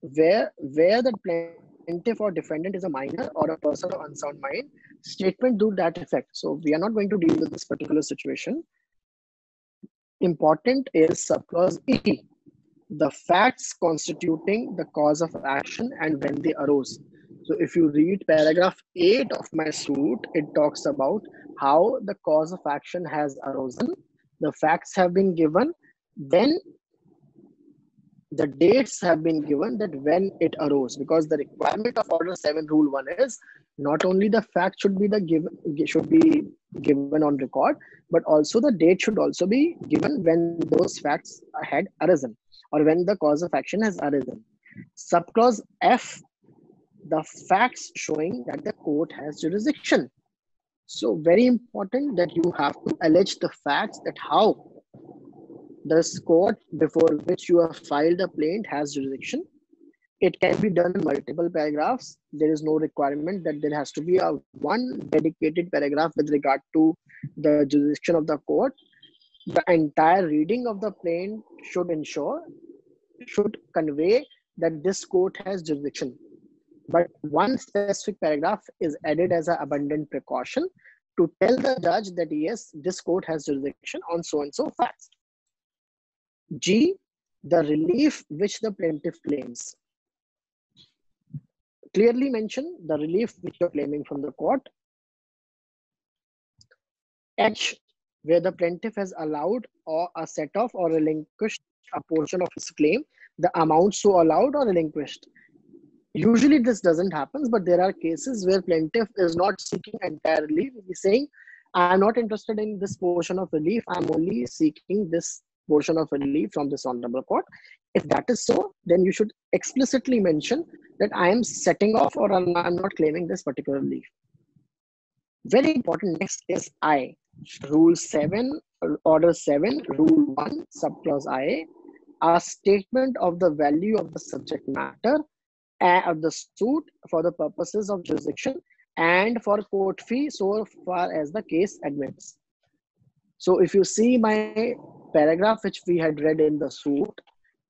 where where the plaintiff or defendant is a minor or a person of unsound mind, statement do that effect. So we are not going to deal with this particular situation. Important is subclause E, the facts constituting the cause of action and when they arose. So if you read paragraph 8 of my suit, it talks about how the cause of action has arisen. The facts have been given. Then the dates have been given that when it arose because the requirement of order 7 rule 1 is not only the fact should be the given should be given on record but also the date should also be given when those facts had arisen or when the cause of action has arisen. Subclause f the facts showing that the court has jurisdiction. So very important that you have to allege the facts that how the court before which you have filed a plaint has jurisdiction. It can be done in multiple paragraphs. There is no requirement that there has to be a one dedicated paragraph with regard to the jurisdiction of the court. The entire reading of the plaint should ensure, should convey that this court has jurisdiction. But one specific paragraph is added as an abundant precaution to tell the judge that yes, this court has jurisdiction on so and so facts. G, the relief which the plaintiff claims. Clearly mention the relief which you're claiming from the court. H, where the plaintiff has allowed or a set off or relinquished a portion of his claim, the amount so allowed or relinquished. Usually this doesn't happen, but there are cases where plaintiff is not seeking entirely. He's saying, I'm not interested in this portion of relief. I'm only seeking this portion of relief from this honorable court. If that is so, then you should explicitly mention that I am setting off or I'm not claiming this particular relief. Very important next is I. Rule 7, Order 7, Rule 1, Subclause I. A statement of the value of the subject matter of the suit for the purposes of jurisdiction and for court fee so far as the case admits. So if you see my paragraph which we had read in the suit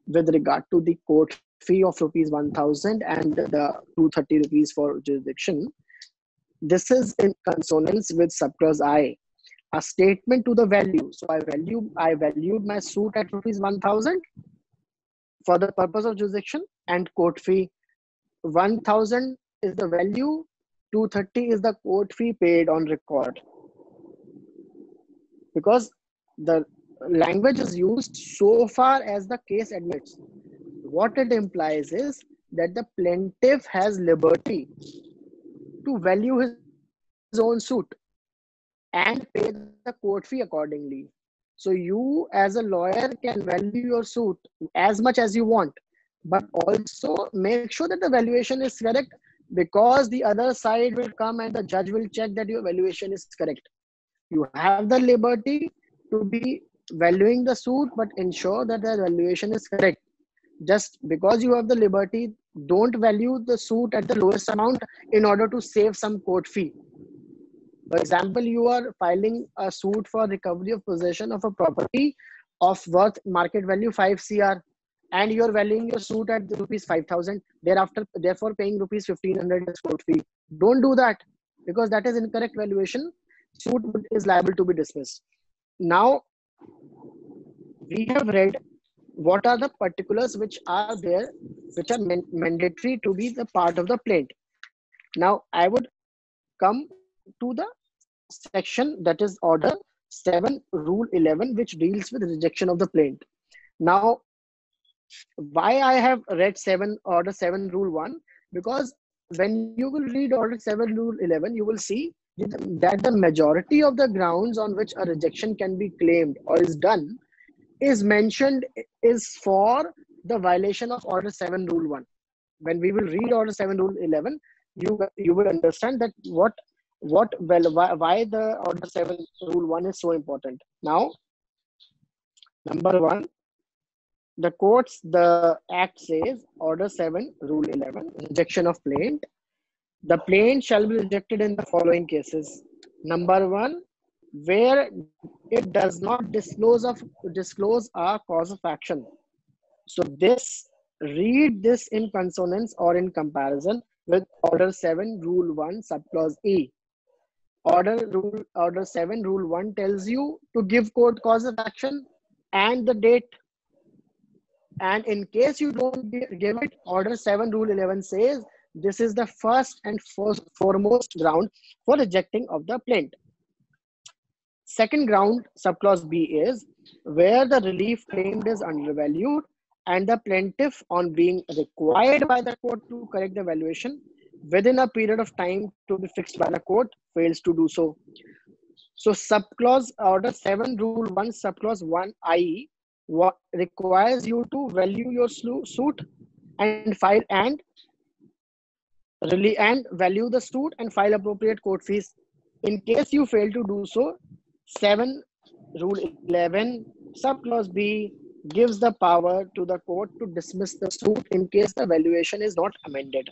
with regard to the court fee of rupees 1000 and the 230 rupees for jurisdiction, this is in consonance with subclause I. A statement to the value. So I value I valued my suit at rupees 1000 for the purpose of jurisdiction and court fee 1000 is the value 230 is the court fee paid on record because the language is used so far as the case admits. What it implies is that the plaintiff has liberty to value his, his own suit and pay the court fee accordingly. So you as a lawyer can value your suit as much as you want, but also make sure that the valuation is correct because the other side will come and the judge will check that your valuation is correct. You have the liberty to be valuing the suit, but ensure that the valuation is correct. Just because you have the liberty, don't value the suit at the lowest amount in order to save some court fee. For example, you are filing a suit for recovery of possession of a property of worth market value 5 cr and you're valuing your suit at rupees 5000 thereafter therefore paying rupees 1500 as court fee don't do that because that is incorrect valuation suit is liable to be dismissed. Now we have read what are the particulars which are there which are man- mandatory to be the part of the plaint. Now i would come to the section that is order 7 rule 11 which deals with rejection of the plaint. Now why i have read 7 order 7 rule 1 because when you will read order 7 rule 11 you will see that the majority of the grounds on which a rejection can be claimed or is done is mentioned is for the violation of order 7 rule 1 when we will read order 7 rule 11 you you will understand that what what well why, why the order 7 rule 1 is so important. Now number 1 the courts the act says order 7 rule 11 rejection of plaint the plaint shall be rejected in the following cases. Number 1 where it does not disclose of disclose a cause of action. So this read this in consonance or in comparison with order 7 rule 1 subclause e. Order rule order 7 rule 1 tells you to give court cause of action and the date. And in case you don't give it order 7 rule 11 says this is the first and foremost ground for rejecting of the plaint. Second ground subclause b is where the relief claimed is undervalued and the plaintiff on being required by the court to correct the valuation within a period of time to be fixed by the court fails to do so. So subclause order 7 rule 1 subclause 1 i what requires you to value your suit and file and and value the suit and file appropriate court fees. In case you fail to do so 7 rule 11 subclause b gives the power to the court to dismiss the suit in case the valuation is not amended.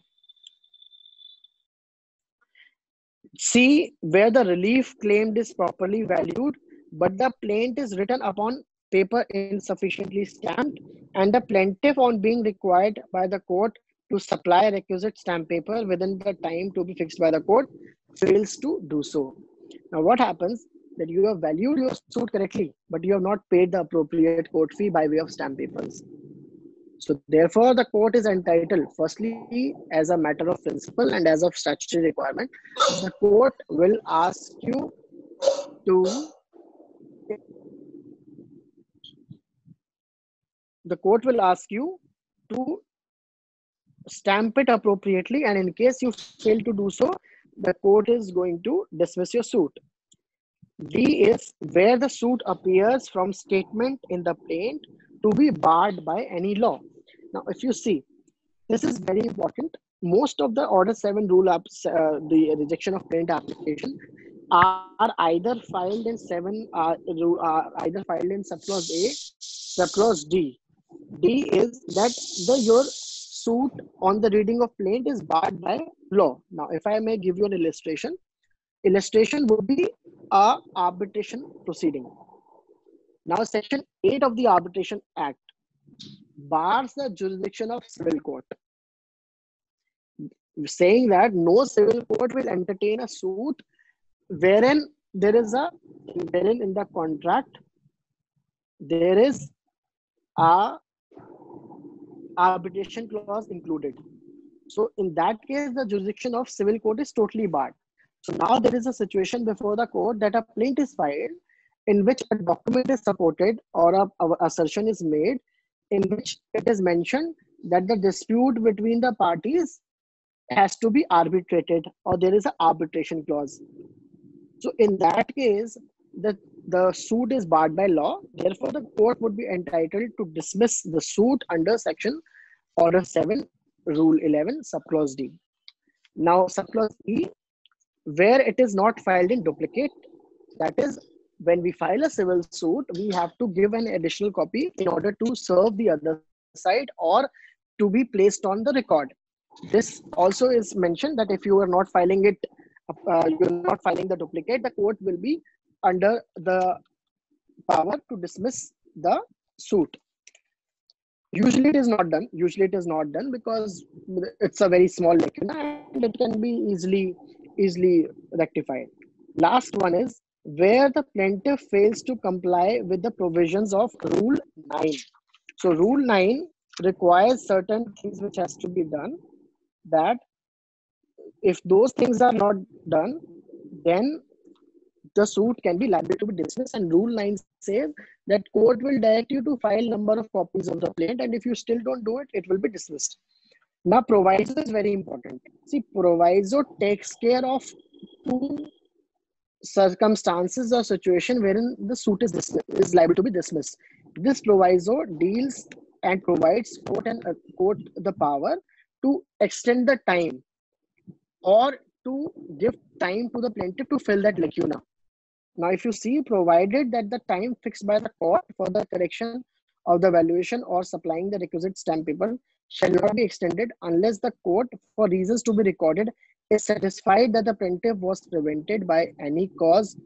C, where the relief claimed is properly valued, but the plaint is written upon paper insufficiently stamped, and the plaintiff, on being required by the court to supply requisite stamp paper within the time to be fixed by the court, fails to do so. Now, what happens that you have valued your suit correctly, but you have not paid the appropriate court fee by way of stamp papers. So therefore, the court is entitled, firstly, as a matter of principle and as of statutory requirement, the court will ask you to the court will ask you to stamp it appropriately and in case you fail to do so the court is going to dismiss your suit d is where the suit appears from statement in the plaint to be barred by any law. Now, if you see, this is very important. Most of the Order 7 rule ups, uh, the rejection of plaint application, are either filed in 7, uh, uh, either filed in subclause A, subclause D. D is that the your suit on the reading of plaint is barred by law. Now, if I may give you an illustration, illustration would be a arbitration proceeding now, Section 8 of the Arbitration Act bars the jurisdiction of civil court, saying that no civil court will entertain a suit wherein there is a wherein in the contract there is a arbitration clause included. So in that case, the jurisdiction of civil court is totally barred. So now there is a situation before the court that a plaint is filed in which a document is supported or a, a assertion is made in which it is mentioned that the dispute between the parties has to be arbitrated or there is an arbitration clause so in that case the the suit is barred by law therefore the court would be entitled to dismiss the suit under section order 7 rule 11 subclause d now subclause e where it is not filed in duplicate that is when we file a civil suit, we have to give an additional copy in order to serve the other side or to be placed on the record. This also is mentioned that if you are not filing it, uh, you're not filing the duplicate, the court will be under the power to dismiss the suit. Usually it is not done. Usually it is not done because it's a very small lacuna and it can be easily easily rectified. Last one is where the plaintiff fails to comply with the provisions of Rule 9. So Rule 9 requires certain things which has to be done that if those things are not done, then the suit can be liable to be dismissed and rule 9 says that court will direct you to file number of copies of the plaint and if you still don't do it, it will be dismissed. Now proviso is very important. See, proviso takes care of two circumstances or situation wherein the suit is, is liable to be dismissed. This proviso deals and provides court and uh, court the power to extend the time or to give time to the plaintiff to fill that lacuna. Now, if you see, provided that the time fixed by the court for the correction of the valuation or supplying the requisite stamp paper shall not be extended unless the court, for reasons to be recorded, is satisfied that the plaintiff was prevented by any cause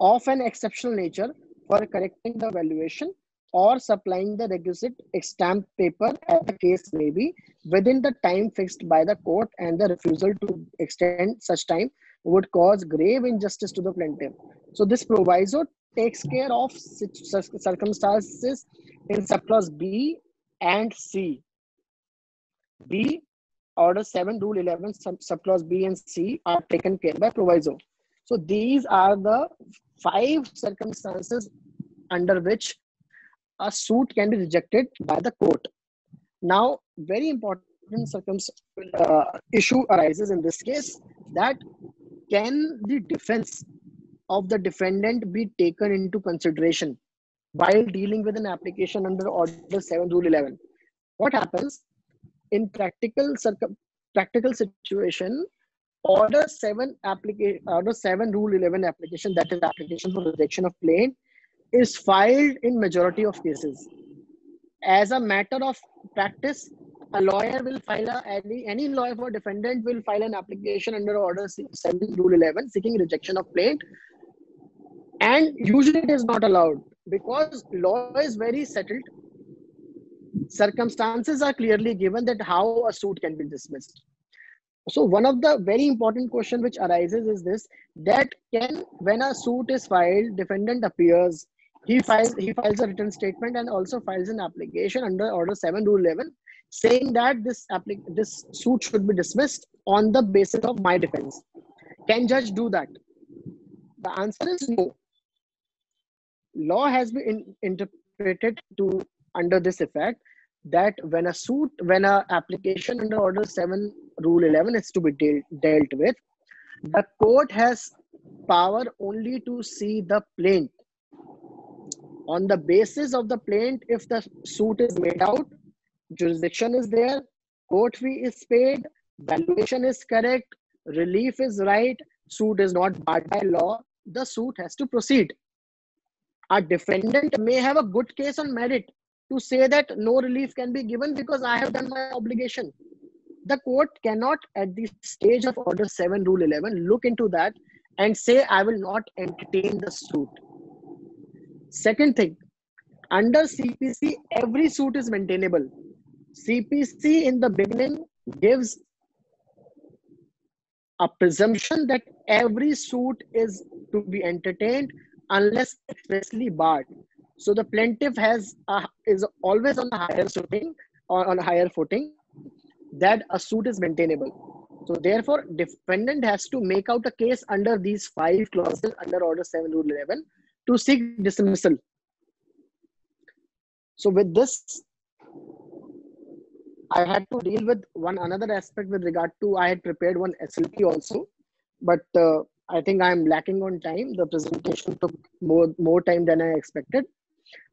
of an exceptional nature for correcting the valuation or supplying the requisite stamp paper as the case may be within the time fixed by the court and the refusal to extend such time would cause grave injustice to the plaintiff. So this proviso takes care of circumstances in subclause B and C. B, order 7, rule 11, sub subclause B and C are taken care by proviso. So these are the five circumstances under which a suit can be rejected by the court. Now, very important uh, issue arises in this case that can the defense of the defendant be taken into consideration while dealing with an application under order 7 rule 11 what happens in practical practical situation order 7 application order 7 rule 11 application that is application for rejection of plaint is filed in majority of cases. As a matter of practice a lawyer will file a, any any lawyer for defendant will file an application under order 7 rule 11 seeking rejection of plaint and usually it is not allowed because law is very settled. Circumstances are clearly given that how a suit can be dismissed. So one of the very important question which arises is this that can when a suit is filed defendant appears he files he files a written statement and also files an application under order 7 rule 11 saying that this applic- this suit should be dismissed on the basis of my defense. Can judge do that? The answer is no. Law has been in, interpreted to under this effect that when a suit when a application under order 7 rule 11 is to be dealt, dealt with the court has power only to see the plaint. On the basis of the plaint if the suit is made out jurisdiction is there court fee is paid valuation is correct relief is right suit is not barred by law the suit has to proceed. A defendant may have a good case on merit to say that no relief can be given because i have done my obligation. The court cannot at the stage of order 7 rule 11 look into that and say i will not entertain the suit. Second thing, under CPC, every suit is maintainable. CPC in the beginning gives a presumption that every suit is to be entertained unless expressly barred. So the plaintiff has a, is always on a higher footing or on a higher footing that a suit is maintainable. So therefore, defendant has to make out a case under these five clauses under Order 7 Rule 11 to seek dismissal. So with this, I had to deal with one another aspect with regard to I had prepared one SLP also, but uh, I think I'm lacking on time. The presentation took more more time than I expected.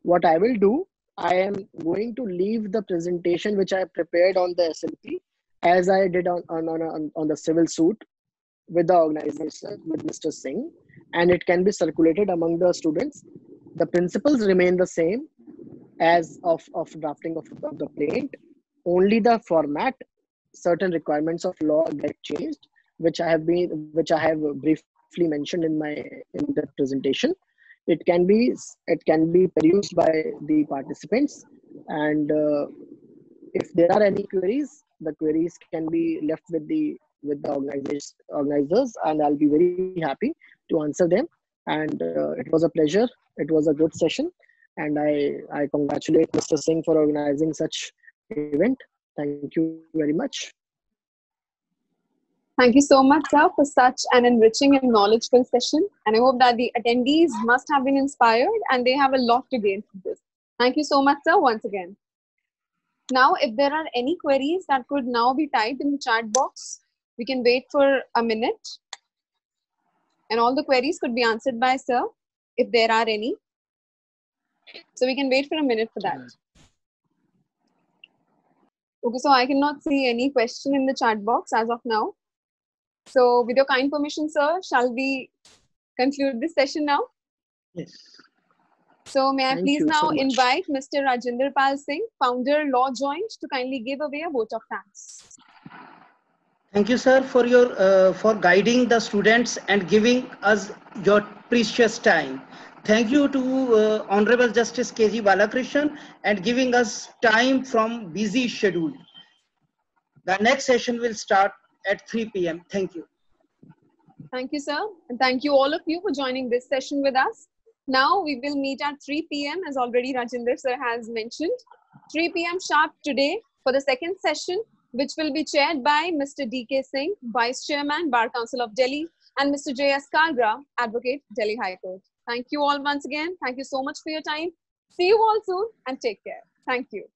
What I will do, I am going to leave the presentation which I prepared on the SLP as I did on on, on, on the civil suit with the organization with Mr. Singh and it can be circulated among the students. The principles remain the same as of, of drafting of, of the plaint. Only the format, certain requirements of law get changed, which I have been, which I have briefly mentioned in my in the presentation. It can be it can be perused by the participants, and uh, if there are any queries, the queries can be left with the with the organizers, organizers and I'll be very happy to answer them. And uh, it was a pleasure. It was a good session. And I, I congratulate Mr. Singh for organizing such event. Thank you very much. Thank you so much, sir, for such an enriching and knowledgeable session. And I hope that the attendees must have been inspired and they have a lot to gain from this. Thank you so much, sir, once again. Now, if there are any queries that could now be typed in the chat box, we can wait for a minute. And all the queries could be answered by sir, if there are any. So we can wait for a minute for that. Okay, so I cannot see any question in the chat box as of now. So with your kind permission, sir, shall we conclude this session now? Yes. So may I please now so invite Mr. Rajinder Pal Singh, founder Law Joint, to kindly give away a vote of thanks. Thank you, sir, for your uh, for guiding the students and giving us your precious time. Thank you to uh, Honorable Justice KG Balakrishnan and giving us time from busy schedule. The next session will start at 3 p.m. Thank you. Thank you, sir. And thank you all of you for joining this session with us. Now we will meet at 3 p.m. as already Rajinder sir has mentioned. 3 p.m. sharp today for the second session, which will be chaired by Mr. D.K. Singh, Vice Chairman, Bar Council of Delhi, and Mr. J.S. Kalra, Advocate, Delhi High Court. Thank you all once again. Thank you so much for your time. See you all soon and take care. Thank you.